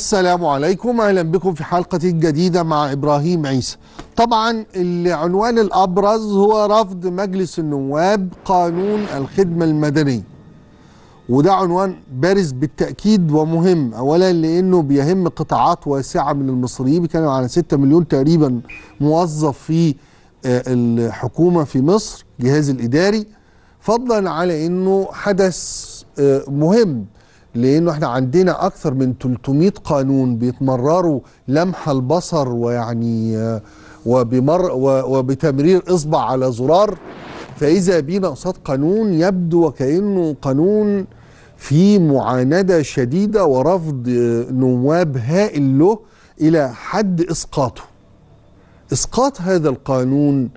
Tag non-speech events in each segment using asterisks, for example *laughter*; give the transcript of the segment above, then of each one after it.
السلام عليكم أهلا بكم في حلقة جديدة مع إبراهيم عيسى. طبعا العنوان الأبرز هو رفض مجلس النواب قانون الخدمة المدنية. وده عنوان بارز بالتأكيد ومهم اولا لأنه بيهم قطاعات واسعة من المصريين بيتكلم على 6 مليون تقريبا موظف في آه، الحكومة في مصر جهاز الإداري فضلا على إنه حدث آه، مهم لأنه إحنا عندنا أكثر من 300 قانون بيتمرروا لمح البصر ويعني آه، وبمر وبتمرير إصبع على زرار. فإذا بينا قصاد قانون يبدو وكأنه قانون في معاندة شديدة ورفض آه، نواب هائل له إلى حد إسقاطه. إسقاط هذا القانون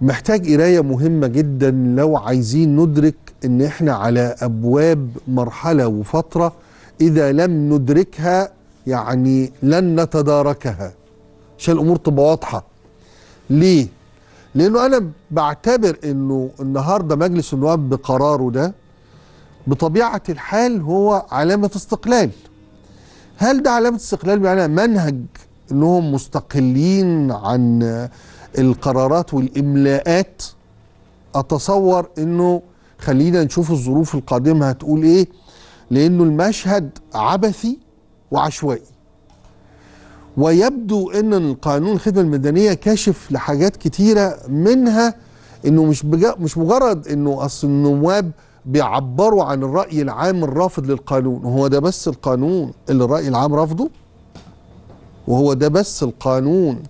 محتاج قرايه مهمة جدا. لو عايزين ندرك إن إحنا على أبواب مرحلة وفترة إذا لم ندركها يعني لن نتداركها. عشان الأمور تبقى واضحة. ليه؟ لأنه أنا بعتبر إنه النهارده مجلس النواب بقراره ده بطبيعة الحال هو علامة استقلال. هل ده علامة استقلال؟ بمعنى منهج انهم مستقلين عن القرارات والإملاءات. أتصور إنه خلينا نشوف الظروف القادمة هتقول إيه؟ لأنه المشهد عبثي وعشوائي. ويبدو إن القانون الخدمة المدنية كاشف لحاجات كتيرة منها إنه مش مش مجرد إنه أصل النواب بيعبروا عن الرأي العام الرافض للقانون. وهو ده بس القانون اللي الرأي العام رافضه؟ وهو ده بس القانون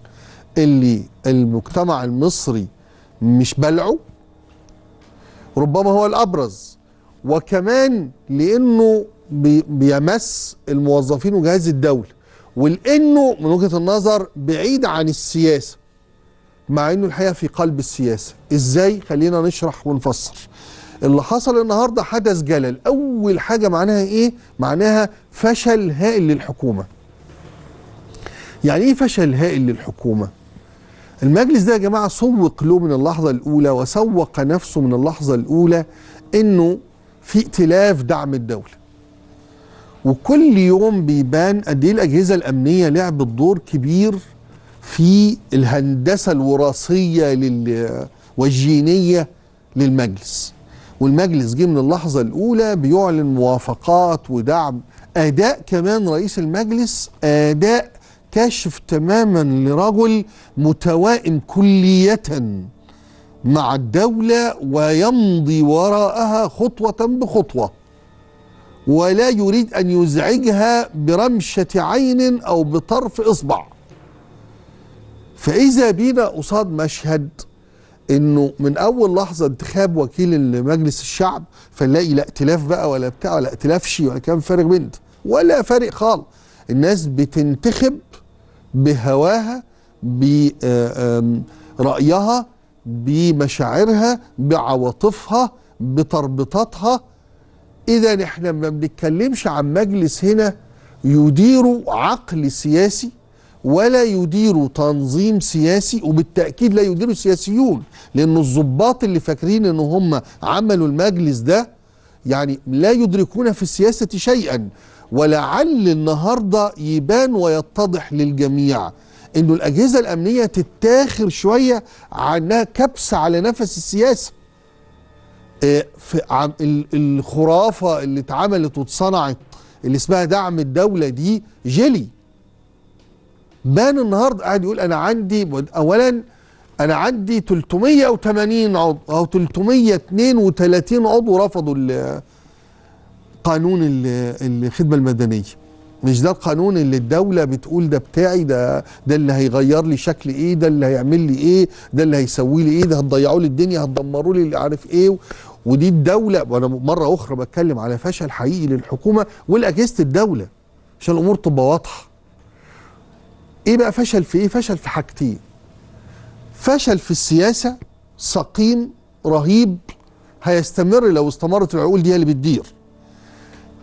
اللي المجتمع المصري مش بلعه؟ ربما هو الأبرز. وكمان لأنه بي- بيمس الموظفين وجهاز الدولة ولأنه من وجهة النظر بعيد عن السياسة مع إنه الحقيقة في قلب السياسة. إزاي؟ خلينا نشرح ونفسر. اللي حصل النهارده حدث جلل. أول حاجة معناها إيه؟ معناها فشل هائل للحكومة. يعني إيه فشل هائل للحكومة؟ المجلس ده يا جماعة سوق له من اللحظة الأولى وسوق نفسه من اللحظة الأولى إنه في ائتلاف دعم الدولة. وكل يوم بيبان قد إيه الأجهزة الأمنية لعبت دور كبير في الهندسة الوراثية لل والجينية للمجلس. والمجلس جه من اللحظة الأولى بيعلن موافقات ودعم. أداء كمان رئيس المجلس أداء كاشف تماما لرجل متوائم كلية مع الدولة ويمضي وراءها خطوة بخطوة ولا يريد أن يزعجها برمشة عين أو بطرف إصبع. فإذا بينا قصاد مشهد إنه من أول لحظة انتخاب وكيل لمجلس الشعب فنلاقي لا ائتلاف بقى ولا بتاع ولا ائتلاف شي ولا كان فارق بنت ولا فارق خالص. الناس بتنتخب بهواها برأيها بمشاعرها بعواطفها بتربطاتها. إذا إحنا ما بنتكلمش عن مجلس هنا يدير عقل سياسي ولا يدير تنظيم سياسي وبالتأكيد لا يدير سياسيون لأن الضباط اللي فاكرين إن هم عملوا المجلس ده يعني لا يدركون في السياسة شيئا. ولعل النهارده يبان ويتضح للجميع إنه الأجهزة الأمنية تتاخر شوية عنها كبسة على نفس السياسة. آه، في الخرافة اللي اتعملت واتصنعت اللي اسمها دعم الدولة دي جيلي. بان النهارده قاعد يقول أنا عندي اولا أنا عندي 380 عضو أو 332 عضو رفضوا قانون ال- الخدمة المدنية. مش ده القانون اللي الدولة بتقول ده بتاعي ده ده اللي هيغير لي شكل إيه ده اللي هيعمل لي إيه ده اللي هيسوي لي إيه ده هتضيعوا لي الدنيا هتدمروا لي اللي عارف إيه. ودي الدولة وأنا مرة أخرى بتكلم على فشل حقيقي للحكومة والأجهزة الدولة عشان الأمور تبقى واضحة. إيه بقى فشل في إيه؟ فشل في حاجتين. فشل في السياسة سقيم رهيب هيستمر لو استمرت العقول دي اللي بتدير.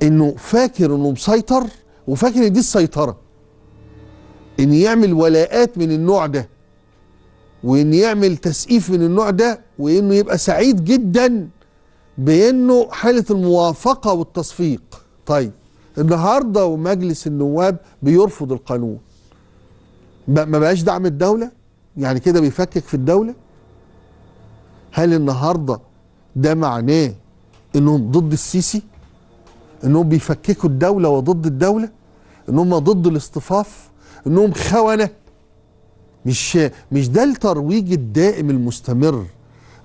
إنه فاكر إنه مسيطر وفاكر إن دي السيطرة. إن يعمل ولاءات من النوع ده وإن يعمل تسقيف من النوع ده وإنه يبقى سعيد جدا بإنه حالة الموافقة والتصفيق. طيب النهارده ومجلس النواب بيرفض القانون. ما بقاش دعم الدولة؟ يعني كده بيفكك في الدولة؟ هل النهارده ده معناه إنهم ضد السيسي؟ إنهم بيفككوا الدولة وضد الدولة إنهم ضد الاصطفاف إنهم خونة. مش مش ده الترويج الدائم المستمر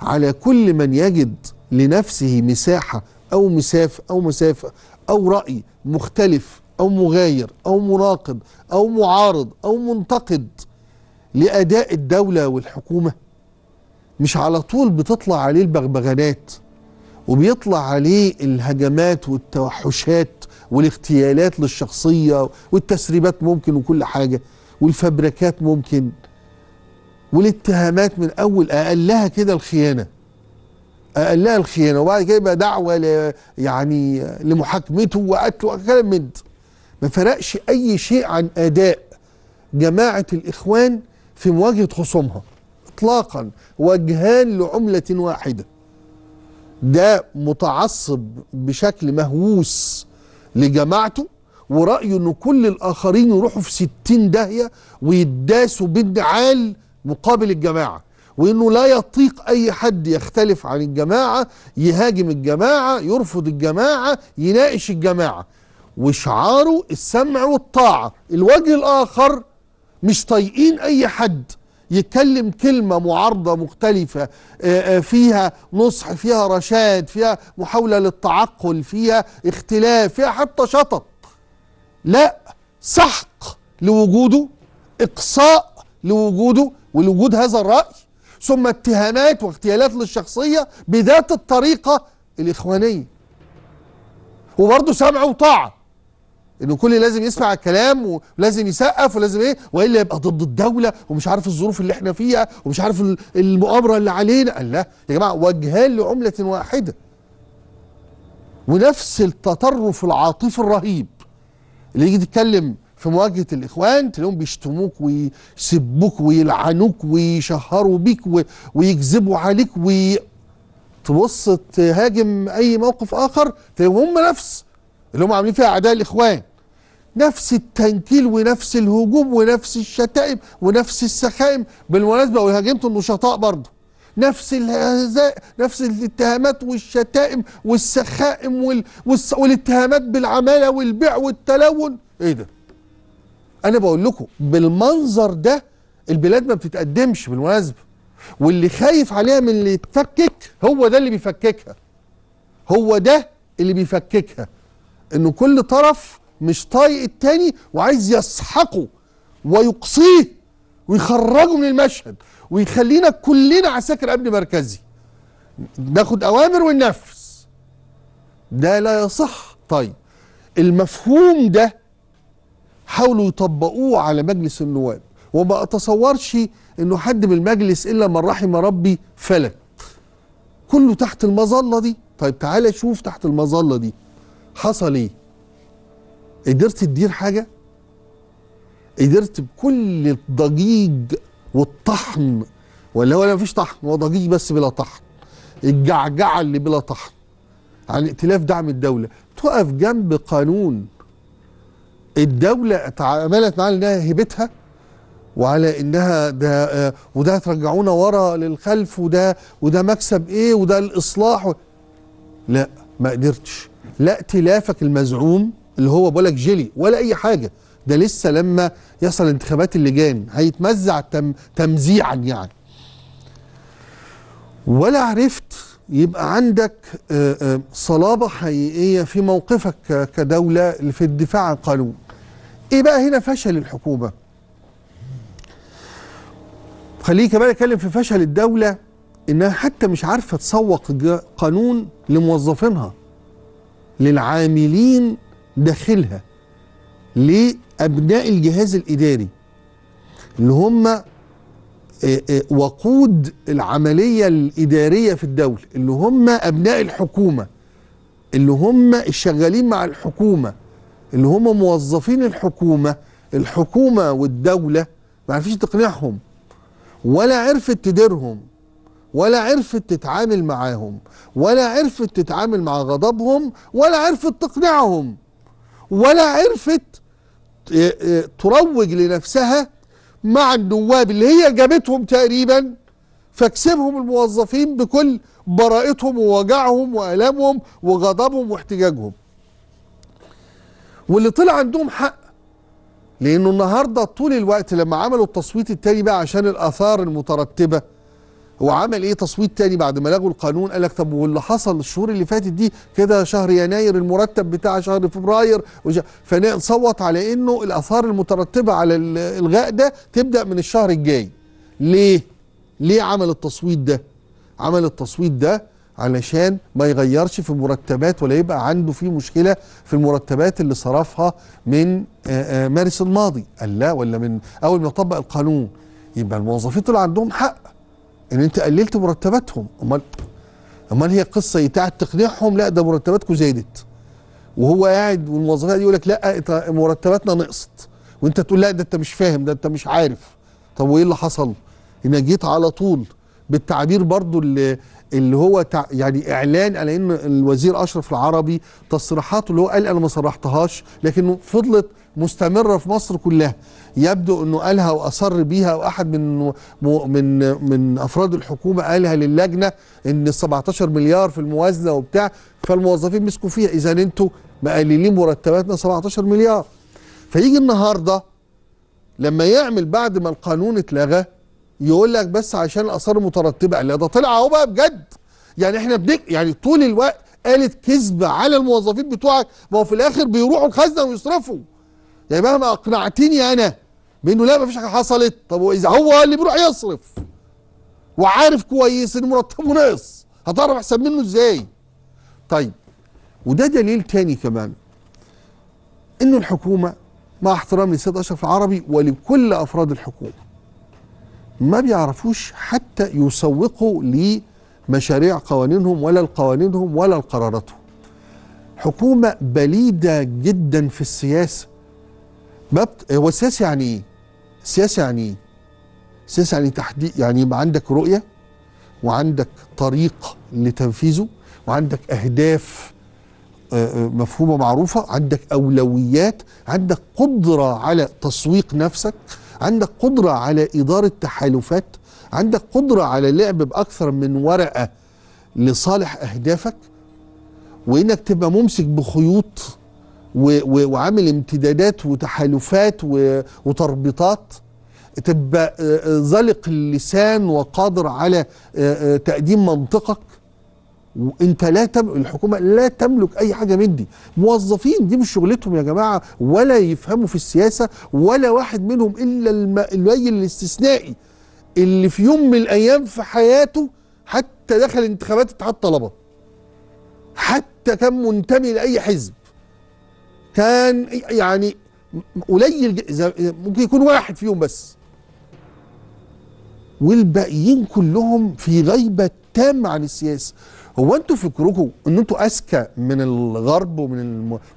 على كل من يجد لنفسه مساحة أو مسافه أو مسافه أو رأي مختلف أو مغاير أو مناقض أو معارض أو منتقد لأداء الدولة والحكومة. مش على طول بتطلع عليه البغبغانات. وبيطلع عليه الهجمات والتوحشات والاغتيالات للشخصية والتسريبات ممكن وكل حاجة والفبركات ممكن والاتهامات من أول أقلها كده الخيانة. أقلها الخيانة وبعد كده يبقى دعوة ل يعني لمحاكمته وقتله وكلام من ده. ما فرقش أي شيء عن أداء جماعة الإخوان في مواجهة خصومها اطلاقا وجهان لعملة واحدة. ده متعصب بشكل مهووس لجماعته ورأيه إن كل الآخرين يروحوا في ستين داهية ويداسوا بالنعال مقابل الجماعة وإنه لا يطيق أي حد يختلف عن الجماعة يهاجم الجماعة يرفض الجماعة يناقش الجماعة. وشعاره السمع والطاعة. الوجه الآخر مش طايقين أي حد. يتكلم كلمة معارضة مختلفة آه، آه، فيها نصح فيها رشاد فيها محاولة للتعقل فيها اختلاف فيها حتى شطط. لا سحق لوجوده إقصاء لوجوده ولوجود هذا الرأي ثم اتهامات واغتيالات للشخصية بذات الطريقة الإخوانية. وبرضه سمع وطاعة. إنه كل لازم يسمع الكلام ولازم يسقف ولازم إيه؟ وإلا يبقى ضد الدولة ومش عارف الظروف اللي إحنا فيها ومش عارف ال- المؤامرة اللي علينا. قال لا يا جماعة وجهان لعملة واحدة. ونفس التطرف العاطفي الرهيب اللي يجي تتكلم في مواجهة الإخوان تلاقيهم بيشتموك ويسبوك ويلعنوك ويشهروا بيك ويكذبوا عليك وي... تبص تهاجم أي موقف آخر تلاقيهم هم نفس اللي هم عاملين فيها أعداء الإخوان. نفس التنكيل ونفس الهجوم ونفس الشتائم ونفس السخائم. بالمناسبة وهاجمت النشطاء برضه. نفس الهزاء نفس الاتهامات والشتائم والسخائم وال... والس... والاتهامات بالعمالة والبيع والتلون. إيه ده؟ أنا بقول لكم بالمنظر ده البلاد ما بتتقدمش بالمناسبة. واللي خايف عليها من اللي يتفكك هو ده اللي بيفككها. هو ده اللي بيفككها. انه كل طرف مش طايق التاني وعايز يسحقه ويقصيه ويخرجه من المشهد ويخلينا كلنا عساكر امن مركزي. ناخد أوامر وننفذ. ده لا يصح. طيب المفهوم ده حاولوا يطبقوه على مجلس النواب. وما أتصورش إنه حد من المجلس إلا من رحم ربي فلت. كله تحت المظلة دي. طيب تعالى شوف تحت المظلة دي. حصل إيه؟ قدرت تدير حاجة؟ قدرت بكل الضجيج والطحن ولا ولا مفيش طحن هو ضجيج بس بلا طحن الجعجعة اللي بلا طحن عن ائتلاف دعم الدولة. تقف جنب قانون الدولة تعاملت معاه انها هيبتها وعلى إنها ده آه، وده هترجعونا ورا للخلف وده وده مكسب إيه وده الإصلاح و... لا ما قدرتش. لا ائتلافك المزعوم اللي هو بقول لك جيلي ولا أي حاجة. ده لسه لما يحصل انتخابات اللجان هيتمزع تم تمزيعا يعني. ولا عرفت يبقى عندك آه، آه، صلابة حقيقية في موقفك كدولة في الدفاع عن قانون إيه بقى هنا فشل الحكومة؟ خليني كمان أتكلم في فشل الدولة إنها حتى مش عارفة تسوق قانون لموظفينها للعاملين داخلها لأبناء الجهاز الإداري اللي هم آه، آه، وقود العملية الإدارية في الدولة اللي هم أبناء الحكومة اللي هم الشغالين مع الحكومة اللي هم موظفين الحكومة الحكومة والدولة ما عرفتش تقنعهم ولا عرفت تديرهم ولا عرفت تتعامل معاهم ولا عرفت تتعامل مع غضبهم ولا عرفت تقنعهم. ولا عرفت آه، آه، تروج لنفسها مع النواب اللي هي جابتهم تقريبا فاكسبهم الموظفين بكل براءتهم ووجعهم والامهم وغضبهم واحتجاجهم. واللي طلع عندهم حق لأنه النهارده طول الوقت لما عملوا التصويت التاني بقى عشان الآثار المترتبة هو عمل إيه تصويت تاني بعد ما لغوا القانون؟ قال لك طب واللي حصل الشهور اللي فاتت دي كده شهر يناير المرتب بتاع شهر فبراير وش... فنصوت على إنه الأثار المترتبة على ال- الإلغاء ده تبدأ من الشهر الجاي. ليه؟ ليه عمل التصويت ده؟ عمل التصويت ده علشان ما يغيرش في مرتبات ولا يبقى عنده في مشكلة في المرتبات اللي صرفها من آه، آه، مارس الماضي. قال لا ولا من أول ما طبق القانون. يبقى الموظفين طلع عندهم حق. ان انت قللت مرتباتهم. امال امال هي قصة بتاعت تقنعهم لا ده مرتباتكم زادت. وهو قاعد والموظفين يقول لك لا مرتباتنا نقصت. وانت تقول لا ده انت مش فاهم ده انت مش عارف. طب وإيه اللي حصل؟ إن جيت على طول بالتعبير برضو اللي اللي هو تع يعني إعلان على إن الوزير أشرف العربي تصريحاته اللي هو قال أنا ما صرحتهاش لكنه فضلت مستمرة في مصر كلها. يبدو إنه قالها وأصر بيها وأحد من من من أفراد الحكومة قالها للجنة إن ال 17 مليار في الموازنة وبتاع فالموظفين مسكوا فيها. إذا أنتوا مقللين مرتباتنا 17 مليار. فيجي النهارده لما يعمل بعد ما القانون اتلغى يقول لك بس عشان الآثار المترتبة. لا ده طلع أهو بقى بجد. يعني إحنا بنك يعني طول الوقت قالت كذبة على الموظفين بتوعك. ما هو في الآخر بيروحوا الخزنة ويصرفوا. يعني مهما أقنعتني أنا بأنه لا ما فيش حاجة حصلت. طب وإذا هو اللي بيروح يصرف. وعارف كويس ان مرتبه ناقص هتعرف أحسن منه إزاي؟ طيب وده دليل تاني كمان. إنه الحكومة مع احترامي للسيد أشرف العربي ولكل أفراد الحكومة ما بيعرفوش حتى يسوقوا لمشاريع قوانينهم ولا لقوانينهم ولا لقراراتهم. حكومة بليدة جدا في السياسة. ما بت... هو السياسة يعني إيه؟ السياسة يعني إيه؟ السياسة يعني تحديد يعني يبقى عندك رؤية وعندك طريق لتنفيذه وعندك أهداف آه، آه، مفهومة معروفة عندك أولويات عندك قدرة على تسويق نفسك عندك قدرة على إدارة تحالفات عندك قدرة على اللعب بأكثر من ورقة لصالح أهدافك وإنك تبقى ممسك بخيوط وعامل امتدادات وتحالفات و وتربيطات. تبقى آه، آه، زلق اللسان وقادر على آه، تقديم منطقك. وانت لا تم... الحكومة لا تملك أي حاجة من دي. موظفين دي مش شغلتهم يا جماعة ولا يفهموا في السياسة ولا واحد منهم إلا. القليل الاستثنائي اللي في يوم من الأيام في حياته حتى دخل انتخابات اتحاد طلبة. حتى كان منتمي لأي حزب. كان يعني قليل ممكن يكون واحد فيهم بس. والباقيين كلهم في غيبة تامة عن السياسة. هو أنتوا فكركم ان أنتوا اذكى من الغرب ومن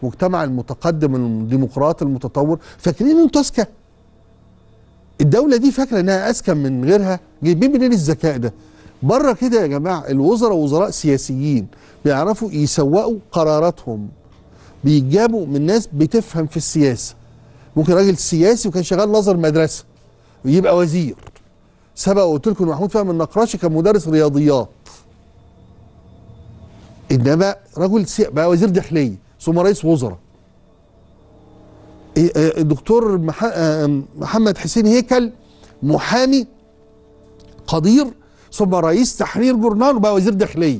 المجتمع المتقدم الديمقراطي المتطور فاكرين ان أنتوا اذكى؟ الدولة دي فاكرة انها اذكى من غيرها؟ جايبين منين الذكاء ده؟ بره كده يا جماعة الوزراء وزراء سياسيين بيعرفوا يسوقوا قراراتهم. بيجابوا من ناس بتفهم في السياسة. ممكن راجل سياسي وكان شغال ناظر مدرسة ويبقى وزير. سبق وقلت لكم محمود فهمي النقراشي كان مدرس رياضيات. إنما رجل سي... بقى وزير داخلية ثم رئيس وزراء. إيه، آه، الدكتور مح... آه، محمد حسين هيكل محامي قدير ثم رئيس تحرير جورنال وبقى وزير داخلية.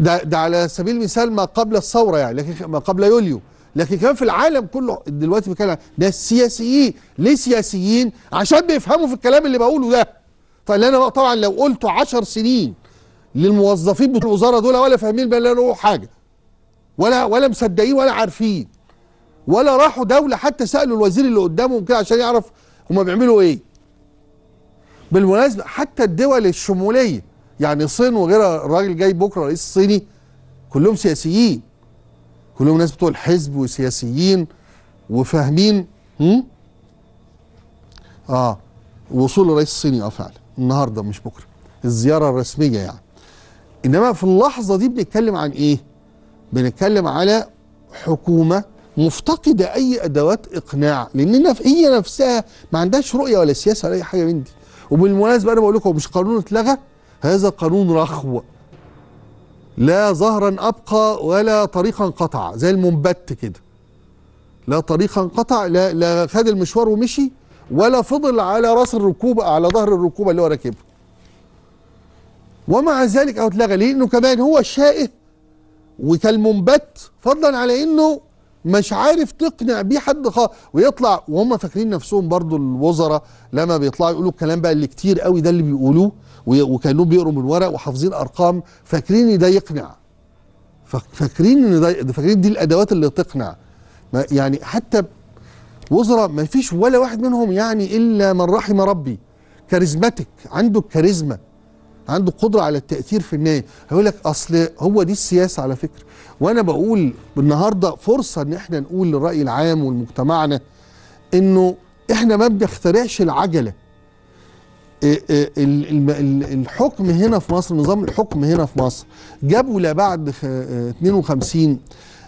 ده ده على سبيل المثال ما قبل الثورة يعني لكن ما قبل يوليو. لكن كمان في العالم كله دلوقتي بيتكلم ده سياسيين ليه سياسيين؟ عشان بيفهموا في الكلام اللي بقوله ده. طيب أنا طبعا لو قلته عشر سنين للموظفين بتوع الوزارة دول ولا فاهمين له حاجة. ولا ولا مصدقين ولا عارفين. ولا راحوا دولة حتى سألوا الوزير اللي قدامهم كده عشان يعرف هما بيعملوا إيه. بالمناسبة حتى الدول الشمولية يعني الصين وغيرها الراجل جاي بكرة رئيس الصيني كلهم سياسيين. كلهم ناس بتوع الحزب وسياسيين وفاهمين هم؟ آه. وصول الرئيس الصيني آه فعلا. النهارده مش بكرة. الزيارة الرسمية يعني. إنما في اللحظة دي بنتكلم عن إيه؟ بنتكلم على حكومة مفتقدة أي أدوات إقناع. لأن هي نفسها ما عندهاش رؤية ولا سياسة ولا أي حاجة من دي. وبالمناسبة أنا بقول لكم مش قانون اتلغى؟ هذا قانون رخو. لا ظهرا أبقى ولا طريقا قطع زي المنبت كده. لا طريقا قطع لا لا خد المشوار ومشي ولا فضل على رأس الركوبه على ظهر الركوبه اللي هو راكبها ومع ذلك أو اتلغى ليه انه كمان هو شائه وكالمنبت فضلا على إنه مش عارف تقنع بيه حد خالص ويطلع. وهم فاكرين نفسهم برضو الوزراء لما بيطلعوا يقولوا الكلام بقى اللي كتير قوي ده اللي بيقولوه. وكانوا بيقروا من ورق وحافظين أرقام. فاكرين إن ده يقنع. فاكرين إن ده فاكرين دي الأدوات اللي تقنع. يعني حتى وزراء ما فيش ولا واحد منهم يعني إلا من رحم ربي. كاريزماتيك عنده الكاريزما عنده قدرة على التأثير في النهاية. هيقول لك أصل هو دي السياسة على فكرة. وأنا بقول النهارده فرصة إن إحنا نقول للرأي العام ولمجتمعنا إنه إحنا ما بنخترعش العجلة. الحكم هنا في مصر نظام الحكم هنا في مصر جابوا لبعد 52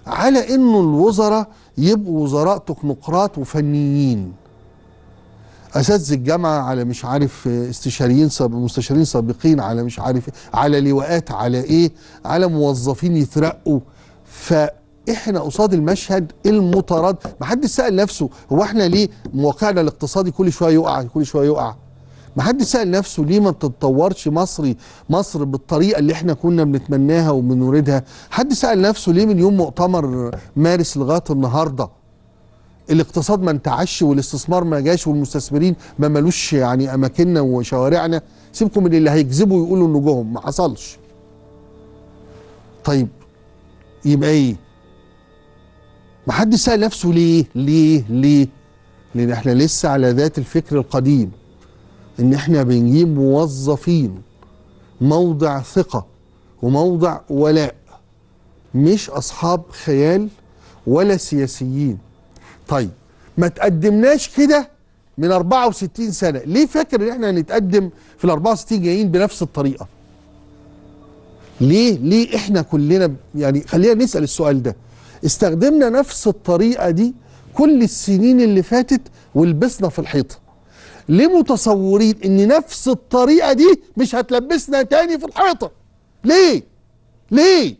على إنه الوزراء يبقوا وزراء تكنوقراط وفنيين. اساتذه الجامعة على مش عارف استشاريين سابق مستشارين سابقين على مش عارف على لواءات على إيه على موظفين يترقوا. فإحنا قصاد المشهد المطارد ما حدش سأل نفسه هو إحنا ليه مواقعنا الاقتصادي كل شوية يقع كل شوية يقع؟ ما حد سأل نفسه ليه ما بتتطورش مصري مصر بالطريقة اللي إحنا كنا بنتمناها وبنريدها. حد سأل نفسه ليه من يوم مؤتمر مارس لغاية النهاردة الاقتصاد ما انتعش والاستثمار ما جاش والمستثمرين ما ملوش يعني أماكننا وشوارعنا؟ سيبكم من اللي هيكذبوا ويقولوا جوهم ما حصلش. طيب يبقى إيه؟ ما حد سأل نفسه ليه ليه ليه؟ لأن إحنا لسه على ذات الفكر القديم. إن إحنا بنجيب موظفين موضع ثقة وموضع ولاء مش أصحاب خيال ولا سياسيين. طيب ما تقدمناش كده من 64 سنة. ليه فاكر إن إحنا هنتقدم في ال 64 جايين بنفس الطريقة؟ ليه؟ ليه إحنا كلنا يعني خلينا نسأل السؤال ده. استخدمنا نفس الطريقة دي كل السنين اللي فاتت ولبسنا في الحيطة. ليه متصورين إن نفس الطريقة دي مش هتلبسنا تاني في الحيطة. ليه؟ ليه؟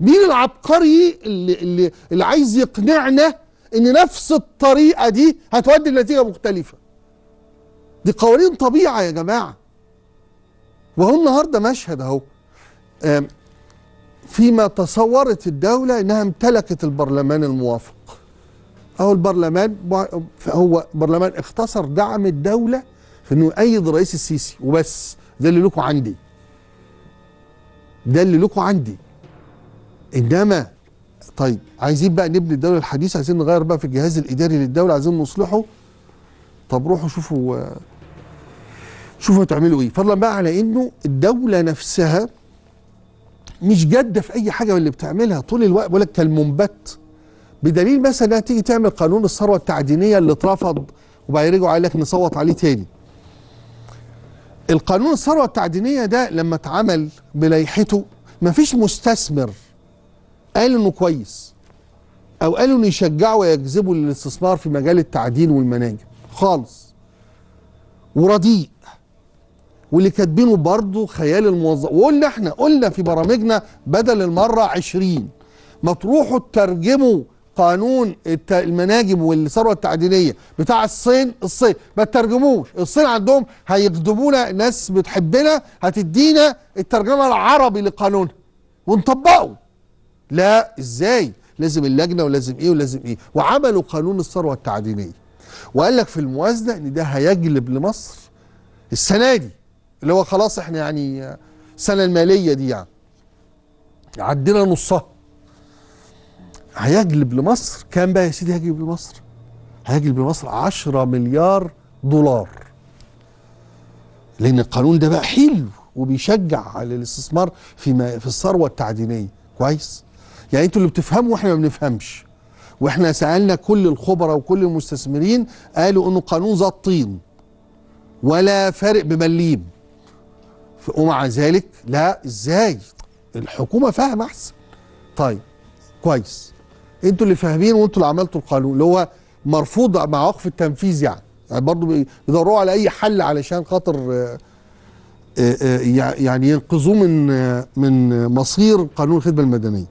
مين العبقري اللي, اللي, اللي عايز يقنعنا إن نفس الطريقة دي هتودي لنتيجة مختلفة؟ دي قوانين طبيعة يا جماعة. وهو النهارده مشهد أهو. فيما تصورت الدولة إنها امتلكت البرلمان الموافق. اهو البرلمان هو برلمان اختصر دعم الدولة في إنه يؤيد الرئيس السيسي. وبس ده اللي لكم عندي. ده اللي لكم عندي. إنما طيب عايزين بقى نبني الدولة الحديثة عايزين نغير بقى في الجهاز الإداري للدولة عايزين نصلحه. طب روحوا شوفوا شوفوا هتعملوا إيه. فضلا بقى على إنه الدولة نفسها مش جادة في أي حاجة من اللي بتعملها طول الوقت بقول لك كالمنبت. بدليل مثلا انها تيجي تعمل قانون الثروة التعدينية اللي اترفض وبعدين رجعوا قال لك نصوت عليه تاني. القانون الثروة التعدينية ده لما اتعمل بلايحته مفيش مستثمر قال انه كويس أو قالوا انه يشجعوا ويجذبوا للاستثمار في مجال التعدين والمناجم. خالص. ورديء. واللي كاتبينه برضه خيال الموظف. وقلنا إحنا قلنا في برامجنا بدل المرة عشرين ما تروحوا تترجموا قانون المناجم والثروة التعدينيه بتاع الصين الصين ما تترجموش. الصين عندهم هيخدمونا ناس بتحبنا هتدينا الترجمة العربي لقانونها. ونطبقه. لا إزاي؟ لازم اللجنة ولازم إيه ولازم إيه. وعملوا قانون الثروة التعدينيه وقال لك في الموازنة إن ده هيجلب لمصر السنة دي اللي هو خلاص إحنا يعني السنة المالية دي يعني. عدينا نصها. هيجلب لمصر. كام بقى يا سيدي هيجلب لمصر. هيجلب لمصر 10 مليار دولار. لأن القانون ده بقى حلو وبيشجع على الاستثمار في ما في الثروة التعدينية. كويس؟ يعني أنتوا اللي بتفهموا وإحنا ما بنفهمش. وإحنا سألنا كل الخبراء وكل المستثمرين قالوا إنه قانون ذات طين. ولا فارق بمليم. ومع ذلك لا إزاي؟ الحكومة فاهمة أحسن. طيب كويس. أنتوا اللي فاهمين وانتوا اللي عملتوا القانون اللي هو مرفوض مع وقف التنفيذ يعني. يعني برضه بيدوروا على أي حل علشان خاطر آه، آه، آه، يع- يعني ينقذوه من من مصير قانون الخدمة المدنية.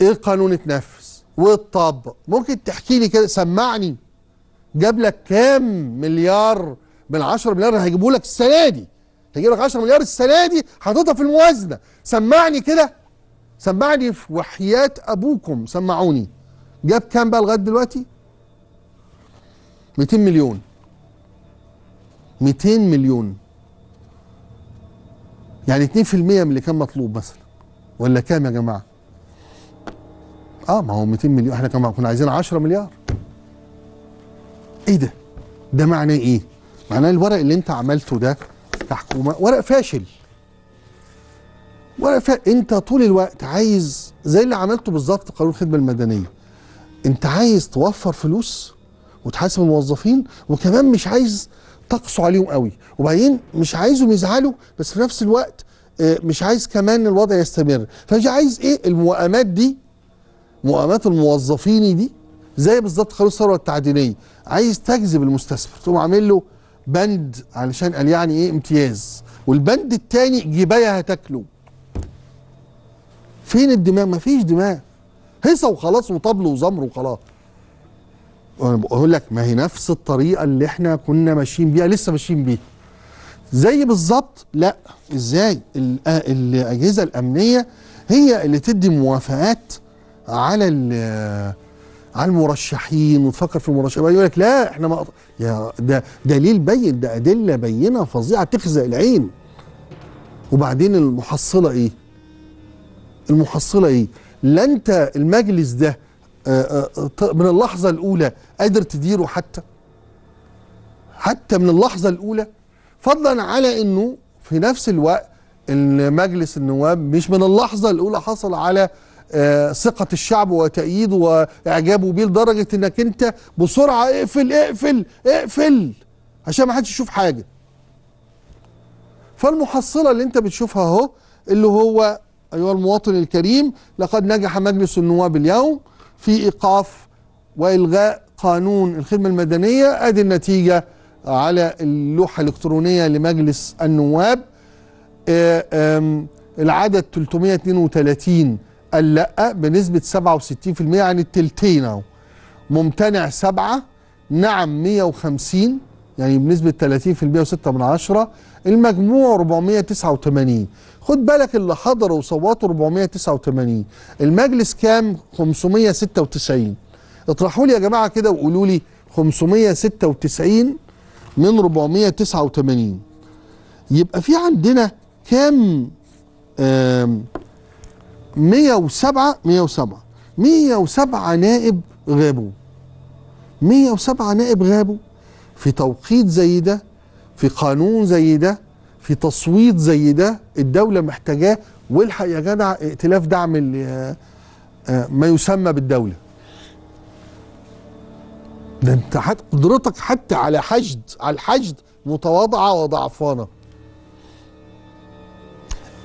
إيه القانون اتنفذ واتطبق ممكن تحكي لي كده سمعني. جاب لك كام مليار؟ من 10 مليار هيجيبوا لك السنة دي. هيجيب لك 10 مليار السنة دي حاططها في الموازنة. سمعني كده. سمعني في وحياة أبوكم سمعوني. جاب كام بقى لغاية دلوقتي؟ 200 مليون. 200 مليون. يعني 2% من اللي كان مطلوب مثلا. ولا كام يا جماعة؟ آه ما هو 200 مليون. إحنا كمان كنا عايزين 10 مليار. إيه ده؟ ده معناه إيه؟ معناه الورق اللي أنت عملته ده كحكومه ورق فاشل. فا... انت طول الوقت عايز زي اللي عملته بالظبط في قانون الخدمة المدنية. انت عايز توفر فلوس وتحاسب الموظفين وكمان مش عايز تقسو عليهم قوي. وبعدين مش عايزهم يزعلوا بس في نفس الوقت آه، مش عايز كمان الوضع يستمر. فمش عايز إيه الموائمات دي مؤامات الموظفين دي زي بالظبط قانون الثروة التعديلية. عايز تجذب المستثمر تقوم عامل له بند علشان قال يعني إيه امتياز. والبند التاني جباية هتاكله. فين الدماغ؟ مفيش دماغ. هيصة وخلاص وطبل وزمر وخلاص. وأنا بقول لك ما هي نفس الطريقة اللي إحنا كنا ماشيين بيها لسه ماشيين بيها. زي بالظبط لا. إزاي؟ آه، الأجهزة الأمنية هي اللي تدي موافقات على على المرشحين وتفكر في المرشحين. يقول لك لا إحنا ما يا ده دليل بين ده أدلة بينة فظيعة تخزق العين. وبعدين المحصلة إيه؟ المحصلة إيه؟ لا انت المجلس ده آه، آه، من اللحظة الأولى قادر تديره حتى حتى من اللحظة الأولى فضلا على إنه في نفس الوقت المجلس النواب مش من اللحظة الأولى حصل على آه، ثقة الشعب وتأييده وإعجابه بيه لدرجة إنك أنت بسرعة اقفل اقفل اقفل عشان ما حدش يشوف حاجة. فالمحصلة اللي أنت بتشوفها أهو اللي هو أيها المواطن الكريم لقد نجح مجلس النواب اليوم في إيقاف وإلغاء قانون الخدمة المدنية أدي النتيجة على اللوحة الإلكترونية لمجلس النواب. آه، العدد 332 قال لا بنسبة 67% يعني التلتين أهو. ممتنع سبعة نعم 150 يعني بنسبة 30% و6 من عشرة. المجموع 489 خد بالك اللي حضروا وصوتوا 489 المجلس كام؟ 596 اطرحوا لي يا جماعة كده وقولوا لي 596 من 489 يبقى في عندنا كام؟ آم، 107 107 107 نائب غابوا. 107 نائب غابوا في توقيت زي ده في قانون زي ده في تصويت زي ده الدولة محتاجاه والحق يا جدع ائتلاف دعم ال- آه، آه، ما يسمى بالدولة. ده انت حت قدرتك حتى على حشد على الحشد متواضعة وضعفانة.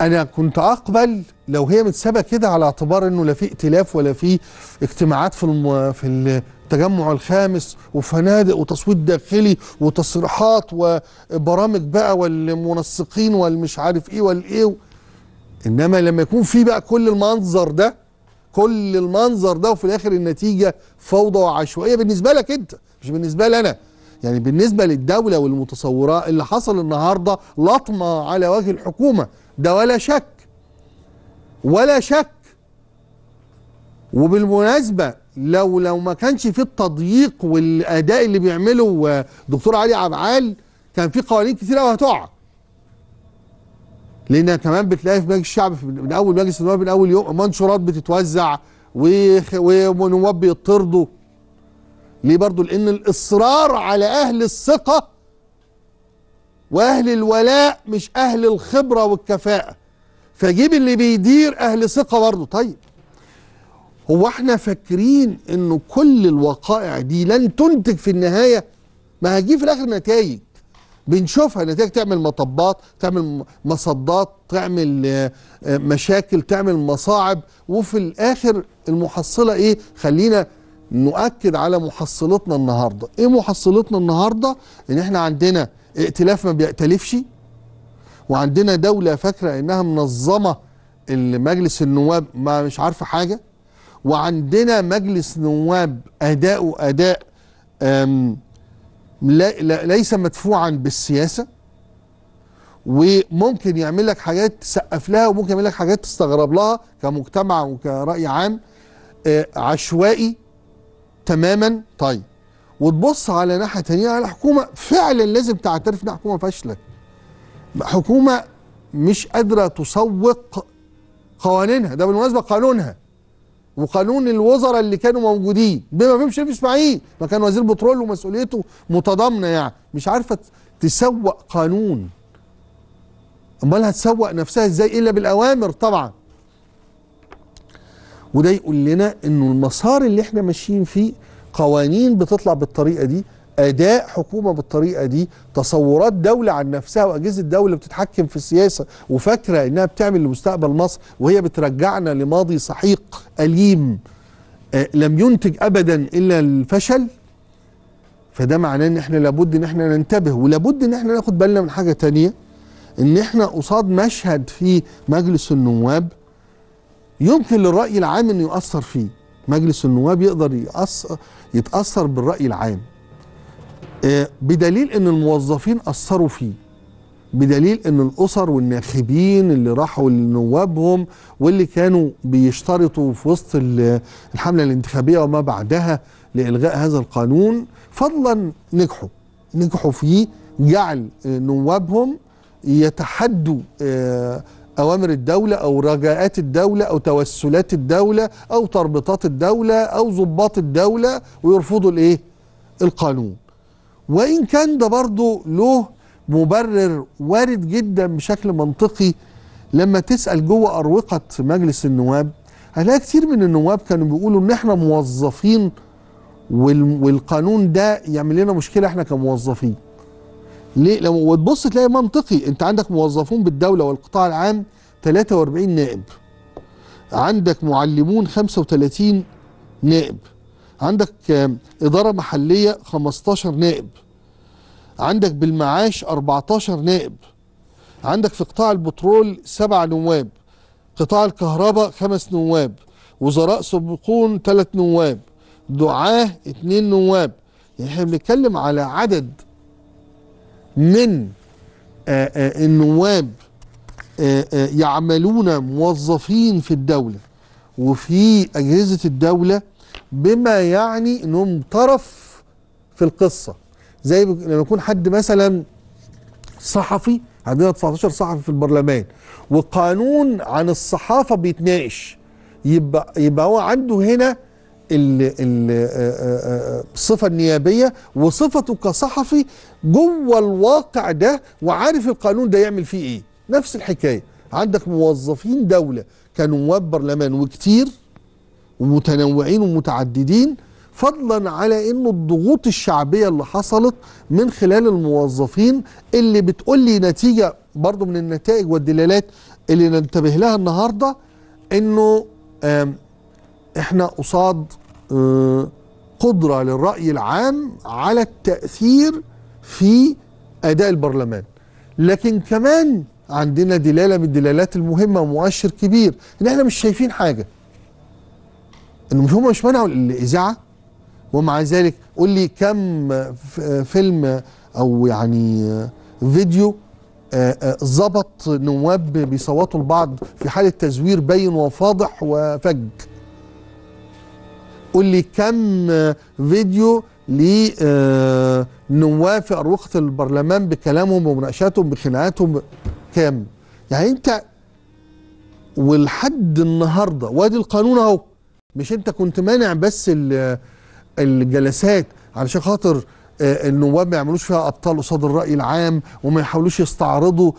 أنا كنت أقبل لو هي متسابة كده على اعتبار إنه لا في ائتلاف ولا في اجتماعات في الم... في التجمع الخامس وفنادق وتصويت داخلي وتصريحات وبرامج بقى والمنسقين والمش عارف إيه والايه إنما لما يكون في بقى كل المنظر ده كل المنظر ده وفي الآخر النتيجة فوضى وعشوائية بالنسبة لك أنت مش بالنسبة لي أنا. يعني بالنسبة للدولة والمتصورات اللي حصل النهارده لطمة على وجه الحكومة ده ولا شك. ولا شك. وبالمناسبة لو لو ما كانش في التضييق والأداء اللي بيعمله آه، دكتور علي عبعال كان في قوانين كتير قوي هتقع. لأن كمان بتلاقي في مجلس الشعب من أول مجلس النواب من أول يوم منشورات بتتوزع ونواب بيطردوا. ليه برضو؟ لأن الإصرار على أهل الثقة وأهل الولاء مش أهل الخبرة والكفاءة. فجيب اللي بيدير أهل ثقة برضه طيب. هو إحنا فاكرين انه كل الوقائع دي لن تنتج في النهاية؟ ما هتجيب في الآخر نتائج. بنشوفها نتائج تعمل مطبات تعمل مصدات تعمل آه، آه، مشاكل تعمل مصاعب. وفي الآخر المحصلة إيه؟ خلينا نؤكد على محصلتنا النهارده. إيه محصلتنا النهارده؟ إن إحنا عندنا ائتلاف ما بيأتلفش. وعندنا دولة فاكرة إنها منظمة المجلس النواب ما مش عارفة حاجة. وعندنا مجلس نواب لا لا ليس مدفوعا بالسياسة وممكن يعمل لك حاجات تسقف لها وممكن يعمل لك حاجات تستغرب لها كمجتمع وكرأي عام آه، عشوائي تماما. طيب وتبص على ناحية تانية على حكومة فعلا لازم تعترف إنها حكومة فاشلة. حكومة مش قادرة تسوق قوانينها. ده بالمناسبة قانونها. وقانون الوزراء اللي كانوا موجودين. بما فيهم شريف إسماعيل ما كان وزير بترول ومسؤوليته متضامنة يعني. مش عارفة تسوق قانون. أمال هتسوق نفسها إزاي إلا بالأوامر؟ طبعا. وده يقول لنا إنه المسار اللي إحنا ماشيين فيه قوانين بتطلع بالطريقة دي أداء حكومة بالطريقة دي تصورات دولة عن نفسها وأجهزة دوله بتتحكم في السياسة وفاكرة إنها بتعمل لمستقبل مصر وهي بترجعنا لماضي سحيق أليم آه، لم ينتج ابدا إلا الفشل. فده معناه إن إحنا لابد إن إحنا ننتبه ولابد إن إحنا ناخد بالنا من حاجة تانية إن إحنا قصاد مشهد في مجلس النواب يمكن للرأي العام إنه يؤثر فيه. مجلس النواب يقدر يأثر يتأثر بالرأي العام. بدليل إن الموظفين أثروا فيه. بدليل إن الأسر والناخبين اللي راحوا لنوابهم واللي كانوا بيشترطوا في وسط ال- الحملة الانتخابية وما بعدها لإلغاء هذا القانون فضلا نجحوا. نجحوا في جعل آه، نوابهم يتحدوا آه، أوامر الدولة أو رجاءات الدولة أو توسلات الدولة أو تربطات الدولة أو ضباط الدولة ويرفضوا الإيه؟ القانون. وإن كان ده برضه له مبرر وارد جدا بشكل منطقي لما تسأل جوه أروقة مجلس النواب هتلاقي كتير من النواب كانوا بيقولوا إن إحنا موظفين وال- والقانون ده يعمل لنا مشكلة إحنا كموظفين. ليه؟ لو وتبص تلاقي منطقي. أنت عندك موظفون بالدولة والقطاع العام 43 نائب. عندك معلمون 35 نائب. عندك إدارة محلية 15 نائب. عندك بالمعاش 14 نائب. عندك في قطاع البترول سبع نواب. قطاع الكهرباء خمس نواب. وزراء سابقون ثلاث نواب. دعاة اثنين نواب. يعني إحنا بنتكلم على عدد من النواب يعملون موظفين في الدولة. وفي أجهزة الدولة بما يعني إنهم طرف في القصة. زي لما يكون حد مثلا صحفي عندنا 19 صحفي في البرلمان وقانون عن الصحافة بيتناقش يبقى يبقى هو عنده هنا ال- ال- الصفه النيابية وصفته كصحفي جوه الواقع ده وعارف القانون ده يعمل فيه إيه. نفس الحكاية. عندك موظفين دولة كنواب برلمان وكتير ومتنوعين ومتعددين فضلا على إنه الضغوط الشعبية اللي حصلت من خلال الموظفين اللي بتقول لي نتيجة برضو من النتائج والدلالات اللي ننتبه لها النهارده إنه إحنا قصاد آه، قدرة للرأي العام على التأثير في أداء البرلمان. لكن كمان عندنا دلالة من الدلالات المهمة ومؤشر كبير إن إحنا مش شايفين حاجة. إنه مش هم مش منعوا الإذاعة ومع ذلك قول لي كم فيلم أو يعني فيديو آه، آه، ظبط نواب بيصوتوا لبعض في حالة تزوير بين وفاضح وفج. قول لي كم آه، فيديو لنواب في أروقة البرلمان بكلامهم ومناقشاتهم بخناقاتهم كام؟ يعني أنت ولحد النهارده وادي القانون أهو مش انت كنت مانع بس ال- الجلسات علشان خاطر آه، النواب ما يعملوش فيها أبطال قصاد الرأي العام وما يحاولوش يستعرضوا.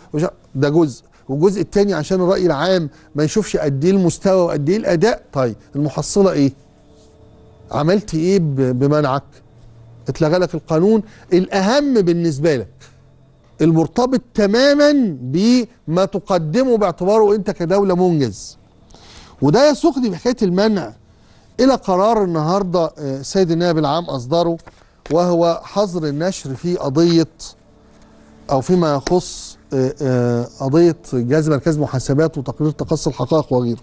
ده جزء. والجزء الثاني عشان الرأي العام ما يشوفش قد إيه المستوى وقد إيه الأداء. طيب المحصلة إيه؟ عملت إيه بمنعك؟ اتلغى لك القانون الأهم بالنسبة لك. المرتبط تماما بما تقدمه باعتباره أنت كدولة منجز. وده يسوقني في حكاية المنع. إلى قرار النهارده آه، السيد النائب العام أصدره وهو حظر النشر في قضية أو فيما يخص آه، آه، قضية جهاز مركز المحاسبات وتقرير تقصي الحقائق وغيره.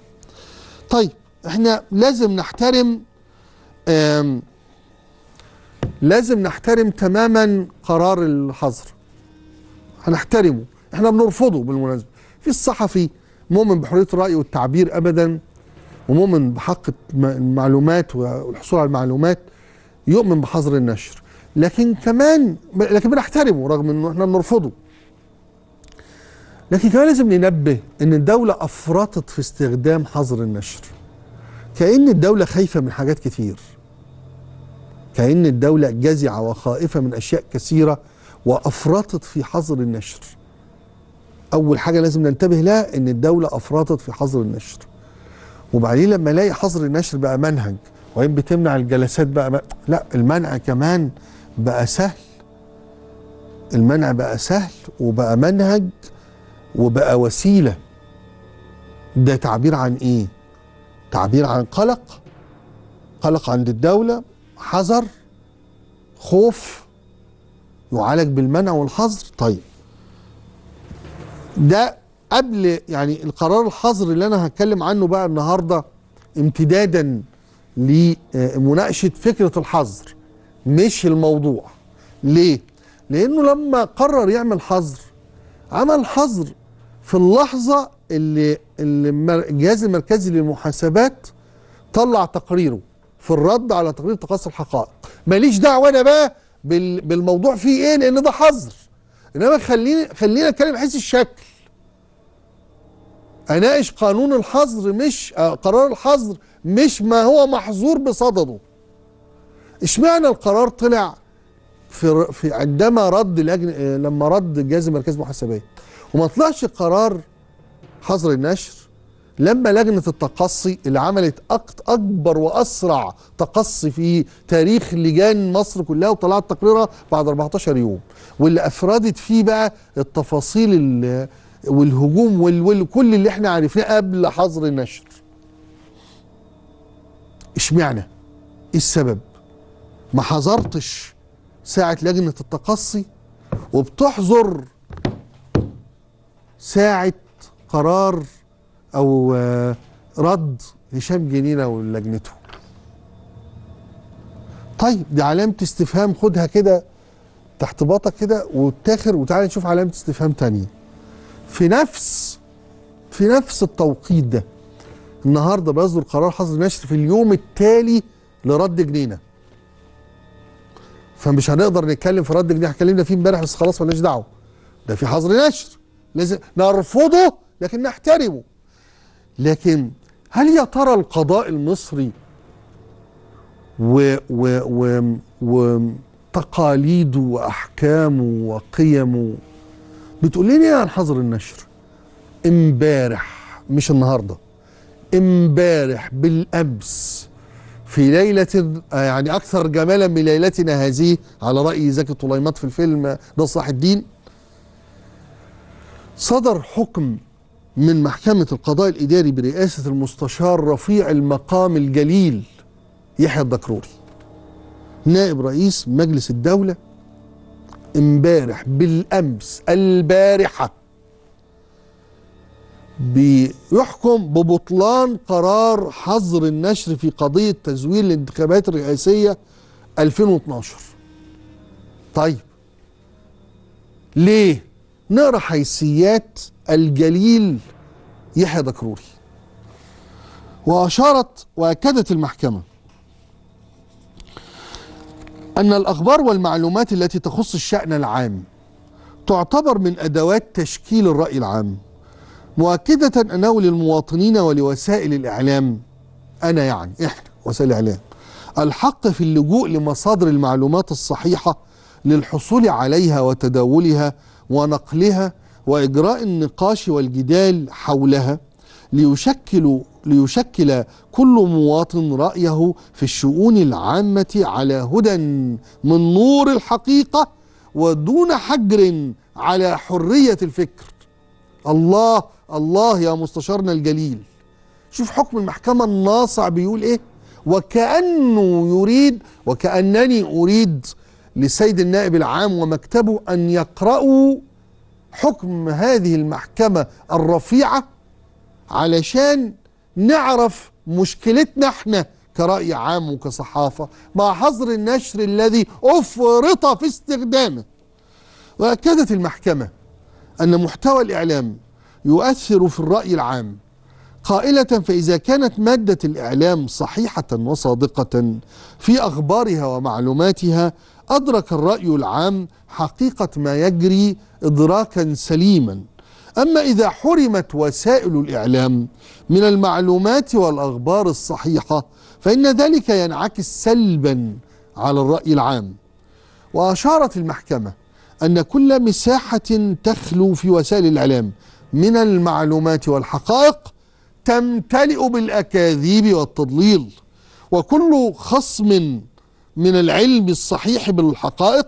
طيب إحنا لازم نحترم لازم نحترم تماما قرار الحظر. هنحترمه إحنا بنرفضه بالمناسبة. في الصحفي مؤمن بحرية الرأي والتعبير ابدا. ومؤمن بحق الم- المعلومات والحصول على المعلومات يؤمن بحظر النشر. لكن كمان لكن بنحترمه رغم إنه إحنا بنرفضه. لكن كمان لازم ننبه إن الدولة أفرطت في استخدام حظر النشر. كأن الدولة خايفة من حاجات كتير. كأن الدولة جزعة وخائفة من أشياء كثيرة وأفرطت في حظر النشر. أول حاجة لازم ننتبه لها إن الدولة أفرطت في حظر النشر. وبعدين لما الاقي حظر النشر بقى منهج وبعدين بتمنع الجلسات بقى, بقى لا المنع كمان بقى سهل. المنع بقى سهل وبقى منهج وبقى وسيلة. ده تعبير عن إيه؟ تعبير عن قلق. قلق عند الدولة حذر خوف يعالج بالمنع والحظر. طيب ده قبل يعني القرار الحظر اللي أنا هتكلم عنه بقى النهارده امتدادا لمناقشة فكرة الحظر مش الموضوع. ليه؟ لأنه لما قرر يعمل حظر عمل حظر في اللحظة اللي الجهاز المركزي للمحاسبات طلع تقريره في الرد على تقرير تقصي الحقائق. ماليش دعوة أنا بقى بال- بالموضوع فيه إيه لأن ده حظر. إنما خليني خلينا نتكلم حيث الشكل. أناقش قانون الحظر مش قرار الحظر مش ما هو محظور بصدده. إشمعنى القرار طلع في في عندما رد لجنة آه، لما رد جهاز مركز محاسبات؟ وما طلعش قرار حظر النشر لما لجنة التقصي اللي عملت أكبر وأسرع تقصي في تاريخ لجان مصر كلها وطلعت تقريرها بعد 14 يوم. واللي أفردت فيه بقى التفاصيل ال- والهجوم وال- وكل اللي إحنا عرفناه قبل حظر النشر. اشمعنى؟ إيه السبب؟ ما حظرتش ساعة لجنة التقصي وبتحظر ساعة قرار أو آه، رد هشام جنينة ولجنته. طيب دي علامة استفهام خدها كده تحت باطك كده واتاخر وتعالى نشوف علامة استفهام تانية. في نفس في نفس التوقيت ده. النهارده بيصدر قرار حظر النشر في اليوم التالي لرد جنينة. فمش هنقدر نتكلم في رد جنينة اتكلمنا فيه امبارح بس خلاص مالناش دعوة. ده في حظر نشر. لازم نرفضه لكن نحترمه. لكن هل يا ترى القضاء المصري و و و وتقاليده وأحكامه وقيمه بتقول لنا إيه عن حظر النشر امبارح مش النهارده امبارح بالأمس في ليلة يعني أكثر جمالا من ليلتنا هذه على رأي زكي طليمات في الفيلم ده صلاح الدين صدر حكم من محكمة القضاء الإداري برئاسة المستشار رفيع المقام الجليل يحيى الدكروري نائب رئيس مجلس الدولة امبارح بالأمس البارحة بيحكم ببطلان قرار حظر النشر في قضية تزوير الانتخابات الرئاسية 2012 طيب ليه؟ نقرا حيثيات الجليل يحيى دكروري. وأشارت وأكدت المحكمة أن الأخبار والمعلومات التي تخص الشأن العام تعتبر من أدوات تشكيل الرأي العام. مؤكدة أنه للمواطنين ولوسائل الإعلام أنا يعني إحنا وسائل الإعلام الحق في اللجوء لمصادر المعلومات الصحيحة للحصول عليها وتداولها ونقلها وإجراء النقاش والجدال حولها ليشكل ليشكل كل مواطن رأيه في الشؤون العامة على هدى من نور الحقيقة ودون حجر على حرية الفكر. الله الله يا مستشارنا الجليل. شوف حكم المحكمة الناصع بيقول إيه؟ وكأنه يريد وكأنني أريد لسيد النائب العام ومكتبه أن يقرأوا حكم هذه المحكمة الرفيعة علشان نعرف مشكلتنا إحنا كرأي عام وكصحافة مع حظر النشر الذي أفرط في استخدامه. وأكدت المحكمة أن محتوى الإعلام يؤثر في الرأي العام قائلة فإذا كانت مادة الإعلام صحيحة وصادقة في أخبارها ومعلوماتها أدرك الرأي العام حقيقة ما يجري إدراكا سليما. أما إذا حرمت وسائل الإعلام من المعلومات والأخبار الصحيحة فإن ذلك ينعكس سلبا على الرأي العام. وأشارت المحكمة أن كل مساحة تخلو في وسائل الإعلام من المعلومات والحقائق تمتلئ بالأكاذيب والتضليل وكل خصم من العلم الصحيح بالحقائق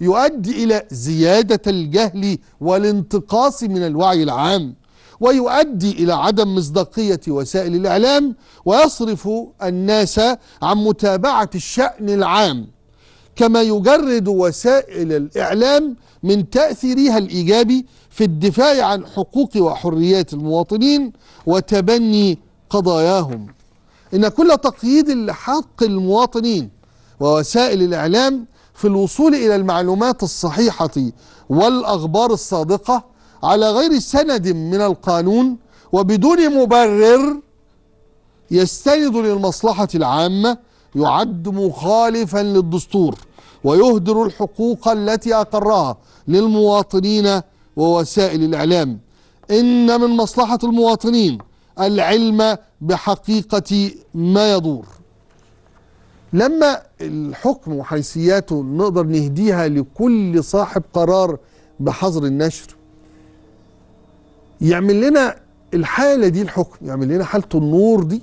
يؤدي إلى زيادة الجهل والانتقاص من الوعي العام ويؤدي إلى عدم مصداقية وسائل الإعلام ويصرف الناس عن متابعة الشأن العام كما يجرد وسائل الإعلام من تأثيرها الإيجابي في الدفاع عن حقوق وحريات المواطنين وتبني قضاياهم. إن كل تقييد لحق المواطنين ووسائل الإعلام في الوصول إلى المعلومات الصحيحة والأخبار الصادقة على غير سند من القانون وبدون مبرر يستند للمصلحة العامة يعد مخالفا للدستور ويهدر الحقوق التي أقرها للمواطنين ووسائل الإعلام. إن من مصلحة المواطنين العلم بحقيقة ما يدور. لما الحكم وحيثياته نقدر نهديها لكل صاحب قرار بحظر النشر يعمل لنا الحالة دي الحكم يعمل لنا حالة النور دي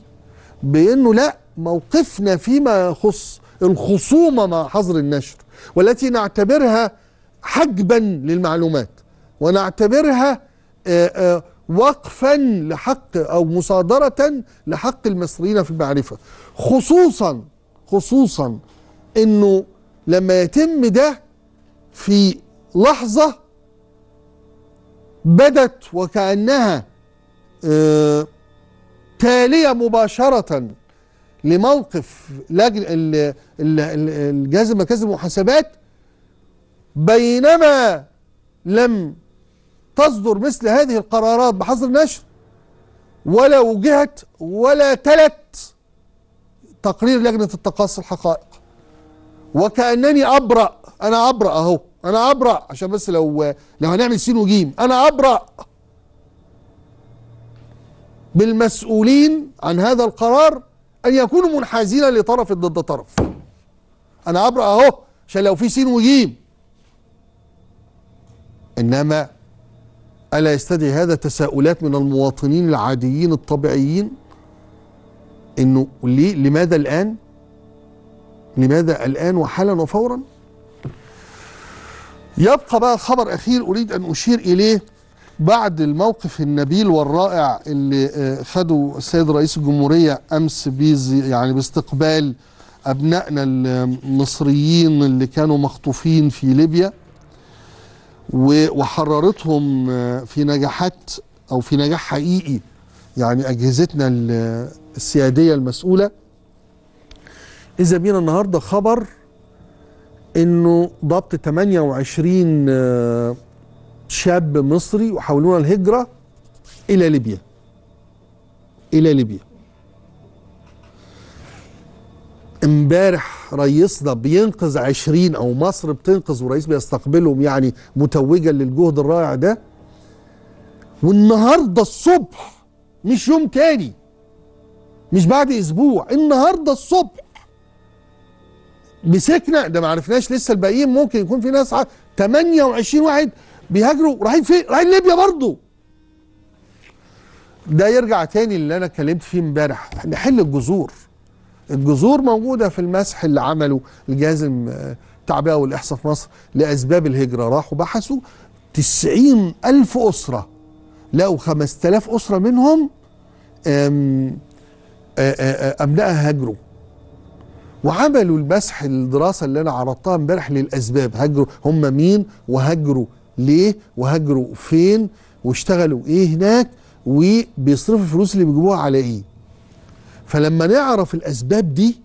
بأنه لا موقفنا فيما يخص الخصومة مع حظر النشر والتي نعتبرها حجبا للمعلومات ونعتبرها وقفا لحق أو مصادرة لحق المصريين في المعرفة خصوصا خصوصا إنه لما يتم ده في لحظة بدت وكأنها آه تالية مباشرة لموقف لجنة الجهاز المركزي للمحاسبات بينما لم تصدر مثل هذه القرارات بحظر النشر ولا وجهت ولا تلت تقرير لجنة التقاصي الحقائق. وكأنني أبرأ. أنا أبرأ أهو. أنا أبرأ. عشان بس لو لو هنعمل سين وجيم. أنا أبرأ. بالمسؤولين عن هذا القرار أن يكونوا منحازين لطرف ضد طرف. أنا أبرأ أهو. عشان لو في سين وجيم. إنما ألا يستدعي هذا تساؤلات من المواطنين العاديين الطبيعيين؟ إنه ليه لماذا الآن؟ لماذا الآن وحالا وفورا؟ يبقى بقى خبر أخير أريد أن أشير إليه بعد الموقف النبيل والرائع اللي خده السيد رئيس الجمهورية أمس بيز يعني باستقبال أبنائنا المصريين اللي كانوا مخطوفين في ليبيا وحررتهم في نجاحات أو في نجاح حقيقي يعني أجهزتنا السيادية المسؤولة. إذا بينا النهارده خبر إنه ضبط 28 شاب مصري وحولونا الهجرة إلى ليبيا. إلى ليبيا. إمبارح رئيسنا بينقذ 20 أو مصر بتنقذ ورئيس بيستقبلهم يعني متوجا للجهد الرائع ده. والنهاردة الصبح مش يوم تاني مش بعد أسبوع النهارده الصبح. مسكنا ده ما عرفناش لسه الباقيين ممكن يكون في ناس 28 واحد بيهاجروا رايحين فين؟ رايحين ليبيا برضه. ده يرجع تاني اللي أنا اتكلمت فيه امبارح نحل الجذور. الجذور موجودة في المسح اللي عمله الجهاز التعبئة والإحصاء في مصر لأسباب الهجرة. راحوا بحثوا تسعين ألف أسرة خمس تلاف أسرة منهم أم هاجروا وعملوا المسح الدراسة اللي أنا عرضتها امبارح للأسباب. هاجروا هم مين؟ وهاجروا ليه؟ وهاجروا فين؟ واشتغلوا إيه هناك؟ وبيصرفوا الفلوس اللي بيجيبوها على إيه؟ فلما نعرف الأسباب دي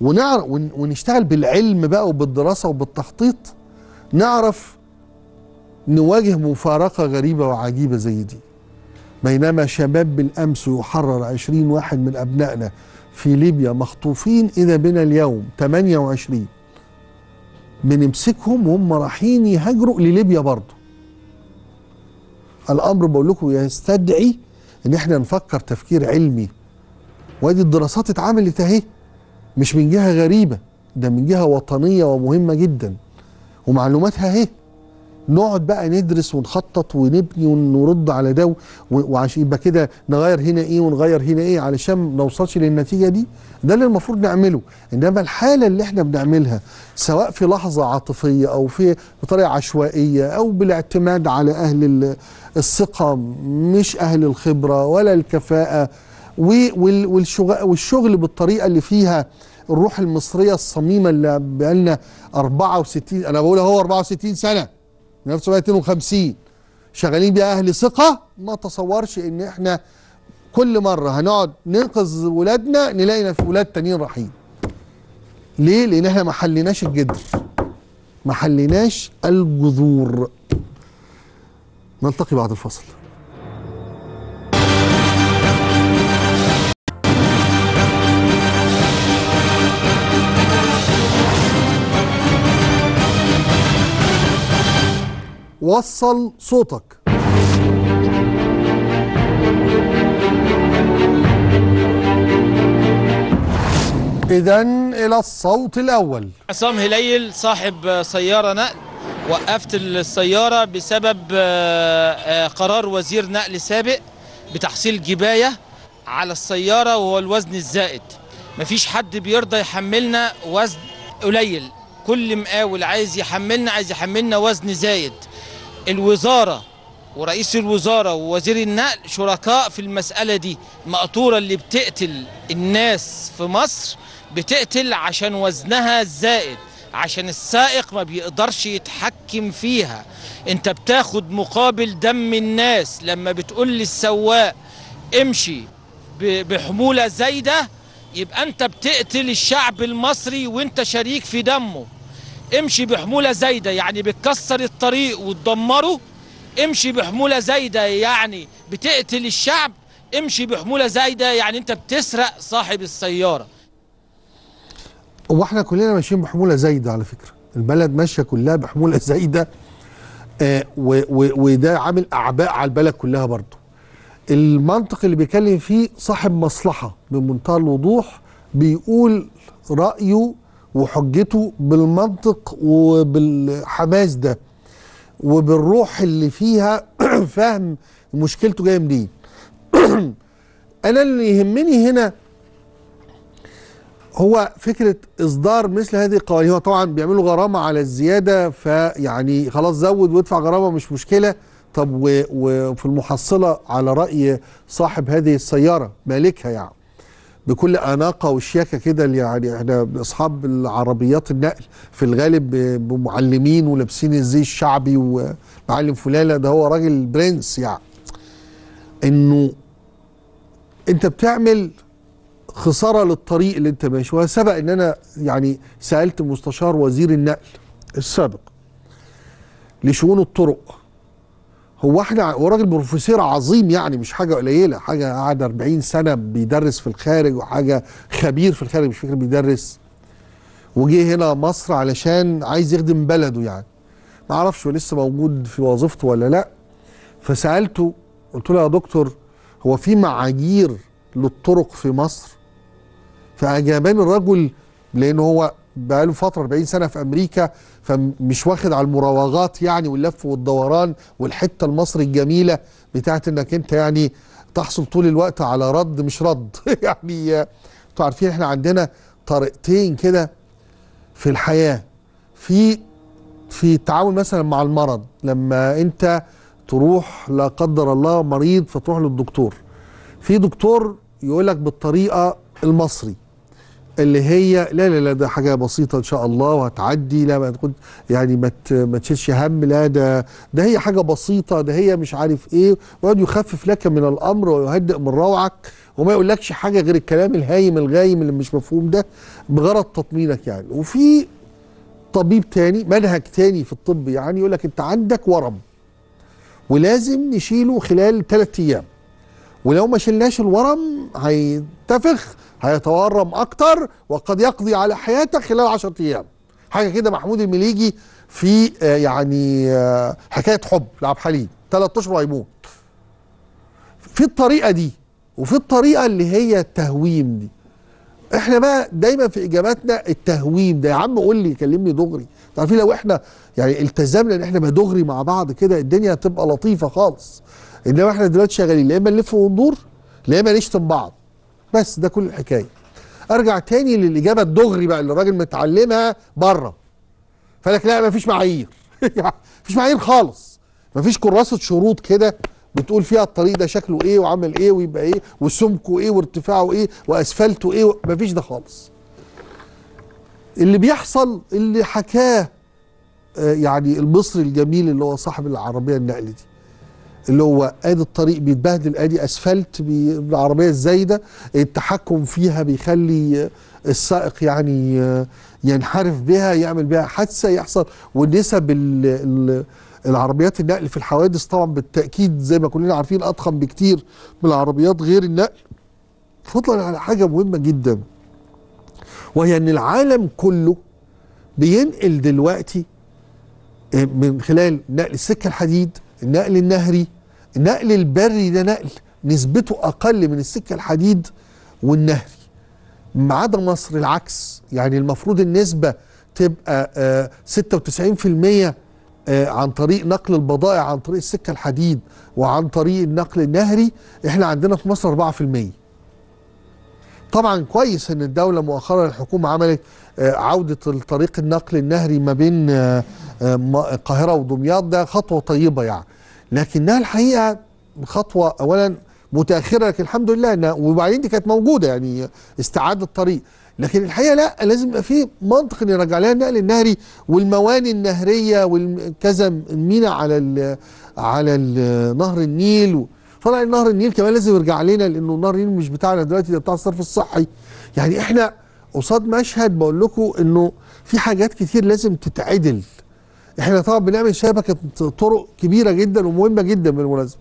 ونعرف ون- ونشتغل بالعلم بقى وبالدراسة وبالتخطيط نعرف نواجه مفارقة غريبة وعجيبة زي دي. بينما شباب بالأمس يحرر عشرين واحد من أبنائنا في ليبيا مخطوفين إذا بنا اليوم 28 بنمسكهم وهم رايحين يهاجروا لليبيا برضه. الأمر بقول لكم يستدعي إن إحنا نفكر تفكير علمي. وأدي الدراسات اتعملت أهي. مش من جهة غريبة ده من جهة وطنية ومهمة جدا. ومعلوماتها أهي. نقعد بقى ندرس ونخطط ونبني ونرد على ده وعشان يبقى كده نغير هنا إيه ونغير هنا إيه علشان ما نوصلش للنتيجة دي. ده اللي المفروض نعمله. إنما الحالة اللي إحنا بنعملها سواء في لحظة عاطفية أو في بطريقة عشوائية أو بالاعتماد على أهل ال- الثقة مش أهل الخبرة ولا الكفاءة والشغل بالطريقة اللي فيها الروح المصرية الصميمة اللي بقالنا 64 أنا بقول هو 64 سنة. من 1952. شغالين بيها أهل ثقة. ما تصورش إن إحنا كل مرة هنقعد ننقذ ولادنا نلاقي في ولاد تانيين رايحين. ليه؟ لأن إحنا ما حليناش الجذر ما حليناش الجذور. نلتقي بعد الفصل وصل صوتك. اذا إلى الصوت الأول. عصام هليل صاحب سيارة نقل وقفت السيارة بسبب آه، آه، قرار وزير نقل سابق بتحصيل جباية على السيارة وهو الوزن الزائد. مفيش حد بيرضى يحملنا وزن قليل. كل مقاول عايز يحملنا عايز يحملنا وزن زايد. الوزارة ورئيس الوزارة ووزير النقل شركاء في المسألة دي المقطورة اللي بتقتل الناس في مصر بتقتل عشان وزنها زائد عشان السائق ما بيقدرش يتحكم فيها. انت بتاخد مقابل دم الناس. لما بتقول للسواق امشي بحمولة زايدة يبقى انت بتقتل الشعب المصري وانت شريك في دمه. امشي بحمولة زايدة يعني بتكسر الطريق وتدمره. امشي بحمولة زايدة يعني بتقتل الشعب. امشي بحمولة زايدة يعني انت بتسرق صاحب السيارة. هو إحنا كلنا ماشيين بحمولة زايدة على فكرة. البلد ماشية كلها بحمولة *laughs* زايدة. آه وده عامل أعباء على البلد كلها برضه المنطق اللي بيتكلم فيه صاحب مصلحة بمنتهى الوضوح بيقول رأيه وحجته بالمنطق وبالحماس ده وبالروح اللي فيها *clears throat* فهم مشكلته جاية منين. *clears throat* أنا اللي يهمني هنا هو فكرة إصدار مثل هذه القوانين. هو طبعا بيعملوا غرامة على الزيادة فيعني خلاص زود وادفع غرامة مش مشكلة. طب وفي المحصلة على رأي صاحب هذه السيارة مالكها يعني. بكل أناقة وشياكة كده يعني إحنا أصحاب العربيات النقل في الغالب بمعلمين ولابسين الزي الشعبي ومعلم فلانة ده هو راجل برنس يعني. إنه أنت بتعمل خسارة للطريق اللي أنت ماشي وسبق إن أنا يعني سألت مستشار وزير النقل السابق لشؤون الطرق. هو إحنا هو راجل بروفيسور عظيم يعني مش حاجة قليلة حاجة قعد 40 سنة بيدرس في الخارج وحاجة خبير في الخارج مش فكره بيدرس. وجه هنا مصر علشان عايز يخدم بلده يعني. ما أعرفش هو لسه موجود في وظيفته ولا لأ. فسألته قلت له يا دكتور هو في معايير للطرق في مصر؟ فأجابني الرجل لأن هو بقاله فترة 40 سنة في أمريكا فمش واخد على المراوغات يعني واللف والدوران والحتة المصري الجميلة بتاعت إنك أنت يعني تحصل طول الوقت على رد مش رد. *laughs* يعني أنتوا عارفين إحنا عندنا طريقتين كده في الحياة. في في التعامل مثلا مع المرض لما أنت تروح لا قدر الله مريض فتروح للدكتور. في دكتور يقول لك بالطريقة المصري. اللي هي لا لا لا ده حاجة بسيطة إن شاء الله وهتعدي. لا ما تكون يعني ما ما تشيلش هم. لا ده ده هي حاجة بسيطة ده هي مش عارف إيه. ويقعد يخفف لك من الأمر ويهدئ من روعك وما يقولكش حاجة غير الكلام الهايم الغايم اللي مش مفهوم ده بغرض تطمينك يعني. وفي طبيب تاني منهج تاني في الطب يعني يقول لك أنت عندك ورم ولازم نشيله خلال ثلاث أيام. ولو ما شلناش الورم هينتفخ هيتورم أكتر وقد يقضي على حياتك خلال 10 أيام. حاجة كده محمود المليجي في آه، يعني آه، حكاية حب لعبد الحليم. ثلاث أشهر هيموت في الطريقة دي وفي الطريقة اللي هي التهويم دي إحنا بقى دايما في إجاباتنا التهويم ده. يا عم قول لي كلمني دغري. عارفين لو إحنا يعني التزمنا إن إحنا دغري مع بعض كده الدنيا هتبقى لطيفة خالص. إنما إحنا دلوقتي شغالين لا إما نلف وندور لا إما نشتم بعض. بس ده كل الحكاية. أرجع تاني للإجابة الدغري بقى اللي الراجل متعلمها بره. فلك لا مفيش معايير. *laughs* مفيش معايير خالص. مفيش كراسة شروط كده بتقول فيها الطريق ده شكله إيه وعمل إيه ويبقى إيه وسمكه إيه وارتفاعه إيه وأسفلته إيه مفيش ده خالص. اللي بيحصل اللي حكاه آه، يعني المصري الجميل اللي هو صاحب العربية النقل دي. اللي هو ادي الطريق بيتبهدل ادي اسفلت بي- بالعربية الزايدة. التحكم فيها بيخلي السائق يعني آه، ينحرف بها يعمل بها حادثة يحصل. والنسب ال- ال- العربيات النقل في الحوادث طبعا بالتأكيد زي ما كلنا عارفين أضخم بكتير من العربيات غير النقل. فضلا على حاجة مهمة جدا وهي إن العالم كله بينقل دلوقتي آه، من خلال نقل السكة الحديد النقل النهري النقل البري ده نقل نسبته أقل من السكة الحديد والنهري. ما عدا مصر العكس يعني المفروض النسبة تبقى آه، 96% آه، عن طريق نقل البضائع عن طريق السكة الحديد وعن طريق النقل النهري إحنا عندنا في مصر 4% طبعا كويس إن الدولة مؤخرا الحكومة عملت آه، عودة الطريق النقل النهري ما بين آه، آه، القاهرة ودمياط. ده خطوة طيبة يعني. لكنها الحقيقة خطوة اولا متأخرة لكن الحمد لله إنها وبعدين دي كانت موجودة يعني استعادة الطريق. لكن الحقيقة لا لازم يبقى في منطق إن يرجع لها النقل النهري والمواني النهرية وكذا المينا على ال على ال نهر النيل. طلع نهر النيل كمان لازم يرجع لنا لأنه نهر النيل مش بتاعنا دلوقتي ده بتاع الصرف الصحي. يعني إحنا قصاد مشهد بقول لكم إنه في حاجات كتير لازم تتعدل. إحنا طبعا بنعمل شبكة طرق كبيرة جدا ومهمة جدا بالمناسبة.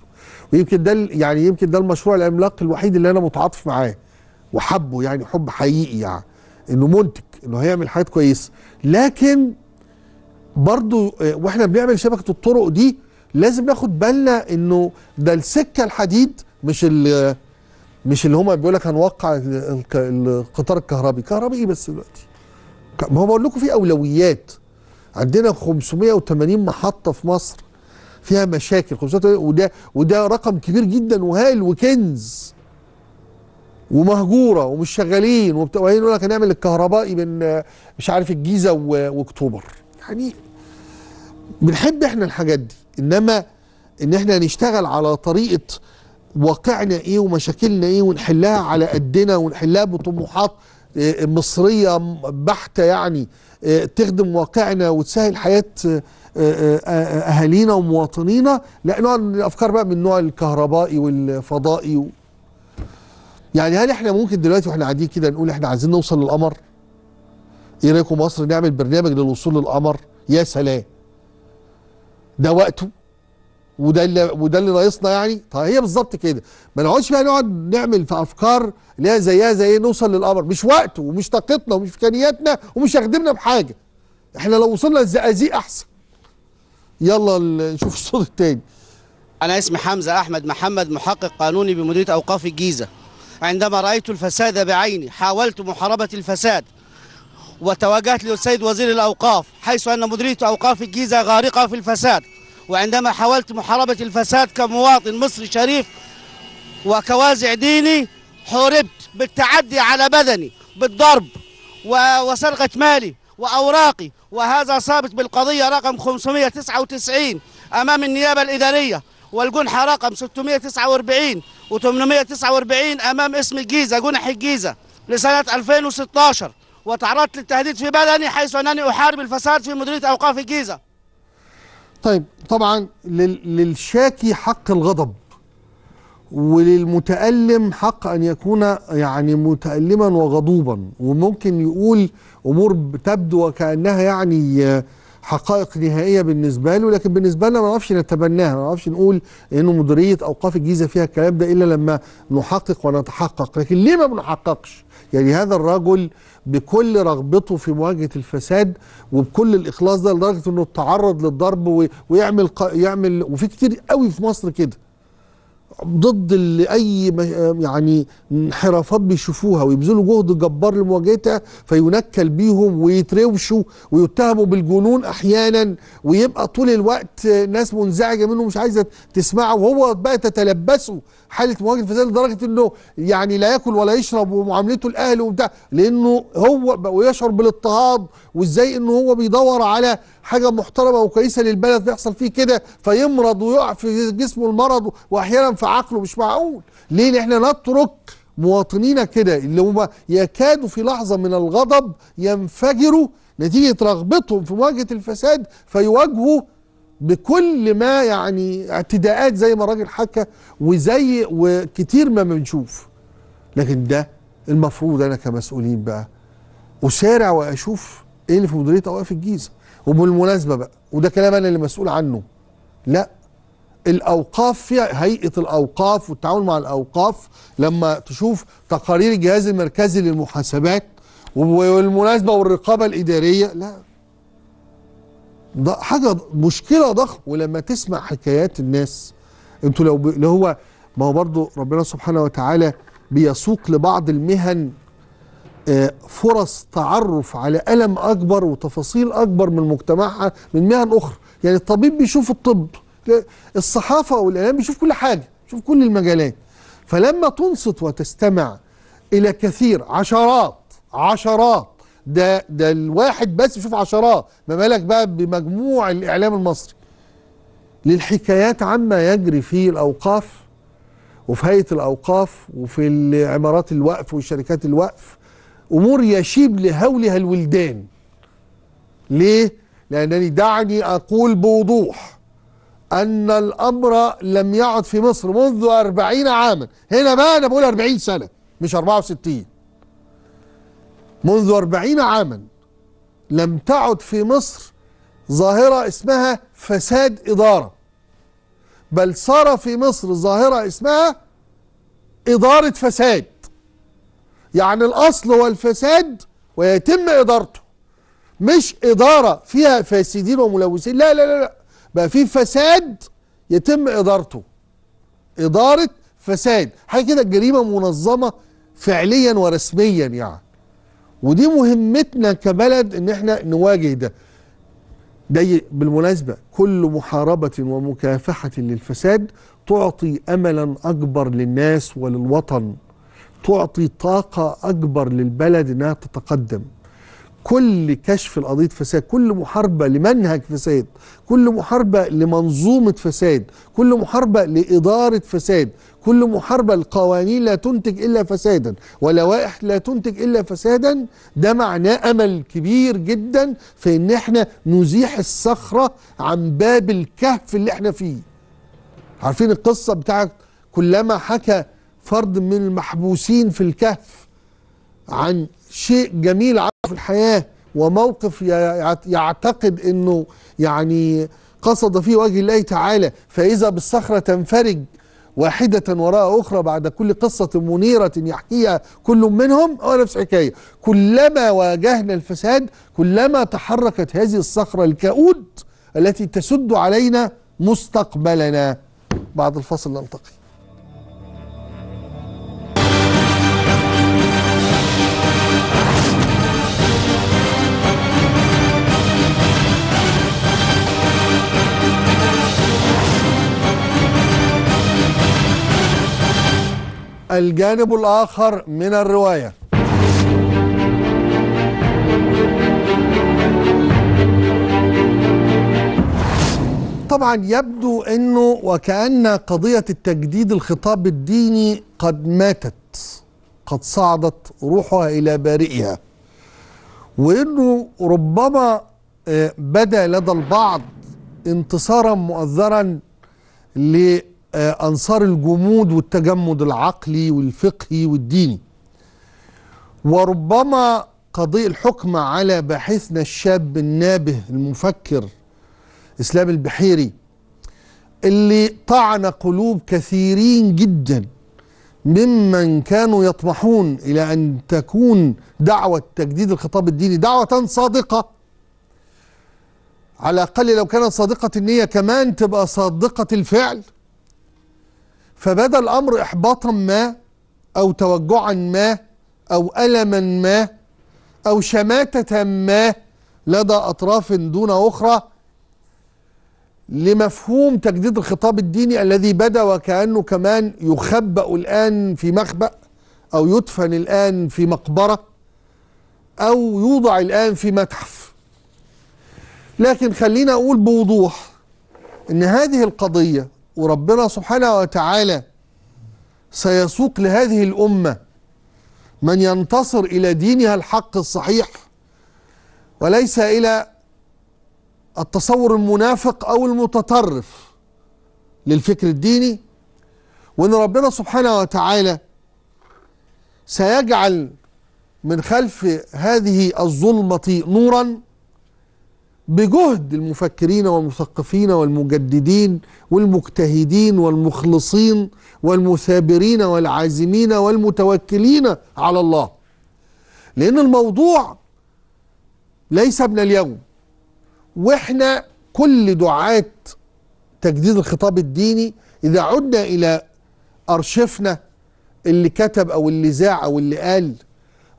ويمكن ده يعني يمكن ده المشروع العملاق الوحيد اللي أنا متعاطف معاه وحبه يعني حب حقيقي يعني إنه منتج إنه هيعمل حاجات كويسة. لكن برضو آه، وإحنا بنعمل شبكة الطرق دي لازم ناخد بالنا إنه ده السكة الحديد مش ال مش اللي هما بيقول لك هنوقع القطار الكهربي. كهربي إيه بس دلوقتي؟ ما هو بقول لكم في أولويات. عندنا 580 محطة في مصر فيها مشاكل 580 وده وده رقم كبير جدا وهائل وكنز ومهجورة ومش شغالين وبت- وبعدين يقول لك هنعمل الكهربائي من مش عارف الجيزة وأكتوبر. يعني بنحب إحنا الحاجات دي إنما إن إحنا نشتغل على طريقة واقعنا إيه ومشاكلنا إيه ونحلها على قدنا ونحلها بطموحات آه، مصرية بحتة يعني تخدم واقعنا وتسهل حياة آه، آه، أهالينا ومواطنينا لا نوع من الأفكار بقى من النوع الكهربائي والفضائي و... يعني هل إحنا ممكن دلوقتي وإحنا قاعدين كده نقول إحنا عايزين نوصل للقمر؟ إيه رأيكم مصر نعمل برنامج للوصول للقمر؟ يا سلام ده وقته وده اللي وده اللي ناقصنا يعني؟ طيب هي بالظبط كده. ما نقعدش بقى نقعد نعمل في أفكار اللي هي زيها زي إيه نوصل للقمر. مش وقته ومش طاقتنا ومش إمكانياتنا ومش هيخدمنا بحاجة. إحنا لو وصلنا للزقازيق أحسن. يلا نشوف الصوت التاني. أنا اسمي حمزة أحمد محمد محقق قانوني بمديرية أوقاف الجيزة. عندما رأيت الفساد بعيني حاولت محاربة الفساد. وتوجهت للسيد وزير الأوقاف حيث أن مديرية أوقاف الجيزة غارقة في الفساد. وعندما حاولت محاربة الفساد كمواطن مصري شريف وكوازع ديني حوربت بالتعدي على بدني بالضرب وسرقة مالي وأوراقي وهذا ثابت بالقضية رقم 599 أمام النيابة الإدارية والجنحة رقم 649 و849 أمام اسم الجيزة جنح الجيزة لسنة 2016 وتعرضت للتهديد في بدني حيث أنني أحارب الفساد في مديرية أوقاف الجيزة. طيب طبعا لل- للشاكي حق الغضب وللمتألم حق أن يكون يعني متألما وغضوبا وممكن يقول أمور تبدو وكأنها يعني حقائق نهائية بالنسبة له لكن بالنسبة لنا ما نعرفش نتبناها ما نعرفش نقول إنه مديرية أوقاف الجيزة فيها الكلام ده إلا لما نحقق ونتحقق. لكن ليه ما بنحققش؟ يعني هذا الرجل بكل رغبته في مواجهة الفساد وبكل الإخلاص ده لدرجة إنه تعرض للضرب ويعمل يعمل وفي كتير قوي في مصر كده. ضد اللي أي يعني انحرافات بيشوفوها ويبذلوا جهد جبار لمواجهتها فينكل بيهم ويتروشوا ويتهموا بالجنون أحيانا ويبقى طول الوقت ناس منزعجة منه مش عايزة تسمعه وهو بقى تتلبسه حالة مواجهة الفساد لدرجة إنه يعني لا ياكل ولا يشرب ومعاملته الأهل وبتاع لأنه هو بقى ويشعر بالاضطهاد وإزاي إنه هو بيدور على حاجة محترمة وكويسة للبلد بيحصل فيه كده فيمرض ويقع في جسمه المرض وأحيانا في عقله مش معقول. ليه؟ إحنا نترك مواطنينا كده اللي هم يكادوا في لحظة من الغضب ينفجروا نتيجة رغبتهم في مواجهة الفساد فيواجهوا بكل ما يعني اعتداءات زي ما الراجل حكى وزي وكتير ما بنشوف. لكن ده المفروض أنا كمسؤولين بقى أسارع وأشوف إيه اللي في مديرية أوقاف الجيزة. وبالمناسبة بقى وده كلام أنا اللي مسؤول عنه. لا الأوقاف فيها هيئة الأوقاف والتعامل مع الأوقاف لما تشوف تقارير الجهاز المركزي للمحاسبات والمناسبة والرقابة الإدارية لا. ده حاجة مشكلة ضخمة. ولما تسمع حكايات الناس أنتوا لو ب... اللي هو ما هو برضه ربنا سبحانه وتعالى بيسوق لبعض المهن فرص تعرف على ألم أكبر وتفاصيل أكبر من مجتمعها من مهن أخرى. يعني الطبيب بيشوف الطب الصحافة والإعلام بيشوف كل حاجة بيشوف كل المجالات. فلما تنصت وتستمع إلى كثير عشرات عشرات ده ده الواحد بس يشوف عشرات. ما بالك بقى بمجموع الإعلام المصري. للحكايات عما يجري في الأوقاف وفي هيئة الأوقاف وفي عمارات الوقف وشركات الوقف. أمور يشيب لهولها الولدان. ليه؟ لأنني دعني أقول بوضوح أن الأمر لم يعد في مصر منذ أربعين عاما. هنا بقى أنا بقول أربعين سنة مش 64 منذ أربعين عاما لم تعد في مصر ظاهرة اسمها فساد إدارة. بل صار في مصر ظاهرة اسمها إدارة فساد. يعني الأصل هو الفساد ويتم إدارته. مش إدارة فيها فاسدين وملوثين. لا لا لا, لا. بقى في فساد يتم إدارته. إدارة فساد. حاجة كده جريمة منظمة فعليا ورسميا يعني. ودي مهمتنا كبلد إن إحنا نواجه ده. ده بالمناسبة كل محاربة ومكافحة للفساد تعطي املا أكبر للناس وللوطن. تعطي طاقة أكبر للبلد إنها تتقدم. كل كشف القضية فساد كل محاربة لمنهج فساد كل محاربة لمنظومة فساد كل محاربة لإدارة فساد كل محاربة القوانين لا تنتج إلا فسادا ولوائح لا تنتج إلا فسادا ده معناه أمل كبير جدا في إن إحنا نزيح الصخرة عن باب الكهف اللي إحنا فيه. عارفين القصة بتاعت كلما حكى فرد من المحبوسين في الكهف عن شيء جميل عنه في الحياة وموقف يعتقد إنه يعني قصد فيه وجه الله تعالى فإذا بالصخرة تنفرج واحدة وراء أخرى بعد كل قصة منيرة يحكيها كل منهم هو نفس الحكاية كلما واجهنا الفساد كلما تحركت هذه الصخرة الكؤود التي تسد علينا مستقبلنا. بعد الفصل نلتقي. الجانب الآخر من الرواية. طبعا يبدو أنه وكأن قضية التجديد الخطاب الديني قد ماتت قد صعدت روحها إلى بارئها وأنه ربما آه، بدا لدى البعض انتصارا مؤذرا ل لانصار الجمود والتجمد العقلي والفقهي والديني. وربما قضية الحكم على باحثنا الشاب النابه المفكر إسلام البحيري اللي طعن قلوب كثيرين جدا ممن كانوا يطمحون إلى أن تكون دعوة تجديد الخطاب الديني دعوة صادقة. على الأقل لو كانت صادقة النية كمان تبقى صادقة الفعل. فبدأ الأمر احباطا ما أو توجعا ما أو الما ما أو شماتة ما لدى أطراف دون أخرى لمفهوم تجديد الخطاب الديني الذي بدأ وكأنه كمان يخبأ الآن في مخبأ أو يدفن الآن في مقبرة أو يوضع الآن في متحف. لكن خلينا أقول بوضوح إن هذه القضية وربنا سبحانه وتعالى سيسوق لهذه الأمة من ينتصر إلى دينها الحق الصحيح وليس إلى التصور المنافق أو المتطرف للفكر الديني وإن ربنا سبحانه وتعالى سيجعل من خلف هذه الظلمة نورا بجهد المفكرين والمثقفين والمجددين والمجتهدين والمخلصين والمثابرين والعازمين والمتوكلين على الله. لأن الموضوع ليس من اليوم. وإحنا كل دعاة تجديد الخطاب الديني إذا عدنا إلى أرشفنا اللي كتب أو اللي ذاع أو اللي قال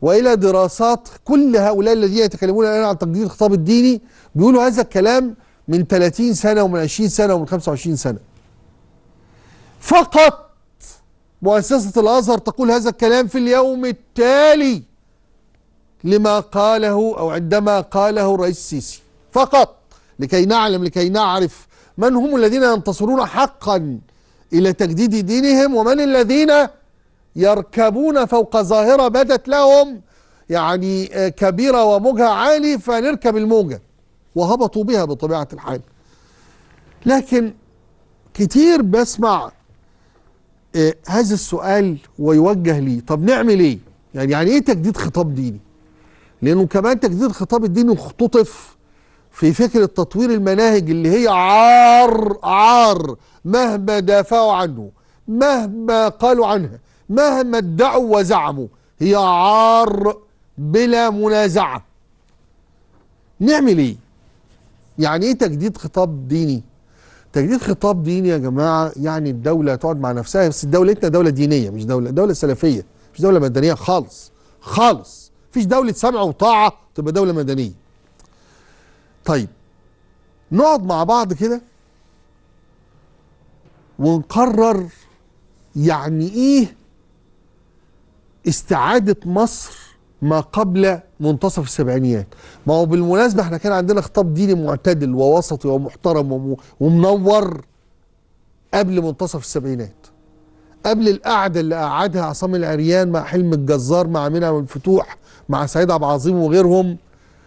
وإلى دراسات كل هؤلاء الذين يتكلمون الآن عن تجديد الخطاب الديني بيقولوا هذا الكلام من 30 سنة ومن 20 سنة ومن 25 سنة. فقط مؤسسة الأزهر تقول هذا الكلام في اليوم التالي لما قاله أو عندما قاله الرئيس السيسي. فقط لكي نعلم لكي نعرف من هم الذين ينتصرون حقا إلى تجديد دينهم ومن الذين يركبون فوق ظاهرة بدت لهم يعني كبيرة وموجها عالي فنركب الموجة. وهبطوا بها بطبيعة الحال. لكن كتير بسمع آه، هذا السؤال ويوجه لي طب نعمل إيه؟ يعني يعني إيه تجديد خطاب ديني؟ لأنه كمان تجديد الخطاب الديني اختطف في فكرة تطوير المناهج اللي هي عار عار مهما دافعوا عنه مهما قالوا عنها مهما ادعوا وزعموا هي عار بلا منازعة. نعمل إيه؟ يعني إيه تجديد خطاب ديني؟ تجديد خطاب ديني يا جماعة يعني الدولة تقعد مع نفسها بس دولتنا دولة دينية مش دولة دولة سلفية مش دولة مدنية خالص خالص. مفيش دولة سمع وطاعة تبقى دولة مدنية. طيب نقعد مع بعض كده ونقرر يعني إيه استعادة مصر ما قبل منتصف السبعينيات. ما هو بالمناسبة إحنا كان عندنا خطاب ديني معتدل ووسطي ومحترم وم- ومنور قبل منتصف السبعينات. قبل القعدة اللي قعدها عصام العريان مع حلم الجزار مع منعم الفتوح مع سعيد عبد العظيم وغيرهم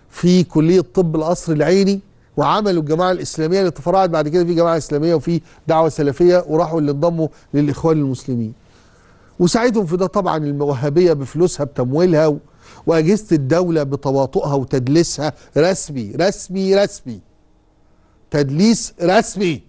في كلية طب القصر العيني وعملوا الجماعة الإسلامية اللي تفرعت بعد كده في جماعة إسلامية وفي دعوة سلفية وراحوا اللي انضموا للإخوان المسلمين. وساعدهم في ده طبعا الوهابية بفلوسها بتمويلها و- وأجهزة الدولة بتواطؤها وتدليسها رسمي رسمي رسمي. تدليس رسمي.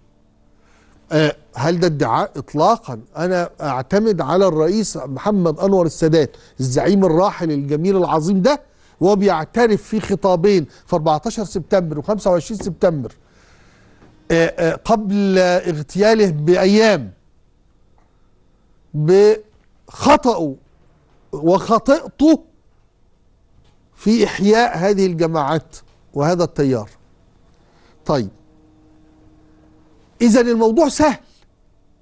آه، هل ده ادعاء اطلاقا؟ أنا أعتمد على الرئيس محمد أنور السادات الزعيم الراحل الجميل العظيم ده وهو بيعترف في خطابين في 14 سبتمبر و25 سبتمبر. آه، آه، قبل اغتياله بأيام بخطأه وخطئته في إحياء هذه الجماعات وهذا التيار. طيب. اذا الموضوع سهل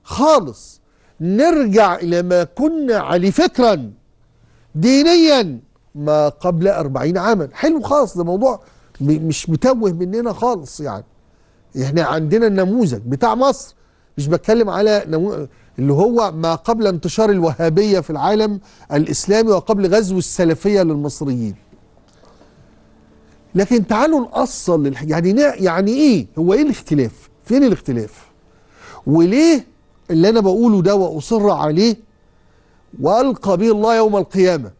خالص. نرجع إلى ما كنا عليه فكرا دينيا ما قبل أربعين عاما. حلو خالص ده موضوع مش متوه مننا خالص يعني. إحنا عندنا النموذج بتاع مصر. مش بتكلم على نمو... اللي هو ما قبل انتشار الوهابية في العالم الإسلامي وقبل غزو السلفية للمصريين. لكن تعالوا نأصل. يعني يعني إيه؟ هو إيه الاختلاف؟ فين الاختلاف؟ وليه اللي أنا بقوله ده وأصر عليه وألقى به الله يوم القيامة؟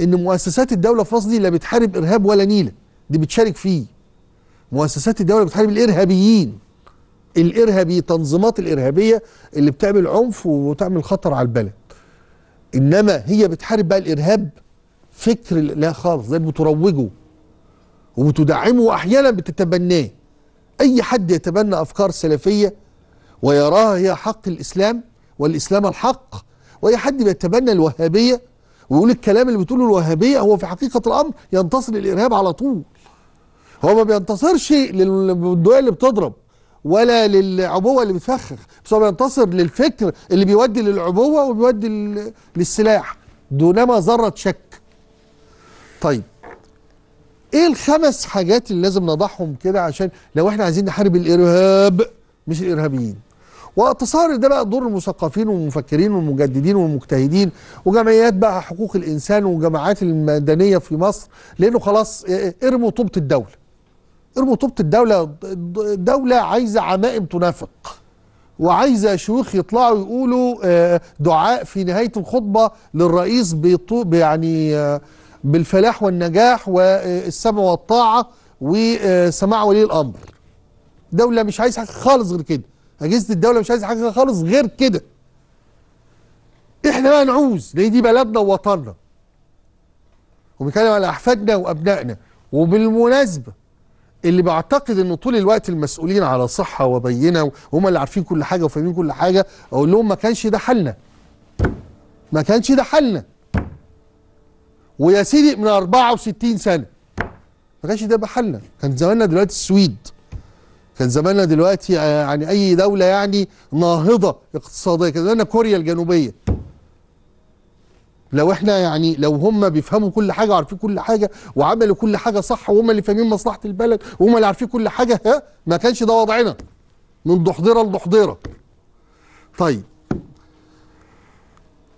إن مؤسسات الدولة في مصر دي لا بتحارب إرهاب ولا نيلة دي بتشارك فيه. مؤسسات الدولة بتحارب الإرهابيين. الإرهابي تنظيمات الإرهابية اللي بتعمل عنف وتعمل خطر على البلد. إنما هي بتحارب بقى الإرهاب فكر لا خالص ده بتروجه وبتدعمه واحيانا بتتبناه. أي حد يتبنى أفكار سلفية ويراها هي حق الإسلام والإسلام الحق وأي حد بيتبنى الوهابية ويقول الكلام اللي بتقوله الوهابية هو في حقيقة الأمر ينتصر للإرهاب على طول. هو ما بينتصرش للبندقيه اللي بتضرب ولا للعبوة اللي بتفخخ بس هو بينتصر للفكر اللي بيودي للعبوة وبيودي لل- للسلاح دونما ذره شك. طيب إيه الخمس حاجات اللي لازم نضعهم كده عشان لو إحنا عايزين نحارب الإرهاب مش الإرهابيين. واتصار ده بقى دور المثقفين والمفكرين والمجددين والمجتهدين وجمعيات بقى حقوق الإنسان وجماعات المدنية في مصر لأنه خلاص آه، ارموا طوبة الدولة. ارموا طوبة الدولة الدولة عايزة عمائم تنافق وعايزة شيوخ يطلعوا يقولوا آه، دعاء في نهاية الخطبة للرئيس بيطو- يعني آه، بالفلاح والنجاح والسمع والطاعة وسماع ولي الأمر. دولة مش عايز حاجة خالص غير كده. أجهزة الدولة مش عايزة حاجة خالص غير كده. إحنا بقى نعوز لأن دي بلدنا ووطننا. وبنتكلم على أحفادنا وأبنائنا وبالمناسبة اللي بعتقد ان طول الوقت المسؤولين على صحة وبينة وهم اللي عارفين كل حاجة وفاهمين كل حاجة أقول لهم ما كانش ده حلنا ما كانش ده حلنا ويا سيدي من 64 سنة. ما كانش ده بحلنا كان زماننا دلوقتي السويد. كان زماننا دلوقتي آه، يعني أي دولة يعني ناهضة اقتصادية. كان زماننا كوريا الجنوبية. لو إحنا يعني لو هم بيفهموا كل حاجة وعارفين كل حاجة وعملوا كل حاجة صح وهم اللي فاهمين مصلحة البلد وهم اللي عارفين كل حاجة ها ما كانش ده وضعنا. من ضحضرة لضحضرة. طيب.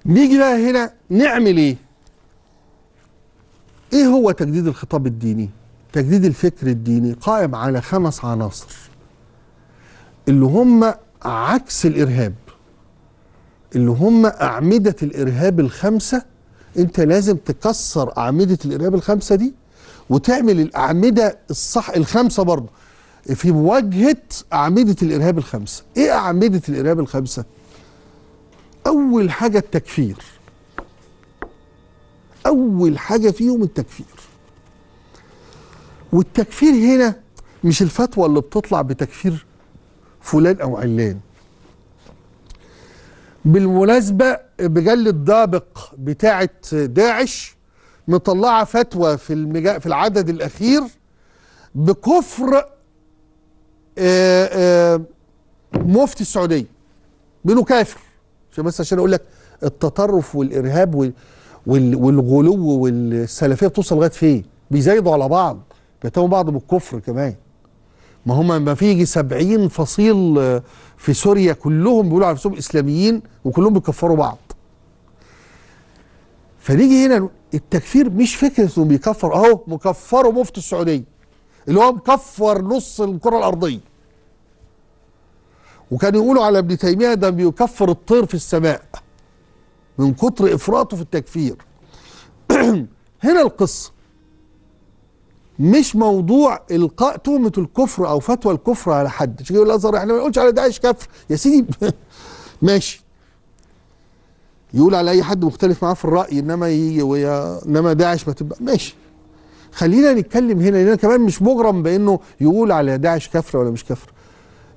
نيجي بقى هنا نعمل إيه؟ إيه هو تجديد الخطاب الديني؟ تجديد الفكر الديني قائم على خمس عناصر. اللي هم عكس الإرهاب. اللي هم أعمدة الإرهاب الخمسة. أنت لازم تكسر أعمدة الإرهاب الخمسة دي وتعمل الأعمدة الصح الخمسة برضه. في مواجهة أعمدة الإرهاب الخمسة. إيه أعمدة الإرهاب الخمسة؟ أول حاجة التكفير. أول حاجة فيهم التكفير. والتكفير هنا مش الفتوى اللي بتطلع بتكفير فلان أو علان. بالمناسبة مجلة دابق بتاعة داعش مطلعة فتوى في المجا... في العدد الأخير بكفر آه، آه، مفتي السعودية بينه كافر. عشان بس عشان أقول لك التطرف والإرهاب وال... وال... والغلو والسلفية بتوصل لغاية فين بيزايدوا على بعض بيتهموا بعض بالكفر كمان ما هم ما في يجي 70 فصيل في سوريا كلهم بيقولوا على نفسهم إسلاميين وكلهم بيكفروا بعض. فنيجي هنا التكفير مش فكرة انه بيكفر أهو مكفروا مفتي السعودية اللي هو مكفر نص الكرة الأرضية. وكانوا يقولوا على ابن تيمية ده بيكفر الطير في السماء من كتر إفراطه في التكفير. *clears throat* هنا القصة. مش موضوع إلقاء تهمة الكفر أو فتوى الكفر على حد. عشان يقول الأزهر إحنا ما نقولش على داعش كفر. يا سيدي. *laughs* ماشي. يقول على أي حد مختلف معاه في الرأي إنما يجي ويا إنما داعش ما تبقى. ماشي. خلينا نتكلم هنا لأن كمان مش مغرم بأنه يقول على داعش كفر ولا مش كفر.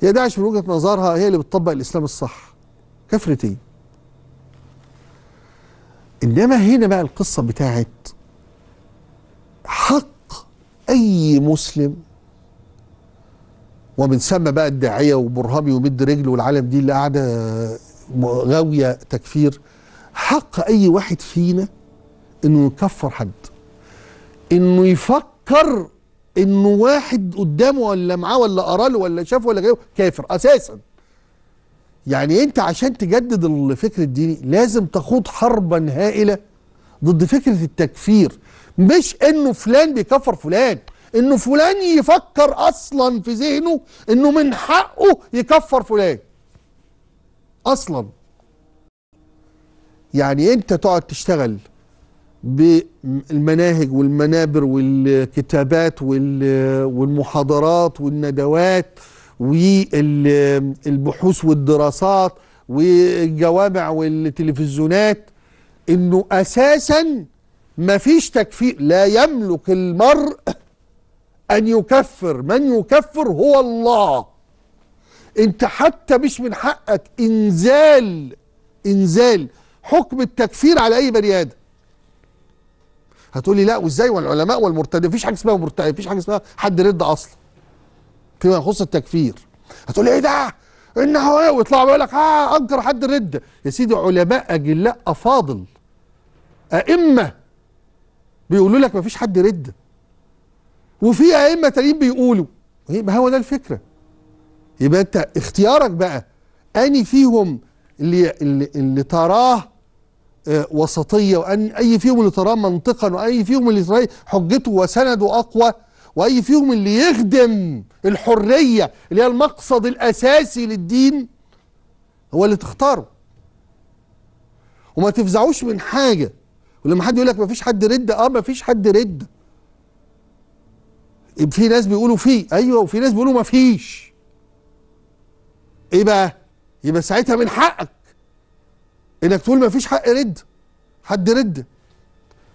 هي داعش من وجهة نظرها هي اللي بتطبق الإسلام الصح. كفرة إيه إنما هنا بقى القصة بتاعت حق أي مسلم ومن ثم بقى الداعية وبرهامي ومد رجله والعالم دي اللي قاعدة غاوية تكفير. حق أي واحد فينا إنه يكفر حد إنه يفكر إنه واحد قدامه ولا معاه ولا قرا له ولا شافه ولا جاية كافر أساسا. يعني انت عشان تجدد الفكر الديني لازم تخوض حربا هائلة ضد فكرة التكفير. مش انه فلان بيكفر فلان انه فلان يفكر أصلا في ذهنه إنه من حقه يكفر فلان. أصلا. يعني أنت تقعد تشتغل بالمناهج والمنابر والكتابات وال- والمحاضرات والندوات والبحوث والدراسات والجوامع والتلفزيونات إنه أساسا ما فيش تكفير لا يملك المرء أن يكفر. من يكفر؟ هو الله. أنت حتى مش من حقك. إنزال إنزال. حكم التكفير على أي بني آدم. هتقولي لا وإزاي؟ والعلماء والمرتد مفيش حاجة اسمها مرتد مفيش حاجة اسمها حد رد أصلا. فيما يخص التكفير. هتقولي إيه ده؟ انه إيه؟ ويطلع بيقول لك آه أنكر حد الرد. يا سيدي علماء أجلاء أفاضل. أئمة بيقولوا لك مفيش حد رد. وفي أئمة تانيين بيقولوا. ما هو ده الفكرة. يبقى أنت اختيارك بقى أني فيهم اللي اللي, اللي تراه آه، وسطية وأن أي فيهم اللي تراه منطقا وأي فيهم اللي تراه حجته وسنده أقوى وأي فيهم اللي يخدم الحرية اللي هي المقصد الأساسي للدين هو اللي تختاره. وما تفزعوش من حاجة. ولما حد يقول لك ما فيش حد رد آه ما فيش حد رد. في ناس بيقولوا فيه أيوه وفي ناس بيقولوا ما فيش إيه بقى؟ يبقى ساعتها من حقك إنك تقول ما فيش حق رد حد رد.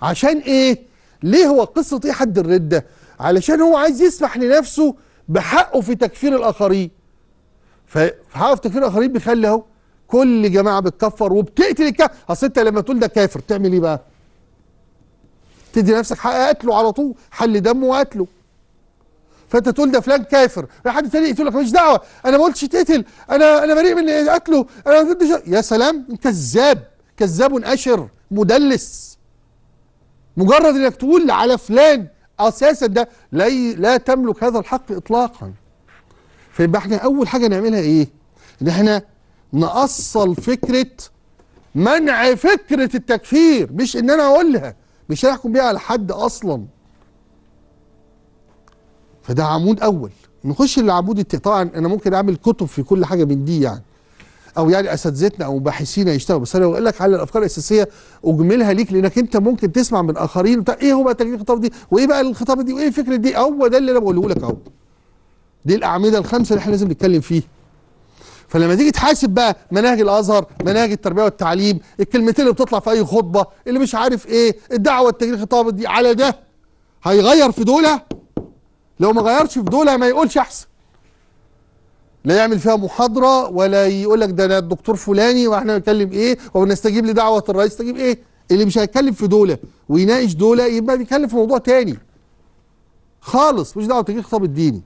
عشان إيه؟ ليه هو قصة إيه حد الردة علشان هو عايز يسمح لنفسه بحقه في تكفير الآخرين. فحقه في تكفير الآخرين بيخلي أهو كل جماعة بتكفر وبتقتل الكافر أصل أنت لما تقول ده كافر تعمل إيه بقى؟ تدي نفسك حق قتله على طول حل دمه وقتله. فأنت تقول ده فلان كافر حد تاني يقول لك ماليش دعوة أنا ما قلتش تقتل أنا أنا بريء من قتله أنا ضدش. يا سلام كذاب كذاب أشر مدلس. مجرد إنك تقول على فلان أساسا ده لا لا تملك هذا الحق اطلاقا. فيبقى إحنا أول حاجة نعملها إيه؟ إن إحنا نأصل فكرة منع فكرة التكفير مش إن أنا أقولها مش هنحكم بيها على حد أصلا. فده عمود أول. نخش للعمود التاني. طبعا أنا ممكن أعمل كتب في كل حاجة من دي يعني. أو يعني أساتذتنا أو باحثينا يشتغلوا بس أنا بقول لك على الأفكار الأساسية أجملها ليك لأنك أنت ممكن تسمع من آخرين. بتاع إيه هو بقى تجديد الخطاب دي؟ وإيه بقى الخطاب دي؟ وإيه الفكرة دي؟ هو ده اللي أنا بقوله لك أهو. دي الأعمدة الخمسة اللي إحنا لازم نتكلم فيه. فلما تيجي تحاسب بقى مناهج الأزهر مناهج التربية والتعليم الكلمتين اللي بتطلع في أي خطبة اللي مش عارف إيه الدعوة التجديد الخطاب دي على ده هيغير في دول لو ما غيرش في دول ما يقولش أحسن. لا يعمل فيها محاضرة ولا يقول لك ده أنا الدكتور فلاني وإحنا بنتكلم إيه ونستجيب لدعوة الرئيس. تجيب إيه؟ اللي مش هيتكلم في دولة. ويناقش دولة يبقى بيتكلم في موضوع تاني. خالص مش دعوة تجيب الخطاب الديني.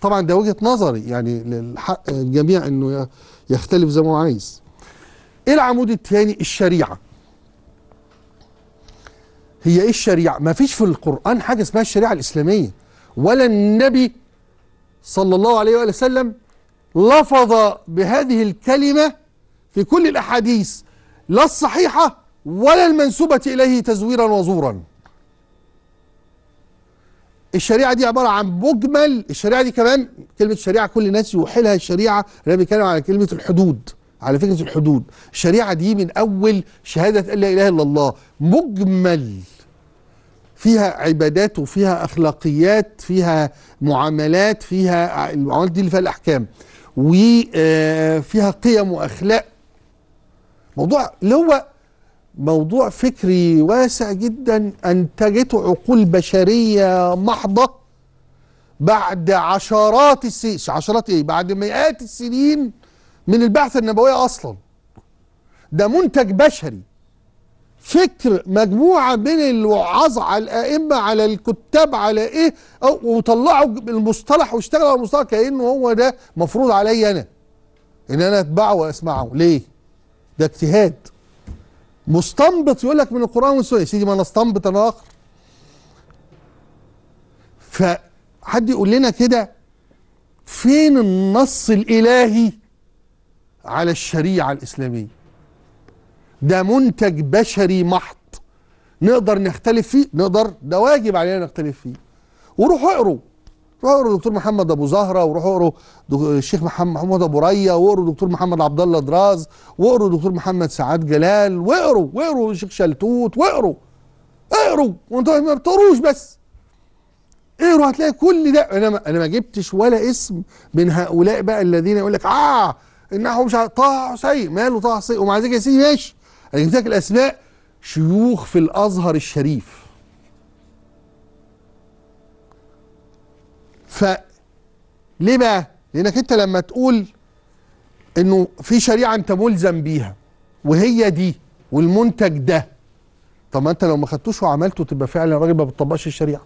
طبعا ده وجهة نظري يعني للحق الجميع إنه يختلف زي ما هو عايز. إيه العمود الثاني الشريعة. هي إيه الشريعة؟ ما فيش في القرآن حاجة اسمها الشريعة الإسلامية. ولا النبي صلى الله عليه وآله وسلم لفظ بهذه الكلمة في كل الأحاديث لا الصحيحة ولا المنسوبة إليه تزويرا وزورا. الشريعة دي عبارة عن مجمل الشريعة دي كمان كلمة شريعة كل الناس يوحي لها الشريعة أنا بيتكلم على كلمة الحدود على فكرة الحدود. الشريعة دي من أول شهادة أن لا إله إلا الله. مجمل. فيها عبادات وفيها أخلاقيات فيها معاملات فيها المعاملات دي اللي فيها الأحكام. وفيها قيم وأخلاق. موضوع اللي هو موضوع فكري واسع جدا انتجته عقول بشرية محضة بعد عشرات السنين عشرات إيه؟ بعد مئات السنين من البعثة النبوية أصلا. ده منتج بشري. فكر مجموعة من الوعاظ على الأئمة على الكتاب على إيه أو وطلعوا المصطلح واشتغلوا على المصطلح كانه هو ده مفروض عليا أنا. إن أنا أتبعه وأسمعه. ليه؟ ده اجتهاد. مستنبط يقول لك من القرآن والسنة. يا سيدي ما أنا استنبط أنا آخر. حد يقول لنا كده فين النص الإلهي على الشريعة الإسلامية؟ ده منتج بشري محض. نقدر نختلف فيه نقدر ده واجب علينا نختلف فيه. وروحوا اقروا. روحوا اقروا دكتور محمد ابو زهرة وروحوا اقروا الشيخ محمد محمود ابو ريا واقروا دكتور محمد عبد الله دراز واقروا دكتور محمد سعاد جلال واقروا واقروا الشيخ شلتوت واقروا. اقروا وانتوا ما بتقروش بس. اقروا هتلاقي كل ده. أنا ما أنا ما جبتش ولا اسم من هؤلاء بقى الذين يقول لك آه النحو مش طه حسين. ماله طه حسين؟ ومع ذلك يا سيدي ماشي. لك الأسماء شيوخ في الأزهر الشريف ف ليه بقى؟ لأنك أنت لما تقول إنه في شريعة أنت ملزم بيها وهي دي والمنتج ده طب ما أنت لو ما خدتوش وعملته تبقى فعلا راجل ما بتطبقش الشريعة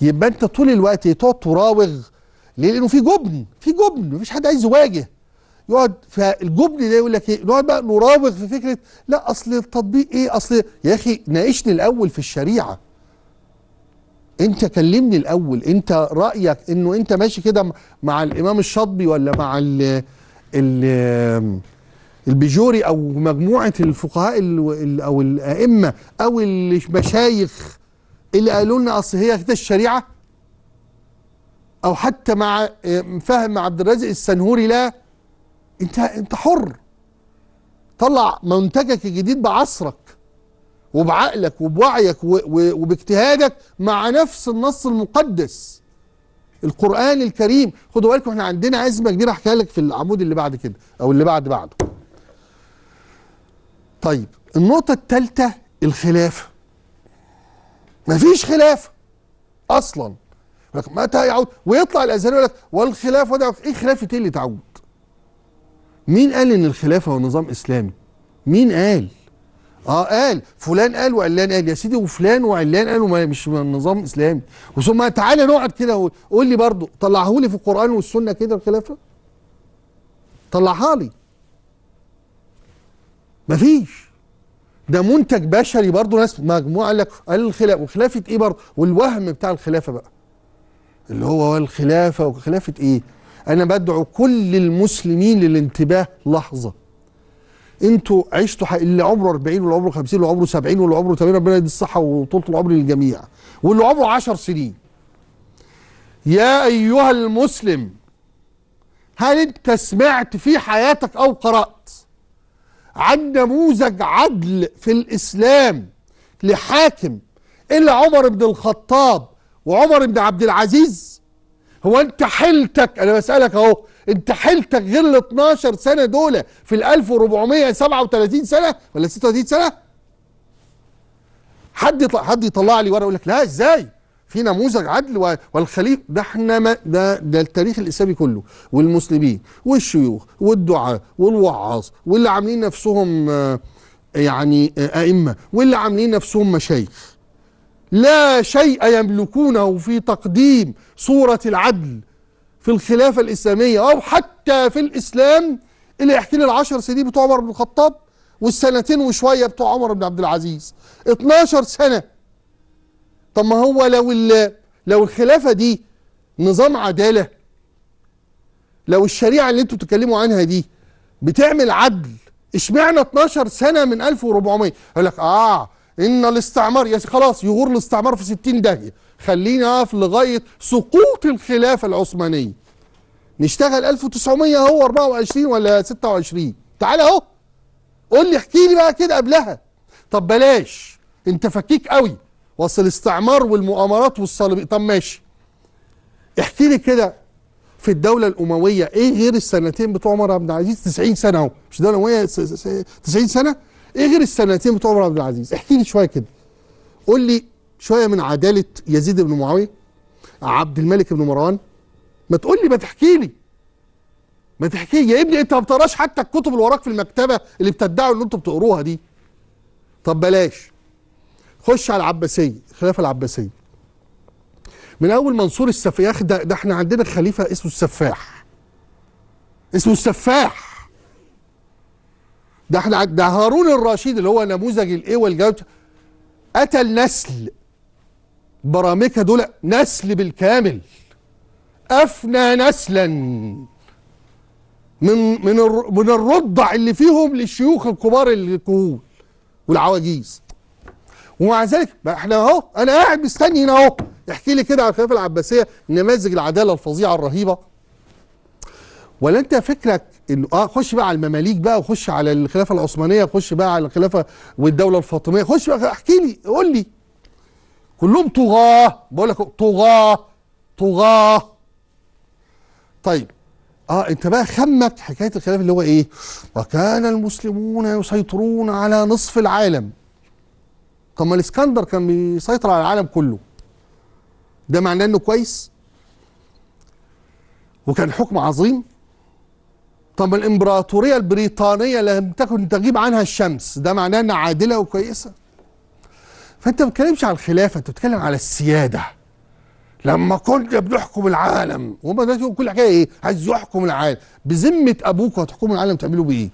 يبقى أنت طول الوقت تقعد تراوغ ليه؟ لأنه في جبن في جبن مفيش حد عايز يواجه يقعد فالجبن ده يقول لك إيه؟ نقعد بقى نراوغ في فكرة لا أصل التطبيق إيه؟ أصل يا أخي ناقشني الأول في الشريعة. أنت كلمني الأول أنت رأيك إنه أنت ماشي كده مع الإمام الشاطبي ولا مع ال ال البيجوري أو مجموعة الفقهاء ال- ال- أو الأئمة أو المشايخ اللي قالوا لنا أصل هي كده الشريعة؟ أو حتى مع آه، فهم عبد الرازق السنهوري لا. انت انت حر. طلع منتجك الجديد بعصرك وبعقلك وبوعيك وباجتهادك مع نفس النص المقدس. القرآن الكريم. خدوا بالكم إحنا عندنا أزمة كبيرة احكيها لك في العمود اللي بعد كده أو اللي بعد بعده. طيب النقطة الثالثة الخلافة. مفيش خلافة أصلا. متى يعود ويطلع الأزهري يقول لك والخلافة ده إيه خلافة إيه اللي تعود؟ مين قال إن الخلافة هو نظام إسلامي؟ مين قال؟ آه قال. فلان قال وعلان قال. يا سيدي وفلان وعلان قالوا مش نظام إسلامي. وثم تعالى نقعد كده وقول لي برضو طلعه لي في القرآن والسنة كده الخلافة؟ طلعها لي. مفيش. ده منتج بشري برضو ناس مجموعة قال لك قال الخلافه وخلافة إيه برضو والوهم بتاع الخلافة بقى. اللي هو الخلافة وخلافة إيه؟ أنا بدعو كل المسلمين للانتباه لحظة. أنتوا عشتوا ح- اللي عمره 40 واللي عمره 50 واللي عمره 70 واللي عمره 80 ربنا يدي الصحة وطولة العمر للجميع. واللي عمره 10 سنين. يا أيها المسلم هل انت سمعت في حياتك أو قرأت عن نموذج عدل في الإسلام لحاكم إلا عمر بن الخطاب وعمر بن عبد العزيز؟ هو انت حيلتك أنا بسألك أهو انت حيلتك غير ال 12 سنة دول في ال 1437 سنة ولا 36 سنة؟ حد يطلع حد يطلع لي ورقة يقول لك لا إزاي؟ في نموذج عدل والخليفه ده إحنا ما ده ده التاريخ الإسلامي كله والمسلمين والشيوخ والدعاة والوعاظ واللي عاملين نفسهم آه، يعني آه، أئمة واللي عاملين نفسهم مشايخ. لا شيء يملكونه في تقديم صورة العدل في الخلافة الإسلامية أو حتى في الإسلام اللي يحكي لي العشر سنين بتوع عمر بن الخطاب والسنتين وشوية بتوع عمر بن عبد العزيز. 12 سنة. طب ما هو لو لو الخلافة دي نظام عدالة لو الشريعة اللي أنتوا بتتكلموا عنها دي بتعمل عدل اشمعنى 12 سنة من 1400 يقول لك آه إن الاستعمار يا سي- خلاص يغور الاستعمار في 60 داهية. خلينا أقف لغاية سقوط الخلافة العثمانية نشتغل 1900 هو 24 ولا 26 تعالى أهو. قول لي احكي لي بقى كده قبلها. طب بلاش. أنت فكيك قوي. وصل الاستعمار والمؤامرات والصليبي طب ماشي. احكي لي كده في الدولة الأموية إيه غير السنتين بتوع عمر بن العزيز؟ 90 سنة أهو. مش الدولة الأموية س- س- س- 90 سنة؟ إيه غير السنتين بتوع عمر بن العزيز؟ احكي لي شوية كده. قول لي شوية من عدالة يزيد بن معاوية عبد الملك بن مروان. ما تقول لي ما تحكي لي. ما تحكي يا ابني انت ما بتقراش حتى الكتب اللي وراك في المكتبة اللي بتدعوا ان أنتوا بتقروها دي. طب بلاش. خش على العباسية الخلافة العباسية. من أول منصور السفاح ده, ده إحنا عندنا خليفة اسمه السفاح. اسمه السفاح. ده إحنا ده هارون الرشيد اللي هو نموذج الايه والجوده قتل نسل برامكة دول نسل بالكامل. أفنى نسلا من من من الرضع اللي فيهم للشيوخ الكبار الكهول والعواجيز. ومع ذلك إحنا اهو أنا قاعد مستني هنا اهو. احكي لي كده على الخلافة العباسية نماذج العدالة الفظيعة الرهيبة. ولا انت فكرك انه آه خش بقى على المماليك بقى وخش على الخلافة العثمانية خش بقى على الخلافة والدولة الفاطمية. خش بقى احكي لي قول لي. كلهم طغاة. بقول لك طغاة طغاة. طيب. آه انت بقى خمك حكاية الخلاف اللي هو إيه؟ وكان المسلمون يسيطرون على نصف العالم. طب ما الإسكندر كان بيسيطر على العالم كله. ده معناه إنه كويس؟ وكان حكم عظيم. طب الإمبراطورية البريطانية لم تكن تغيب عنها الشمس. ده معناه إنها عادلة وكويسة. فأنت ما بتتكلمش على الخلافة أنت بتتكلم على السيادة. لما كنا بنحكم العالم وهم دلوقتي كل حكايه إيه؟ عايز يحكم العالم. بذمة أبوك هتحكموا العالم تعملوا بإيه؟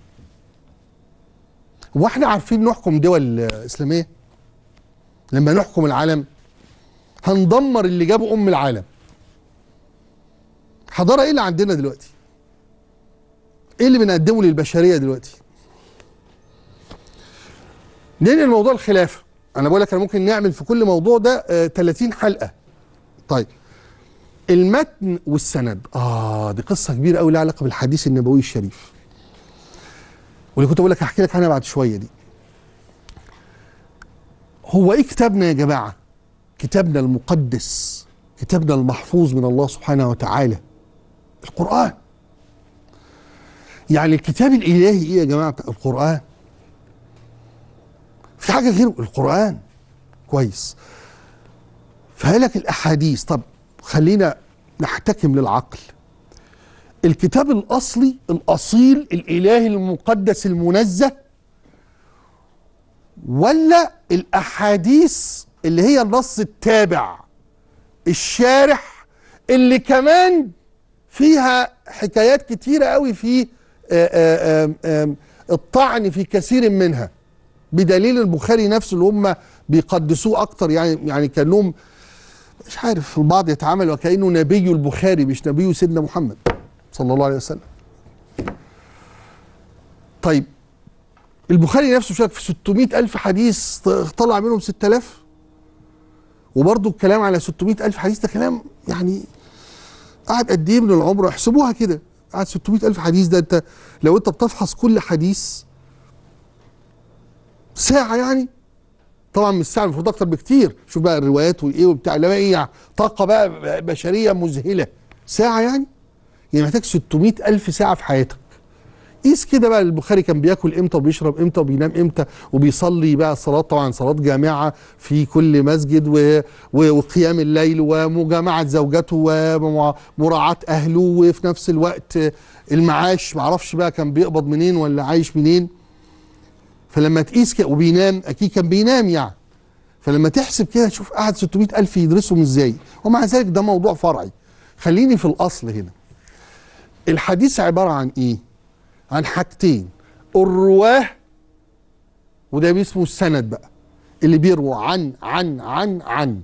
هو إحنا عارفين نحكم دول إسلامية؟ لما نحكم العالم هندمر اللي جابوا أم العالم. حضارة إيه اللي عندنا دلوقتي؟ إيه اللي بنقدمه للبشرية دلوقتي؟ ننقل موضوع الخلافة. أنا بقول لك أنا ممكن نعمل في كل موضوع ده آه 30 حلقة. طيب. المتن والسند. آه دي قصة كبيرة قوي لها علاقة بالحديث النبوي الشريف. واللي كنت بقول لك هحكي لك عنها بعد شوية دي. هو إيه كتابنا يا جماعة؟ كتابنا المقدس كتابنا المحفوظ من الله سبحانه وتعالى. القرآن. يعني الكتاب الإلهي إيه يا جماعة؟ القرآن. في حاجة غير القرآن. كويس. فهلك الأحاديث. طب خلينا نحتكم للعقل. الكتاب الأصلي الأصيل الالهي المقدس المنزه ولا الأحاديث اللي هي النص التابع الشارح اللي كمان فيها حكايات كتيرة قوي في الطعن في كثير منها. بدليل البخاري نفسه اللي هم بيقدسوه أكتر يعني يعني كأنهم مش عارف البعض يتعامل وكأنه نبي البخاري مش نبي سيدنا محمد صلى الله عليه وسلم. طيب البخاري نفسه شارك في 600 ألف حديث طلع منهم 6000 وبرضه الكلام على 600 ألف حديث ده كلام يعني قعد قد إيه من العمر؟ احسبوها كده. قعد 600 ألف حديث. ده انت لو انت بتفحص كل حديث ساعة يعني طبعا مش ساعة المفروض أكتر بكتير. شوف بقى الروايات وإيه وبتاع لا إيه طاقة بقى بشرية مذهلة. ساعة يعني؟ يعني محتاج 600 ألف ساعة في حياتك. قيس كده بقى البخاري كان بياكل إمتى وبيشرب إمتى وبينام إمتى وبيصلي بقى صلاة طبعا صلاة جامعة في كل مسجد و... و... وقيام الليل ومجامعة زوجته ومراعاة أهله وفي نفس الوقت المعاش. معرفش بقى كان بيقبض منين ولا عايش منين. فلما تقيس كده وبينام أكيد كان بينام يعني. فلما تحسب كده تشوف قعد 600 ألف يدرسهم إزاي؟ ومع ذلك ده موضوع فرعي. خليني في الأصل هنا. الحديث عبارة عن إيه؟ عن حاجتين. الرواة وده اسمه السند بقى اللي بيروى عن عن عن عن.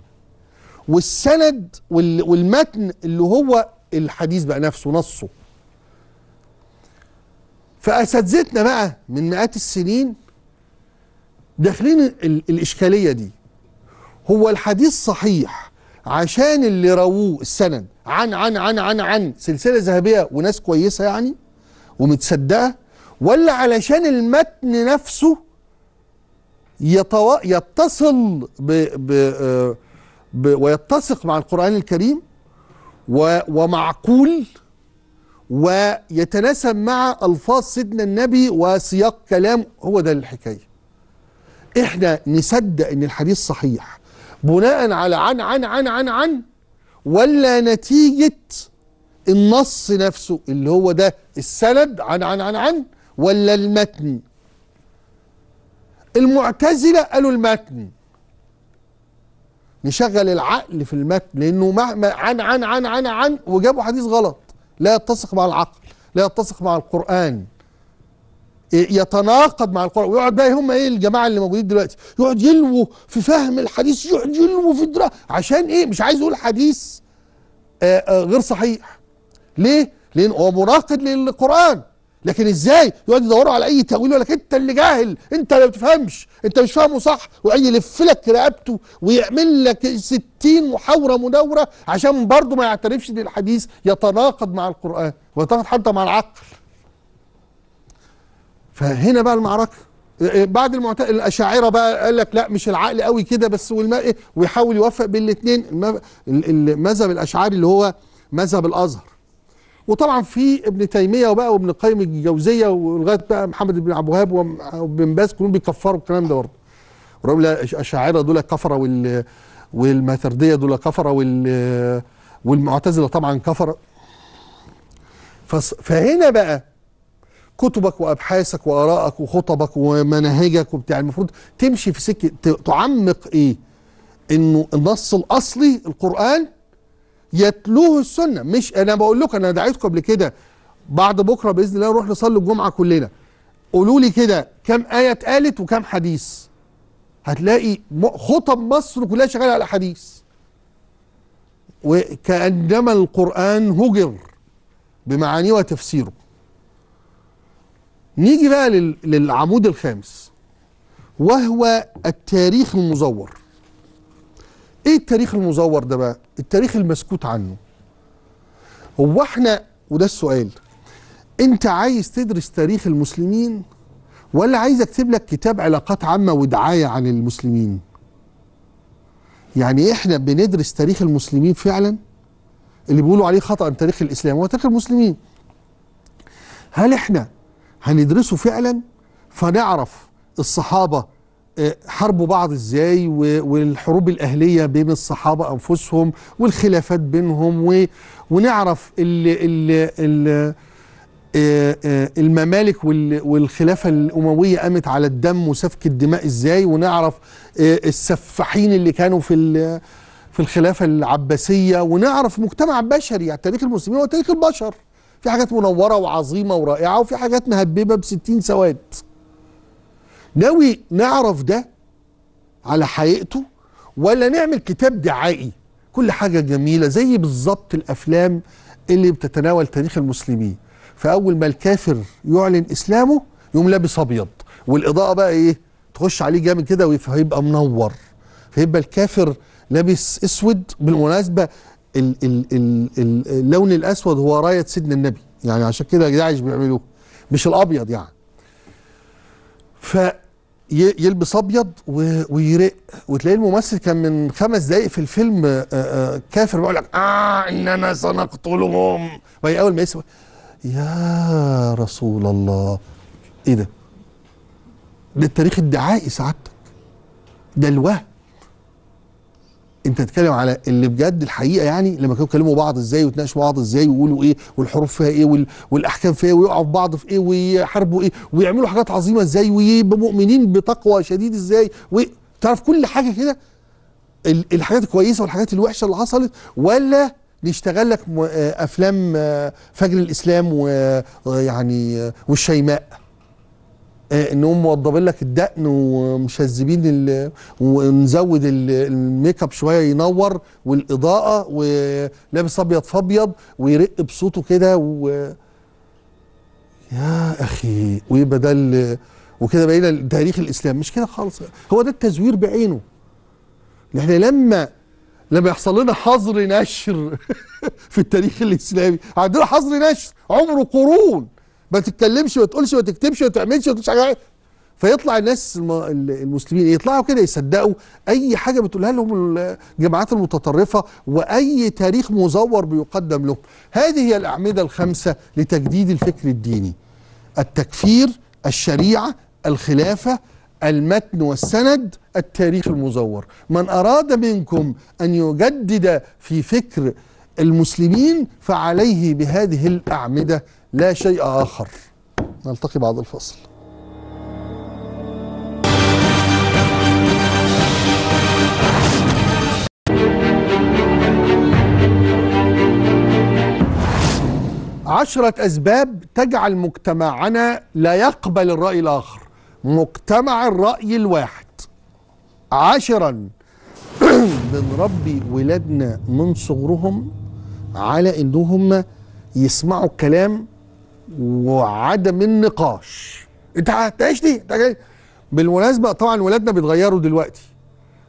والسند وال- والمتن اللي هو الحديث بقى نفسه نصه. فاساتذتنا بقى من مئات السنين داخلين ال- الإشكالية دي. هو الحديث صحيح عشان اللي رووه السند عن عن عن عن عن. سلسلة ذهبية وناس كويسة يعني. ومتصدقه ولا علشان المتن نفسه يتو... يتصل ب... ب... ب... ويتسق مع القرآن الكريم و... ومعقول ويتناسب مع ألفاظ سيدنا النبي وسياق كلام هو ده الحكاية. إحنا نصدق إن الحديث صحيح بناء على عن عن عن عن عن ولا نتيجة النص نفسه اللي هو ده السند عن عن عن عن ولا المتن؟ المعتزلة قالوا المتن. نشغل العقل في المتن لأنه مهما عن عن عن عن عن وجابوا حديث غلط. لا يتسق مع العقل لا يتسق مع القرآن. يتناقض مع القرآن. ويقعد بقى هم إيه الجماعة اللي موجودين دلوقتي؟ يقعد يلووا في فهم الحديث يقعد يلووا في الدراسة عشان إيه؟ مش عايز يقول حديث آه، آه، غير صحيح. ليه؟ لأن هو مناقض للقرآن. لكن إزاي يقعد يدوروا على أي تأويل؟ يقول لك أنت اللي جاهل. أنت اللي ما بتفهمش. أنت مش فاهمه صح. ويقعد يلف لك رقبته ويعمل لك 60 محاورة مناورة عشان برضه ما يعترفش إن الحديث يتناقض مع القرآن ويتناقض حتى مع العقل. فهنا بقى المعركة. بعد المعت... الأشاعرة بقى قال لك لا مش العقل قوي كده بس والماء ويحاول يوفق بين الاثنين المذهب الأشعري اللي هو مذهب الأزهر. وطبعا في ابن تيمية وبقى وابن القيم الجوزية ولغاية بقى محمد بن عبد الوهاب وابن باز كلهم بيكفروا الكلام ده برضه ورغم الأشاعرة دول كفره وال والماترديه دول كفره وال والمعتزلة طبعا كفره فهنا بقى كتبك وأبحاثك وآرائك وخطبك ومناهجك وبتاع المفروض تمشي في سكة تعمق إيه؟ إنه النص الأصلي القرآن يتلوه السنة. مش أنا بقول لكم أنا دعيتكم قبل كده. بعد بكرة بإذن الله نروح نصلي الجمعة كلنا. قولوا لي كده كم آية اتقالت وكم حديث؟ هتلاقي خطب مصر كلها شغالة على حديث. وكأنما القرآن هجر بمعانيه وتفسيره. نيجي بقى لل- للعمود الخامس. وهو التاريخ المزور. إيه التاريخ المزور ده بقى؟ التاريخ المسكوت عنه. هو إحنا وده السؤال. أنت عايز تدرس تاريخ المسلمين ولا عايز اكتب لك كتاب علاقات عامة ودعاية عن المسلمين؟ يعني إحنا بندرس تاريخ المسلمين فعلا؟ اللي بيقولوا عليه خطأ تاريخ الإسلام هو تاريخ المسلمين. هل إحنا هندرسه فعلا؟ فنعرف الصحابة آه، حاربوا بعض إزاي والحروب الأهلية بين الصحابة أنفسهم والخلافات بينهم ونعرف ال ال ال آه، آه، الممالك وال- والخلافة الأموية قامت على الدم وسفك الدماء إزاي ونعرف السفاحين اللي كانوا في في الخلافة العباسية ونعرف مجتمع بشري يعني تاريخ المسلمين هو تاريخ البشر. في حاجات منورة وعظيمة ورائعة وفي حاجات مهببة بستين سواد. ناوي نعرف ده على حقيقته ولا نعمل كتاب دعائي؟ كل حاجة جميلة زي بالظبط الأفلام اللي بتتناول تاريخ المسلمين. فأول ما الكافر يعلن إسلامه يقوم لابس أبيض والإضاءة بقى إيه؟ تخش عليه جامد كده فيبقى منور. فيبقى الكافر لابس أسود بالمناسبة ال ال ال ال اللون الأسود هو راية سيدنا النبي. يعني عشان كده داعش بيعملوه. مش الأبيض يعني. فيلبس أبيض ويرق. وتلاقي الممثل كان من خمس دقائق في الفيلم كافر بيقول لك آه اننا سنقتلهم وهي أول ما يسمع يا رسول الله. إيه ده؟ ده التاريخ الدعائي سعادتك. ده الوهم. انت تتكلم على اللي بجد الحقيقة يعني لما كانوا يكلموا بعض إزاي ويتناقشوا بعض إزاي ويقولوا إيه والحروف فيها إيه وال... والأحكام فيها إيه ويقعوا في بعض في إيه ويحاربوا إيه ويعملوا حاجات عظيمة إزاي ويبقوا مؤمنين بتقوى شديد إزاي وتعرف كل حاجة كده؟ ال- الحاجات الكويسة والحاجات الوحشة اللي حصلت ولا نشتغل لك آه، أفلام آه، فجر الإسلام ويعني آه، والشيماء؟ انهم موضبين لك الدقن ومشذبين ونزود ال- الميك اب شوية ينور والإضاءة ولابس أبيض فابيض ويرق بصوته كده و يا أخي ويبقى ده وكده بقينا تاريخ الاسلام مش كده خالص؟ هو ده التزوير بعينه. إحنا لما لما يحصل لنا حظر نشر *laughs* في التاريخ الإسلامي عندنا حظر نشر عمره قرون. ما تتكلمش ما تقولش ما تكتبش ما تعملش ما تقولش حاجة. فيطلع الناس الم- المسلمين يطلعوا كده يصدقوا أي حاجة بتقولها لهم الجماعات المتطرفة وأي تاريخ مزور بيقدم لهم. هذه هي الأعمدة الخمسة لتجديد الفكر الديني. التكفير الشريعة الخلافة المتن والسند التاريخ المزور. من أراد منكم أن يجدد في فكر المسلمين فعليه بهذه الأعمدة لا شيء آخر. نلتقي بعد الفصل. عشرة أسباب تجعل مجتمعنا لا يقبل الرأي الآخر. مجتمع الرأي الواحد. عاشرا *clears throat* بنربي ولادنا من صغرهم على إنهم يسمعوا الكلام وعدم النقاش. انت هتعيش دي بالمناسبة طبعا ولادنا بيتغيروا دلوقتي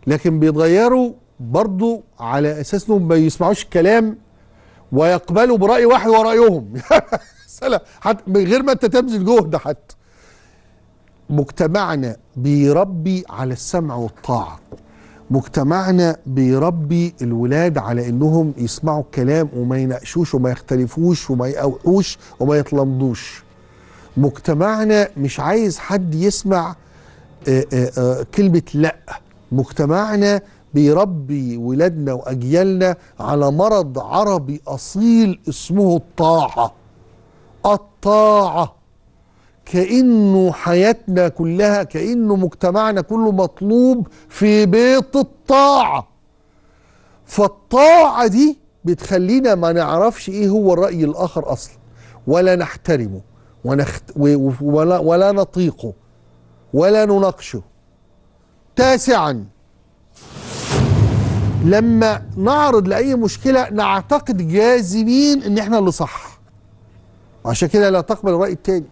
لكن بيتغيروا برضو على أساس إنهم ما يسمعوش الكلام ويقبلوا برأي واحد ورأيهم. *laughs* حتى من غير ما أنت تبذل جهد حتى. مجتمعنا بيربي على السمع والطاعة. مجتمعنا بيربي الولاد على إنهم يسمعوا الكلام وما يناقشوش وما يختلفوش وما يقوحوش وما يتلمضوش. مجتمعنا مش عايز حد يسمع آه، آه، آه، كلمة لأ. مجتمعنا بيربي ولادنا وأجيالنا على مرض عربي أصيل اسمه الطاعة. الطاعة. كأنه حياتنا كلها كأنه مجتمعنا كله مطلوب في بيت الطاعة. فالطاعة دي بتخلينا ما نعرفش إيه هو الرأي الآخر أصلا ولا نحترمه ونخت ولا, ولا نطيقه ولا نناقشه. تاسعا لما نعرض لأي مشكلة نعتقد جازمين إن إحنا اللي صح. وعشان كده لا تقبل الرأي التاني.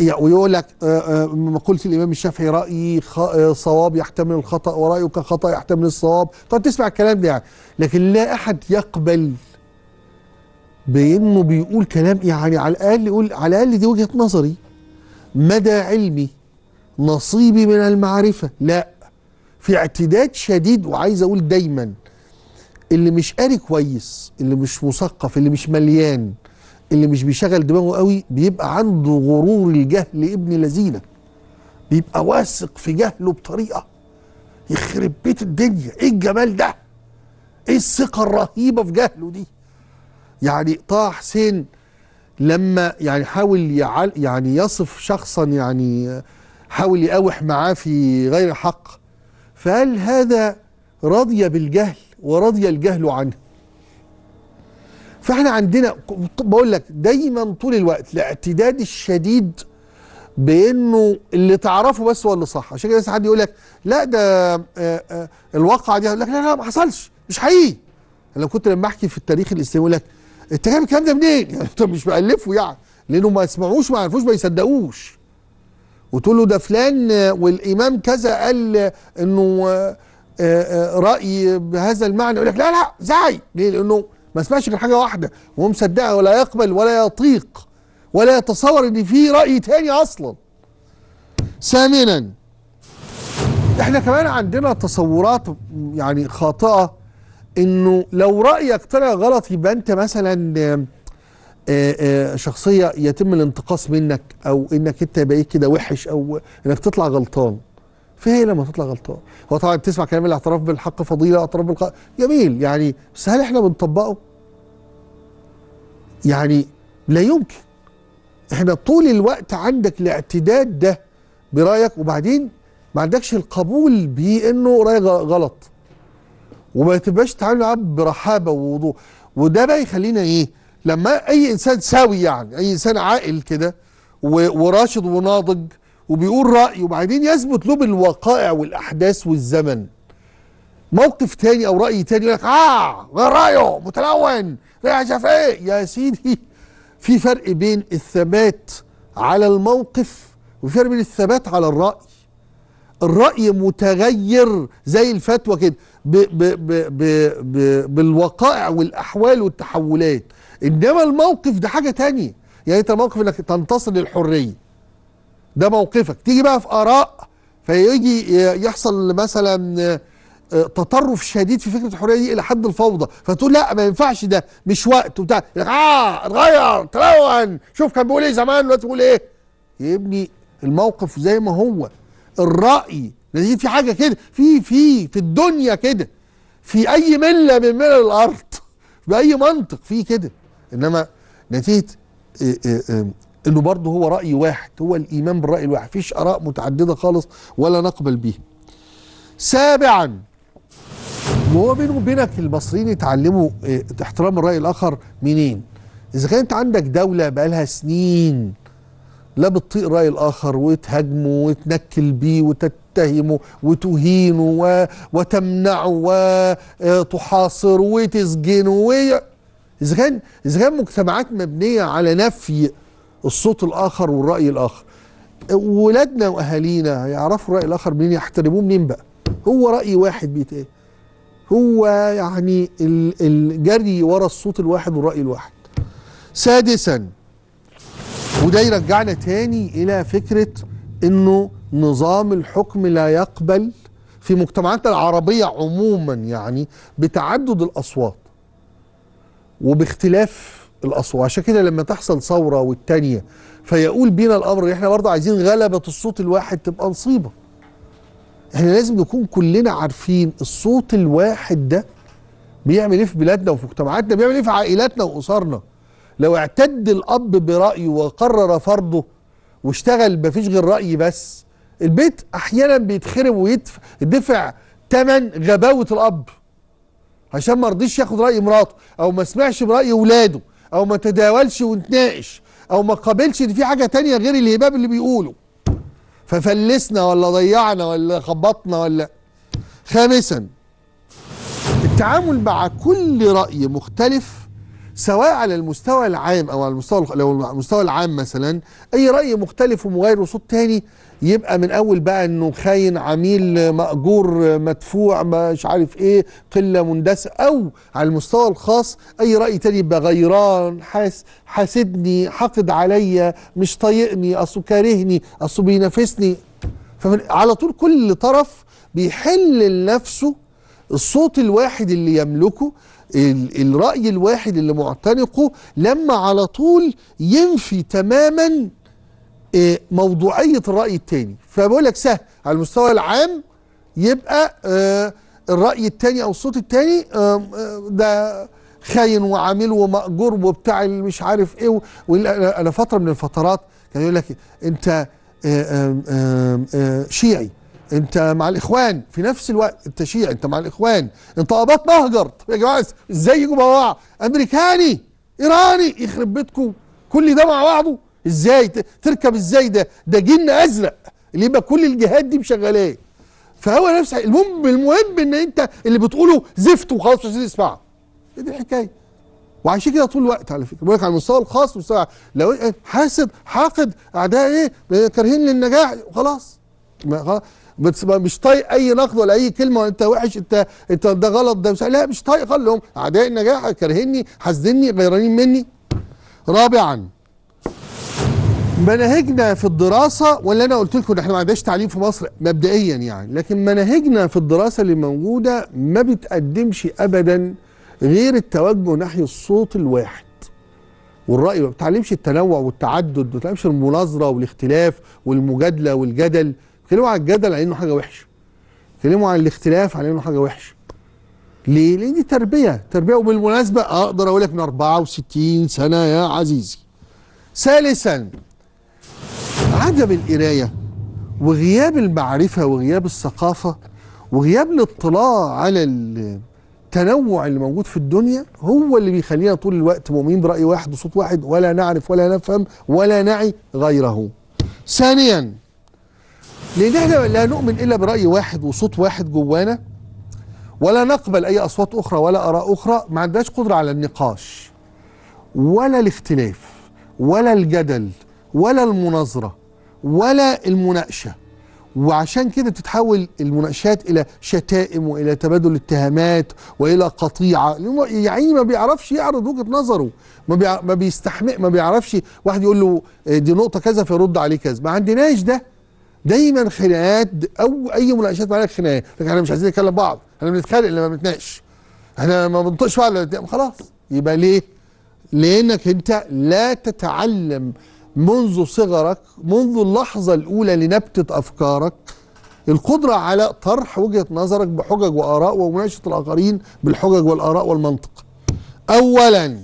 ويقول لك آه، آه، مقولة الإمام الشافعي رأيي خ- آه، صواب يحتمل الخطأ ورأيك خطأ يحتمل الصواب. تقعد تسمع الكلام ده يعني. لكن لا أحد يقبل بأنه بيقول كلام يعني على الأقل يقول على الأقل دي وجهة نظري. مدى علمي نصيبي من المعرفة. لا. في اعتداد شديد وعايز أقول دايما اللي مش قاري كويس اللي مش مثقف اللي مش مليان اللي مش بيشغل دماغه قوي بيبقى عنده غرور الجهل ابن لذينه بيبقى واثق في جهله بطريقة يخرب بيت الدنيا. إيه الجمال ده؟ إيه الثقة الرهيبة في جهله دي؟ يعني طه حسين لما يعني حاول يعني يصف شخصا يعني حاول يقاوح معاه في غير حق فقال هذا رضي بالجهل ورضي الجهل عنه. فاحنا عندنا بقول لك دايما طول الوقت الاعتداد الشديد بإنه اللي تعرفه بس هو اللي صح. عشان كده حد يقول لك لا ده آه، آه، الواقعة دي. يقول لك لا لا ما حصلش. مش حقيقي. أنا كنت لما أحكي في التاريخ الإسلامي يقول لك انت جايب الكلام ده منين؟ يعني انت مش مألفه يعني. لأنه ما يسمعوش ما يعرفوش ما يصدقوش. وتقول له ده فلان آه، والإمام كذا قال إنه رأي بهذا المعنى. يقول لك لا لا زعي ليه؟ لأنه ما سمعش غير حاجة واحدة وهو مصدقها ولا يقبل ولا يطيق ولا يتصور إن في رأي تاني أصلا. ثامنا إحنا كمان عندنا تصورات يعني خاطئة إنه لو رايك طلع غلط يبقى أنت مثلا آه، آه، شخصية يتم الانتقاص منك أو إنك أنت بقيت كده وحش أو إنك تطلع غلطان فين لما تطلع غلطان. هو طبعا بتسمع كلام الاعتراف بالحق فضيلة اعتراف بالحق جميل يعني بس هل إحنا بنطبقه؟ يعني لا يمكن. إحنا طول الوقت عندك الاعتداد ده برأيك وبعدين ما عندكش القبول بانه رأي غلط. وما تبقاش تتعامل معاه برحابة ووضوح. وده بقى يخلينا إيه؟ لما أي إنسان سوي يعني أي إنسان عاقل كده وراشد وناضج وبيقول رأي وبعدين يثبت له بالوقائع والأحداث والزمن. موقف تاني أو رأي تاني يقول لك آه غير رأيه متلون مش عارف إيه يا سيدي في فرق بين الثبات على الموقف وفي فرق بين الثبات على الرأي. الرأي متغير زي الفتوى كده ب ب ب ب ب بالوقائع والأحوال والتحولات. إنما الموقف ده حاجة تانية. يعني أنت موقف إنك تنتصر للحرية. ده موقفك. تيجي بقى في آراء فيجي يحصل مثلا آه، تطرف شديد في فكرة الحرية دي إلى حد الفوضى. فتقول لأ ما ينفعش ده مش وقت وبتاع. آه اتغير تلون. شوف كان بيقول إيه زمان دلوقتي بيقول إيه. يا ابني الموقف زي ما هو. الرأي لازم في حاجة كده في في في الدنيا كده. في أي ملة من ملل الأرض باي منطق في كده. إنما نتيجة إيه إيه إنه برضه هو رأي واحد هو الإيمان بالرأي الواحد مفيش آراء متعددة خالص ولا نقبل بيها سابعا وهو بينه وبينك المصريين يتعلموا إيه، احترام الرأي الآخر منين إذا كانت عندك دولة بقالها سنين لا بتطيق راي الآخر وتهاجمه وتنكل بيه وتتهمه وتهينه. وتمنعه وتحاصره وتسجنه و... إذا كان إذا كان مجتمعات مبنية على نفي الصوت الآخر والرأي الآخر. ولادنا وأهالينا هيعرفوا الرأي الآخر منين يحترموه منين بقى؟ هو رأي واحد بيتقال هو يعني ال- الجري ورا الصوت الواحد والرأي الواحد. سادسا وده يرجعنا تاني إلى فكرة إنه نظام الحكم لا يقبل في مجتمعاتنا العربية عموما يعني بتعدد الأصوات وباختلاف الأصوات. عشان كده لما تحصل ثورة والتانية فيقول بينا الأمر إن إحنا برضه عايزين غلبة الصوت الواحد تبقى نصيبه. إحنا لازم نكون كلنا عارفين الصوت الواحد ده بيعمل إيه في بلادنا وفي مجتمعاتنا بيعمل إيه في عائلاتنا وأسرنا. لو اعتد الأب برأيه وقرر فرضه واشتغل مفيش غير رأي بس. البيت أحيانا بيتخرب ويدفع ثمن غباوة الأب. عشان ما رضيش ياخد رأي مراته أو ما سمعش برأي ولاده. أو ما تداولش ونتناقش أو ما قابلش إن في حاجة تانية غير الهباب اللي بيقوله. ففلسنا ولا ضيعنا ولا خبطنا ولا. خامسا التعامل مع كل رأي مختلف سواء على المستوى العام أو على المستوى لو المستوى العام مثلا أي رأي مختلف ومغاير وصوت تاني يبقى من أول بقى إنه خاين عميل مأجور مدفوع مش عارف إيه قلة مندسة أو على المستوى الخاص أي رأي تاني يبقى غيران حاس حاسدني حقد عليا مش طايقني اصله كارهني اصله بينافسني. فعلى طول كل طرف بيحل لنفسه الصوت الواحد اللي يملكه ال- الرأي الواحد اللي معتنقه لما على طول ينفي تماما آه، موضوعية الرأي التاني. فبقول لك سهل على المستوى العام يبقى آه، الرأي التاني أو الصوت التاني آه، ده خاين وعامل ومأجور وبتاع مش عارف إيه وال- أنا أنا فترة من الفترات كان يقول لك أنت شيعي أنت مع الإخوان في نفس الوقت أنت شيعي أنت مع الإخوان أنت اباط مهجر. طب يا جماعة إزاي يجوا مع بعض؟ أمريكاني إيراني يخرب بيتكم كل ده مع بعضه. إزاي تركب إزاي ده؟ ده جن أزرق. اللي يبقى كل الجهات دي مشغلاه؟ فهو نفس المهم المهم إن أنت اللي بتقوله زفت وخلاص مش عايزين تسمعه إيه دي الحكاية؟ وعايشين كده طول الوقت على فكرة. بقول لك على المستوى الخاص والمستوى لو إيه حاسد حاقد أعداء إيه كارهين للنجاح وخلاص مش طايق أي نقد ولا أي كلمة أنت وحش انت أنت ده غلط ده مش لا مش طايق خلي لهم أعداء النجاح كارهيني حاسديني غيرانين مني. رابعا مناهجنا في الدراسة ولا أنا قلت لكم إحنا ما عندناش تعليم في مصر مبدئيا يعني لكن مناهجنا في الدراسة اللي موجودة ما بتقدمش أبدا غير التوجه ناحية الصوت الواحد. والرأي ما بتعلمش التنوع والتعدد ما بتعلمش المناظرة والاختلاف والمجادلة والجدل. بيتكلموا عن الجدل على إنه حاجة وحشة. بيتكلموا عن الاختلاف على إنه حاجة وحشة. ليه؟ لأن دي تربية تربية. وبالمناسبة أقدر أقول لك من 64 سنة يا عزيزي. ثالثا عدم القراية وغياب المعرفة وغياب الثقافة وغياب الاطلاع على التنوع اللي موجود في الدنيا هو اللي بيخلينا طول الوقت مؤمنين برأي واحد وصوت واحد ولا نعرف ولا نفهم ولا نعي غيره. ثانيا لأن إحنا لا نؤمن إلا برأي واحد وصوت واحد جوانا ولا نقبل أي أصوات أخرى ولا آراء أخرى ما عندناش قدرة على النقاش ولا الاختلاف ولا الجدل ولا المناظرة. ولا المناقشة. وعشان كده تتحول المناقشات إلى شتائم وإلى تبادل اتهامات وإلى قطيعة. لأنه يعني ما بيعرفش يعرض وجهة نظره. ما. ما بيستحمق ما بيعرفش. واحد يقول له آه، دي نقطة كذا فيرد عليه كذا. ما عندناش ده. دايما خناقات أو أي مناقشات معناها خناقات لكن إحنا مش عايزين نتكلم بعض. إحنا بنتخانق لما بنتناقش. إحنا ما بنطقش بعض. خلاص. يبقى ليه؟ لأنك أنت لا تتعلم منذ صغرك منذ اللحظة الأولى لنبتة أفكارك القدرة على طرح وجهة نظرك بحجج وآراء ومناقشة الآخرين بالحجج والآراء والمنطق. أولا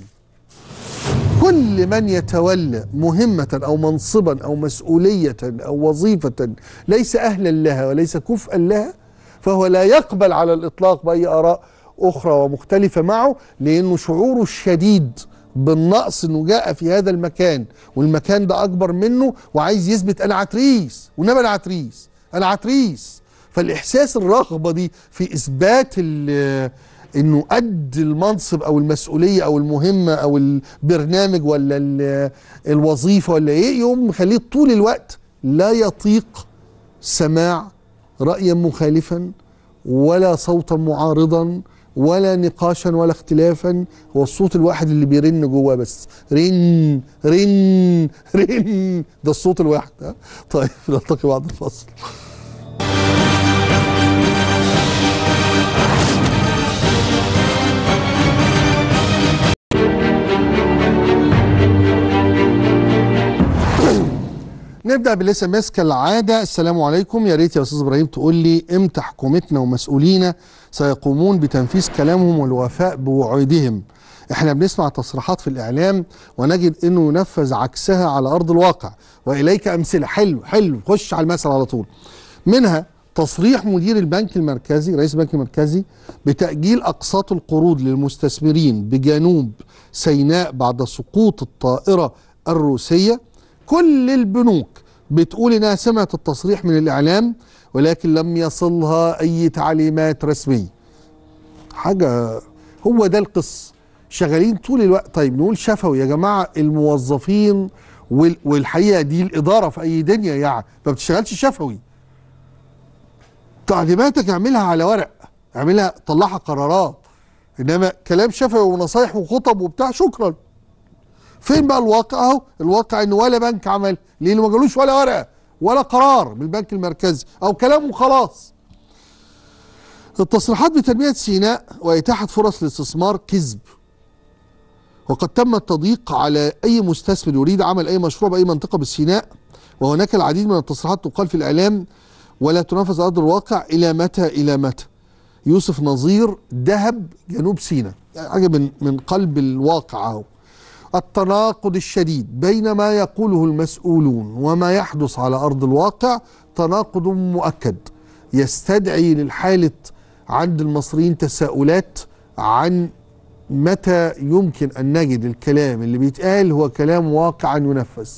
كل من يتولى مهمة أو منصبا أو مسؤولية أو وظيفة ليس أهلا لها وليس كفءا لها فهو لا يقبل على الإطلاق بأي آراء أخرى ومختلفة معه لأنه شعوره الشديد بالنقص إنه جاء في هذا المكان والمكان ده أكبر منه وعايز يثبت أنا عتريس وانما أنا عتريس أنا عتريس فالإحساس الرغبة دي في إثبات إنه قد المنصب أو المسؤولية أو المهمة أو البرنامج ولا ال- الوظيفة ولا إيه يقوم مخليه طول الوقت لا يطيق سماع رأيا مخالفا ولا صوتا معارضا ولا نقاشا ولا اختلافا. هو الصوت الواحد اللي بيرن جواه بس. رن رن رن. ده الصوت الواحد؟ طيب نلتقي بعد الفصل. نبدأ بال SMS كالعاده السلام عليكم. يا ريت يا أستاذ إبراهيم تقول لي إمتى حكومتنا ومسؤولينا سيقومون بتنفيذ كلامهم والوفاء بوعودهم. إحنا بنسمع تصريحات في الإعلام ونجد إنه ينفذ عكسها على أرض الواقع. وإليك أمثلة. حلو حلو. خش على المثل على طول. منها تصريح مدير البنك المركزي رئيس البنك المركزي بتأجيل أقساط القروض للمستثمرين بجنوب سيناء بعد سقوط الطائرة الروسية. كل البنوك بتقول إنها سمعت التصريح من الإعلام ولكن لم يصلها أي تعليمات رسمية. حاجة هو ده القص. شغالين طول الوقت. طيب نقول شفوي يا جماعة الموظفين وال- والحقيقة دي الإدارة في أي دنيا يعني ما بتشتغلش شفوي. تعليماتك اعملها على ورق. اعملها طلعها قرارات. إنما كلام شفوي ونصايح وخطب وبتاع شكرا. فين بقى الواقع؟ اهو الواقع ان ولا بنك عمل لأنه ما جالوش ولا ورقة ولا قرار من البنك المركزي أو كلام وخلاص. التصريحات بتنمية سيناء وإتاحة فرص الاستثمار كذب. وقد تم التضييق على أي مستثمر يريد عمل أي مشروع بأي منطقة بالسيناء وهناك العديد من التصريحات تقال في الإعلام ولا على أرض الواقع إلى متى إلى متى. يوسف نظير دهب جنوب سيناء. يعني حاجة من من قلب الواقع أهو. التناقض الشديد بين ما يقوله المسؤولون وما يحدث على أرض الواقع تناقض مؤكد يستدعي للحالة عند المصريين تساؤلات عن متى يمكن أن نجد الكلام اللي بيتقال هو كلام واقعا ينفذ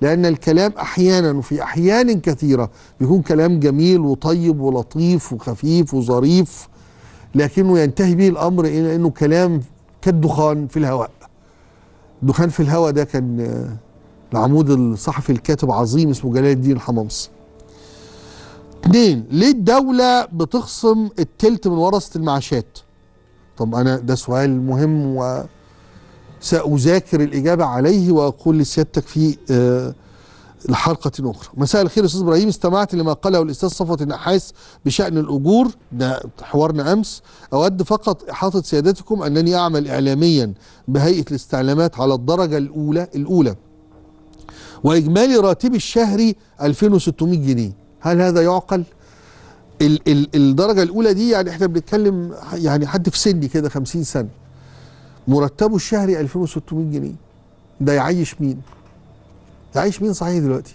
لأن الكلام أحيانا وفي أحيان كثيرة بيكون كلام جميل وطيب ولطيف وخفيف وظريف لكنه ينتهي به الأمر إلى إنه كلام كالدخان في الهواء. دخان في الهواء ده كان آه، العمود الصحفي الكاتب عظيم اسمه جلال الدين الحمامصي اتنين ليه الدولة بتخصم التلت من ورثة المعاشات؟ طب أنا ده سؤال مهم وسأذاكر الإجابة عليه وأقول لسيادتك في آه، لحلقة أخرى. مساء الخير أستاذ إبراهيم. استمعت لما قاله الأستاذ صفوت النحاس بشأن الأجور. ده حوارنا أمس. أود فقط إحاطة سيادتكم أنني أعمل إعلاميا بهيئة الاستعلامات على الدرجة الأولى الأولى. وإجمالي راتبي الشهري 2600 جنيه. هل هذا يعقل؟ ال ال الدرجة الأولى دي يعني إحنا بنتكلم يعني حد في سني كده 50 سنة. مرتبه الشهري 2600 جنيه. ده يعيش مين؟ يعيش مين صحيح دلوقتي؟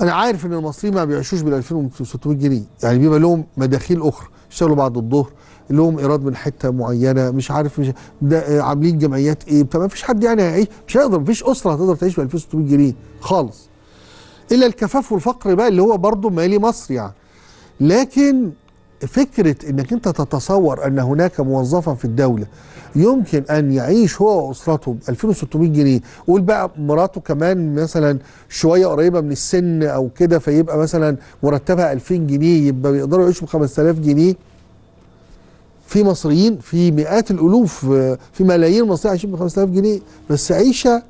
أنا عارف إن المصريين ما بيعيشوش بال 2600 جنيه. يعني بيبقى لهم مداخيل أخرى. يشتغلوا بعد الظهر لهم إيراد من حتة معينة مش عارف مش ده آه، عاملين جمعيات إيه؟ فما فيش حد يعني هيعيش مش هيقدر ما فيش أسرة هتقدر تعيش ب 2600 جنيه خالص. إلا الكفاف والفقر بقى اللي هو برضه مالي مصر يعني. لكن فكرة إنك أنت تتصور أن هناك موظفا في الدولة يمكن أن يعيش هو وأسرته ب 2600 جنيه قول بقى مراته كمان مثلا شوية قريبة من السن أو كده فيبقى مثلا مرتبها 2000 جنيه يبقى بيقدروا يعيشوا ب 5000 جنيه. في مصريين في مئات الألوف في ملايين مصريين عايشين ب 5000 جنيه. بس عيشة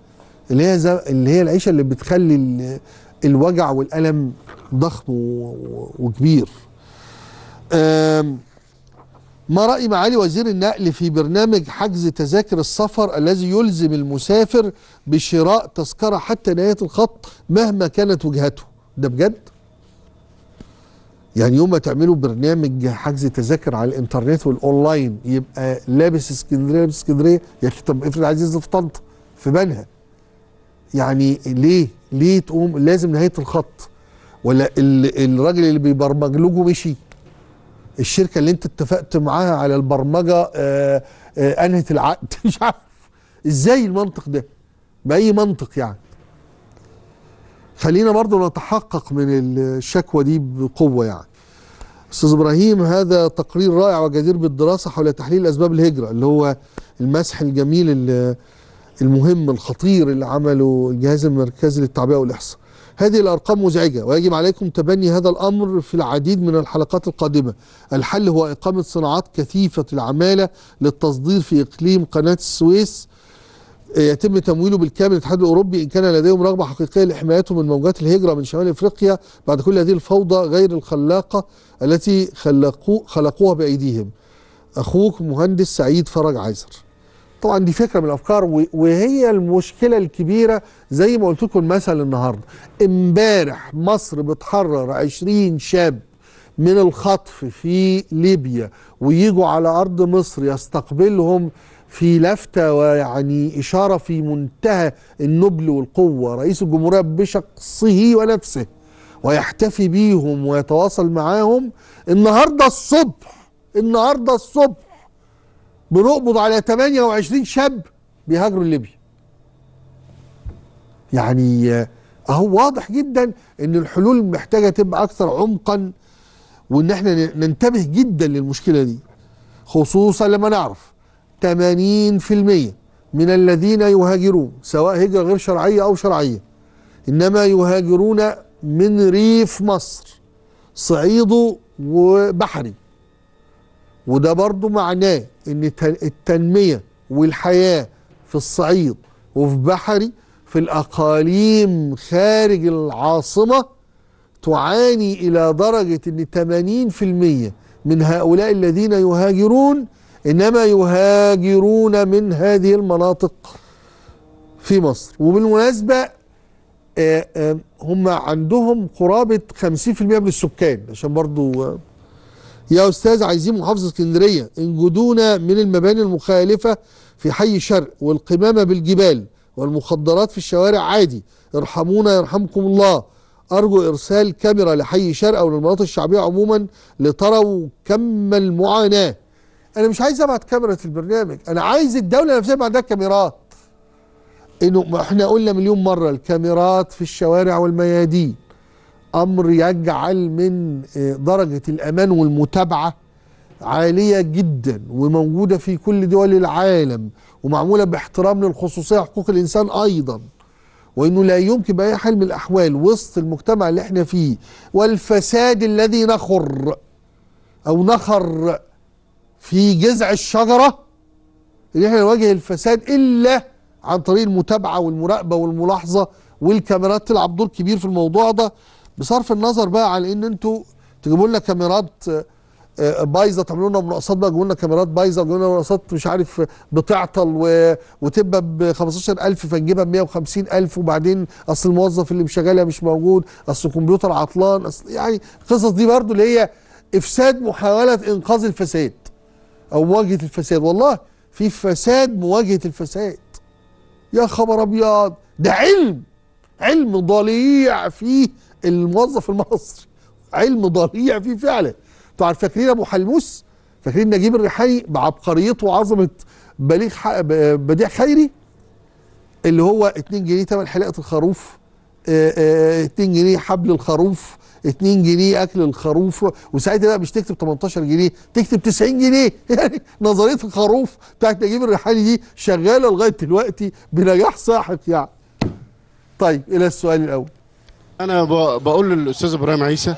اللي هي اللي هي العيشة اللي بتخلي ال- الوجع والألم ضخم وكبير. ما رأي معالي وزير النقل في برنامج حجز تذاكر السفر الذي يلزم المسافر بشراء تذكرة حتى نهاية الخط مهما كانت وجهته؟ ده بجد؟ يعني يوم ما تعملوا برنامج حجز تذاكر على الإنترنت والأونلاين يبقى لابس اسكندرية لابس اسكندرية يا أخي طب افرض عايز ينزل في طنطا في بنها. يعني ليه؟ ليه تقوم؟ لازم نهاية الخط. ولا ال- الراجل اللي بيبرمج لكم مشي. الشركة اللي انت اتفقت معاها على البرمجة آه، آه، انهت العقد. *laughs* مش عارف. إزاي المنطق ده؟ بأي منطق يعني؟ خلينا برضو نتحقق من الشكوى دي بقوة يعني. أستاذ إبراهيم هذا تقرير رائع وجدير بالدراسة حول تحليل أسباب الهجرة اللي هو المسح الجميل ال- المهم الخطير اللي عمله الجهاز المركزي للتعبئة والإحصاء. هذه الأرقام مزعجة ويجب عليكم تبني هذا الأمر في العديد من الحلقات القادمة الحل هو إقامة صناعات كثيفة العمالة للتصدير في إقليم قناة السويس يتم تمويله بالكامل الاتحاد الأوروبي إن كان لديهم رغبة حقيقية لحمايتهم من موجات الهجرة من شمال إفريقيا بعد كل هذه الفوضى غير الخلاقة التي خلقوا خلقوها بأيديهم. أخوك مهندس سعيد فرج عايزر. طبعا دي فكرة من الأفكار وهي المشكلة الكبيرة زي ما قلت لكم المثل النهارده. امبارح مصر بتحرر 20 شاب من الخطف في ليبيا ويجوا على أرض مصر يستقبلهم في لفتة ويعني إشارة في منتهى النبل والقوة. رئيس الجمهورية بشخصه ونفسه ويحتفي بيهم ويتواصل معاهم النهارده الصبح النهارده الصبح. بنقبض على 28 شاب بيهاجروا ليبيا يعني أهو واضح جدا إن الحلول محتاجة تبقى أكثر عمقا وإن إحنا ننتبه جدا للمشكلة دي خصوصا لما نعرف 80% من الذين يهاجرون سواء هجرة غير شرعية أو شرعية إنما يهاجرون من ريف مصر صعيده وبحري. وده برضو معناه إن التن- التنمية والحياة في الصعيد وفي بحري في الأقاليم خارج العاصمة تعاني إلى درجة إن 80% من هؤلاء الذين يهاجرون إنما يهاجرون من هذه المناطق في مصر. وبالمناسبة هم عندهم قرابة 50% من السكان عشان برضو يا أستاذ عايزين محافظة اسكندرية. انجدونا من المباني المخالفة في حي شرق والقمامة بالجبال والمخدرات في الشوارع. عادي ارحمونا يرحمكم الله. أرجو إرسال كاميرا لحي شرق أو للمناطق الشعبية عموما لتروا كم المعاناة. أنا مش عايز أبعت كاميرا البرنامج أنا عايز الدولة نفسها يبقى عندها كاميرات. إنه ما إحنا قلنا مليون مرة الكاميرات في الشوارع والميادين. أمر يجعل من آه، درجة الأمان والمتابعة عالية جدا وموجودة في كل دول العالم ومعمولة باحترام للخصوصية وحقوق الإنسان أيضا وإنه لا يمكن بأي حال من الأحوال وسط المجتمع اللي إحنا فيه والفساد الذي نخر أو نخر في جذع الشجرة إن إحنا نواجه الفساد إلا عن طريق المتابعة والمراقبة والملاحظة والكاميرات. تلعب دور كبير في الموضوع ده بصرف النظر بقى عن إن أنتوا تجيبوا لنا كاميرات آه، بايظة تعملوا لنا مناقصات بقى تجيبوا لنا كاميرات بايظة تجيبوا لنا مناقصات مش عارف بتعطل و... وتبقى ب 15000 فنجيبها ب 150000 وبعدين أصل الموظف اللي مشغلها مش موجود أصل الكمبيوتر عطلان أصل يعني القصص دي برضو اللي هي إفساد محاولة إنقاذ الفساد أو مواجهة الفساد. والله في فساد مواجهة الفساد. يا خبر أبيض! ده علم علم ضليع فيه الموظف المصري. علم ضليع فيه فعلا. أنتوا فاكرين أبو حلموس؟ فاكرين نجيب الريحاني بعبقريته وعظمة بليغ بديع خيري؟ اللي هو 2 جنيه تمن حلقة الخروف آه، آه، 2 جنيه حبل الخروف 2 جنيه أكل الخروف وساعتها بقى مش تكتب 18 جنيه تكتب 90 جنيه. *laughs* يعني نظرية الخروف بتاعت نجيب الريحاني دي شغالة لغاية دلوقتي بنجاح ساحق يعني. طيب إلى السؤال الأول. أنا بقول للأستاذ إبراهيم عيسى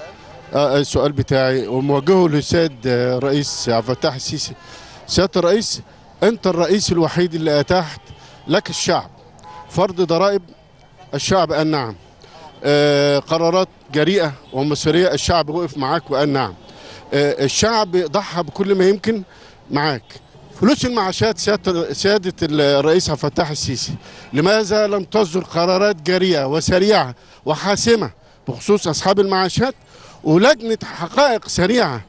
آه، السؤال بتاعي وموجهه للسيد آه، رئيس عبد الفتاح السيسي. سيادة الرئيس أنت الرئيس الوحيد اللي أتاحت لك الشعب فرض ضرائب الشعب قال نعم آه، قرارات جريئة ومصيريه الشعب وقف معاك وقال نعم آه، الشعب ضحى بكل ما يمكن معاك. فلوس المعاشات سياده الرئيس عبد الفتاح السيسي. لماذا لم تصدر قرارات جريئة وسريعة وحاسمة بخصوص أصحاب المعاشات ولجنة حقائق سريعة؟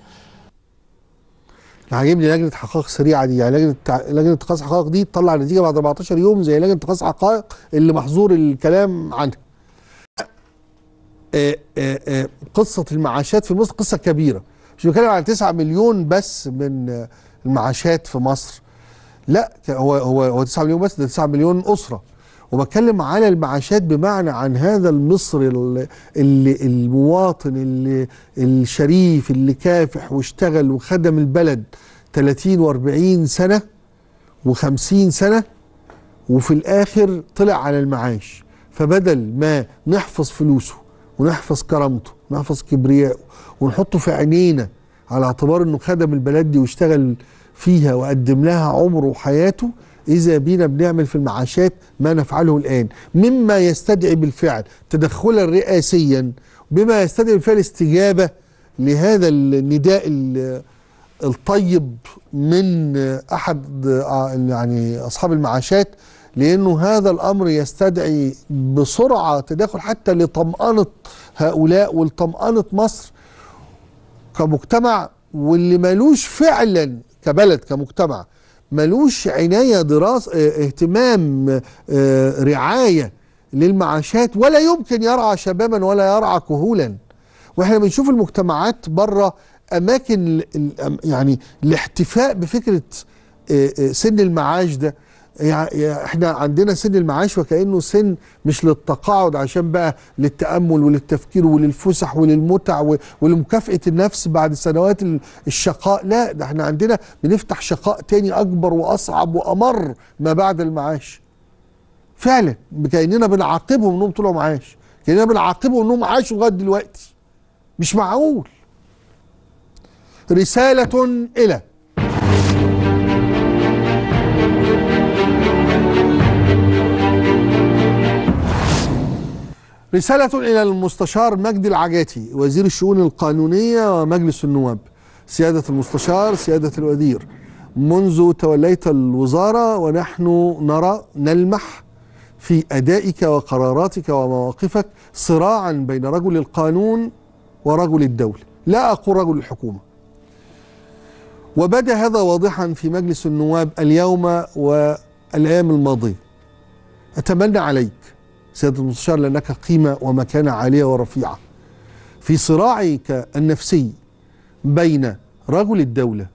عاجبني لجنة حقائق سريعة دي. يعني لجنة لجنة اتخاذ حقائق دي تطلع نتيجة بعد 14 يوم زي لجنة اتخاذ حقائق اللي محظور الكلام عنها. آه، آه، آه، قصة المعاشات في مصر قصة كبيرة. مش بتكلم عن 9 مليون بس من المعاشات في مصر. لا هو هو هو 9 مليون بس ده 9 مليون أسرة. وبتكلم على المعاشات بمعنى عن هذا المصري ال- اللي المواطن اللي الشريف اللي كافح واشتغل وخدم البلد 30 و40 سنة و50 سنة وفي الآخر طلع على المعاش. فبدل ما نحفظ فلوسه ونحفظ كرامته ونحفظ كبريائه ونحطه في عينينا على اعتبار إنه خدم البلد دي واشتغل فيها وقدم لها عمره وحياته إذا بينا بنعمل في المعاشات ما نفعله الآن. مما يستدعي بالفعل تدخلا رئاسيا بما يستدعي بالفعل استجابة لهذا النداء ال- الطيب من آه، يعني أصحاب المعاشات لأنه هذا الأمر يستدعي بسرعة تداخل حتى لطمأنة هؤلاء ولطمأنة مصر كمجتمع واللي ملوش فعلا كبلد كمجتمع ملوش عناية دراسة آه، اهتمام آه، رعاية للمعاشات ولا يمكن يرعى شبابا ولا يرعى كهولا. وإحنا بنشوف المجتمعات بره أماكن يعني الاحتفاء بفكرة آه، سن المعاش ده. يع- يع- إحنا عندنا سن المعاش وكأنه سن مش للتقاعد عشان بقى للتأمل وللتفكير وللفسح وللمتع ولمكافأة النفس بعد سنوات ال- الشقاء. لا ده إحنا عندنا بنفتح شقاء تاني أكبر وأصعب وأمر ما بعد المعاش. فعلا كأننا بنعاقبهم إنهم طلعوا معاش. كأننا بنعاقبهم إنهم عاشوا لغاية دلوقتي. مش معقول. رسالة إلى رسالة إلى المستشار مجدي العجاتي وزير الشؤون القانونية ومجلس النواب. سيادة المستشار سيادة الوزير منذ توليت الوزارة ونحن نرى نلمح في أدائك وقراراتك ومواقفك صراعا بين رجل القانون ورجل الدولة. لا أقول رجل الحكومة. وبدأ هذا واضحا في مجلس النواب اليوم والأيام الماضية. أتمنى عليك سيادة المستشار لأنك قيمة ومكانة عالية ورفيعة. في صراعك النفسي بين رجل الدولة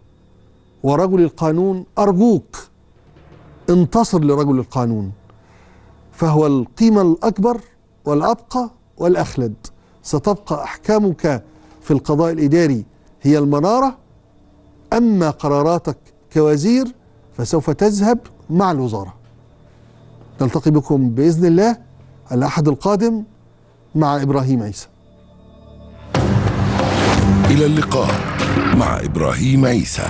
ورجل القانون أرجوك انتصر لرجل القانون فهو القيمة الأكبر والأبقى والأخلد. ستبقى أحكامك في القضاء الإداري هي المنارة. أما قراراتك كوزير فسوف تذهب مع الوزارة. نلتقي بكم بإذن الله. الأحد القادم مع إبراهيم عيسى. إلى اللقاء مع إبراهيم عيسى.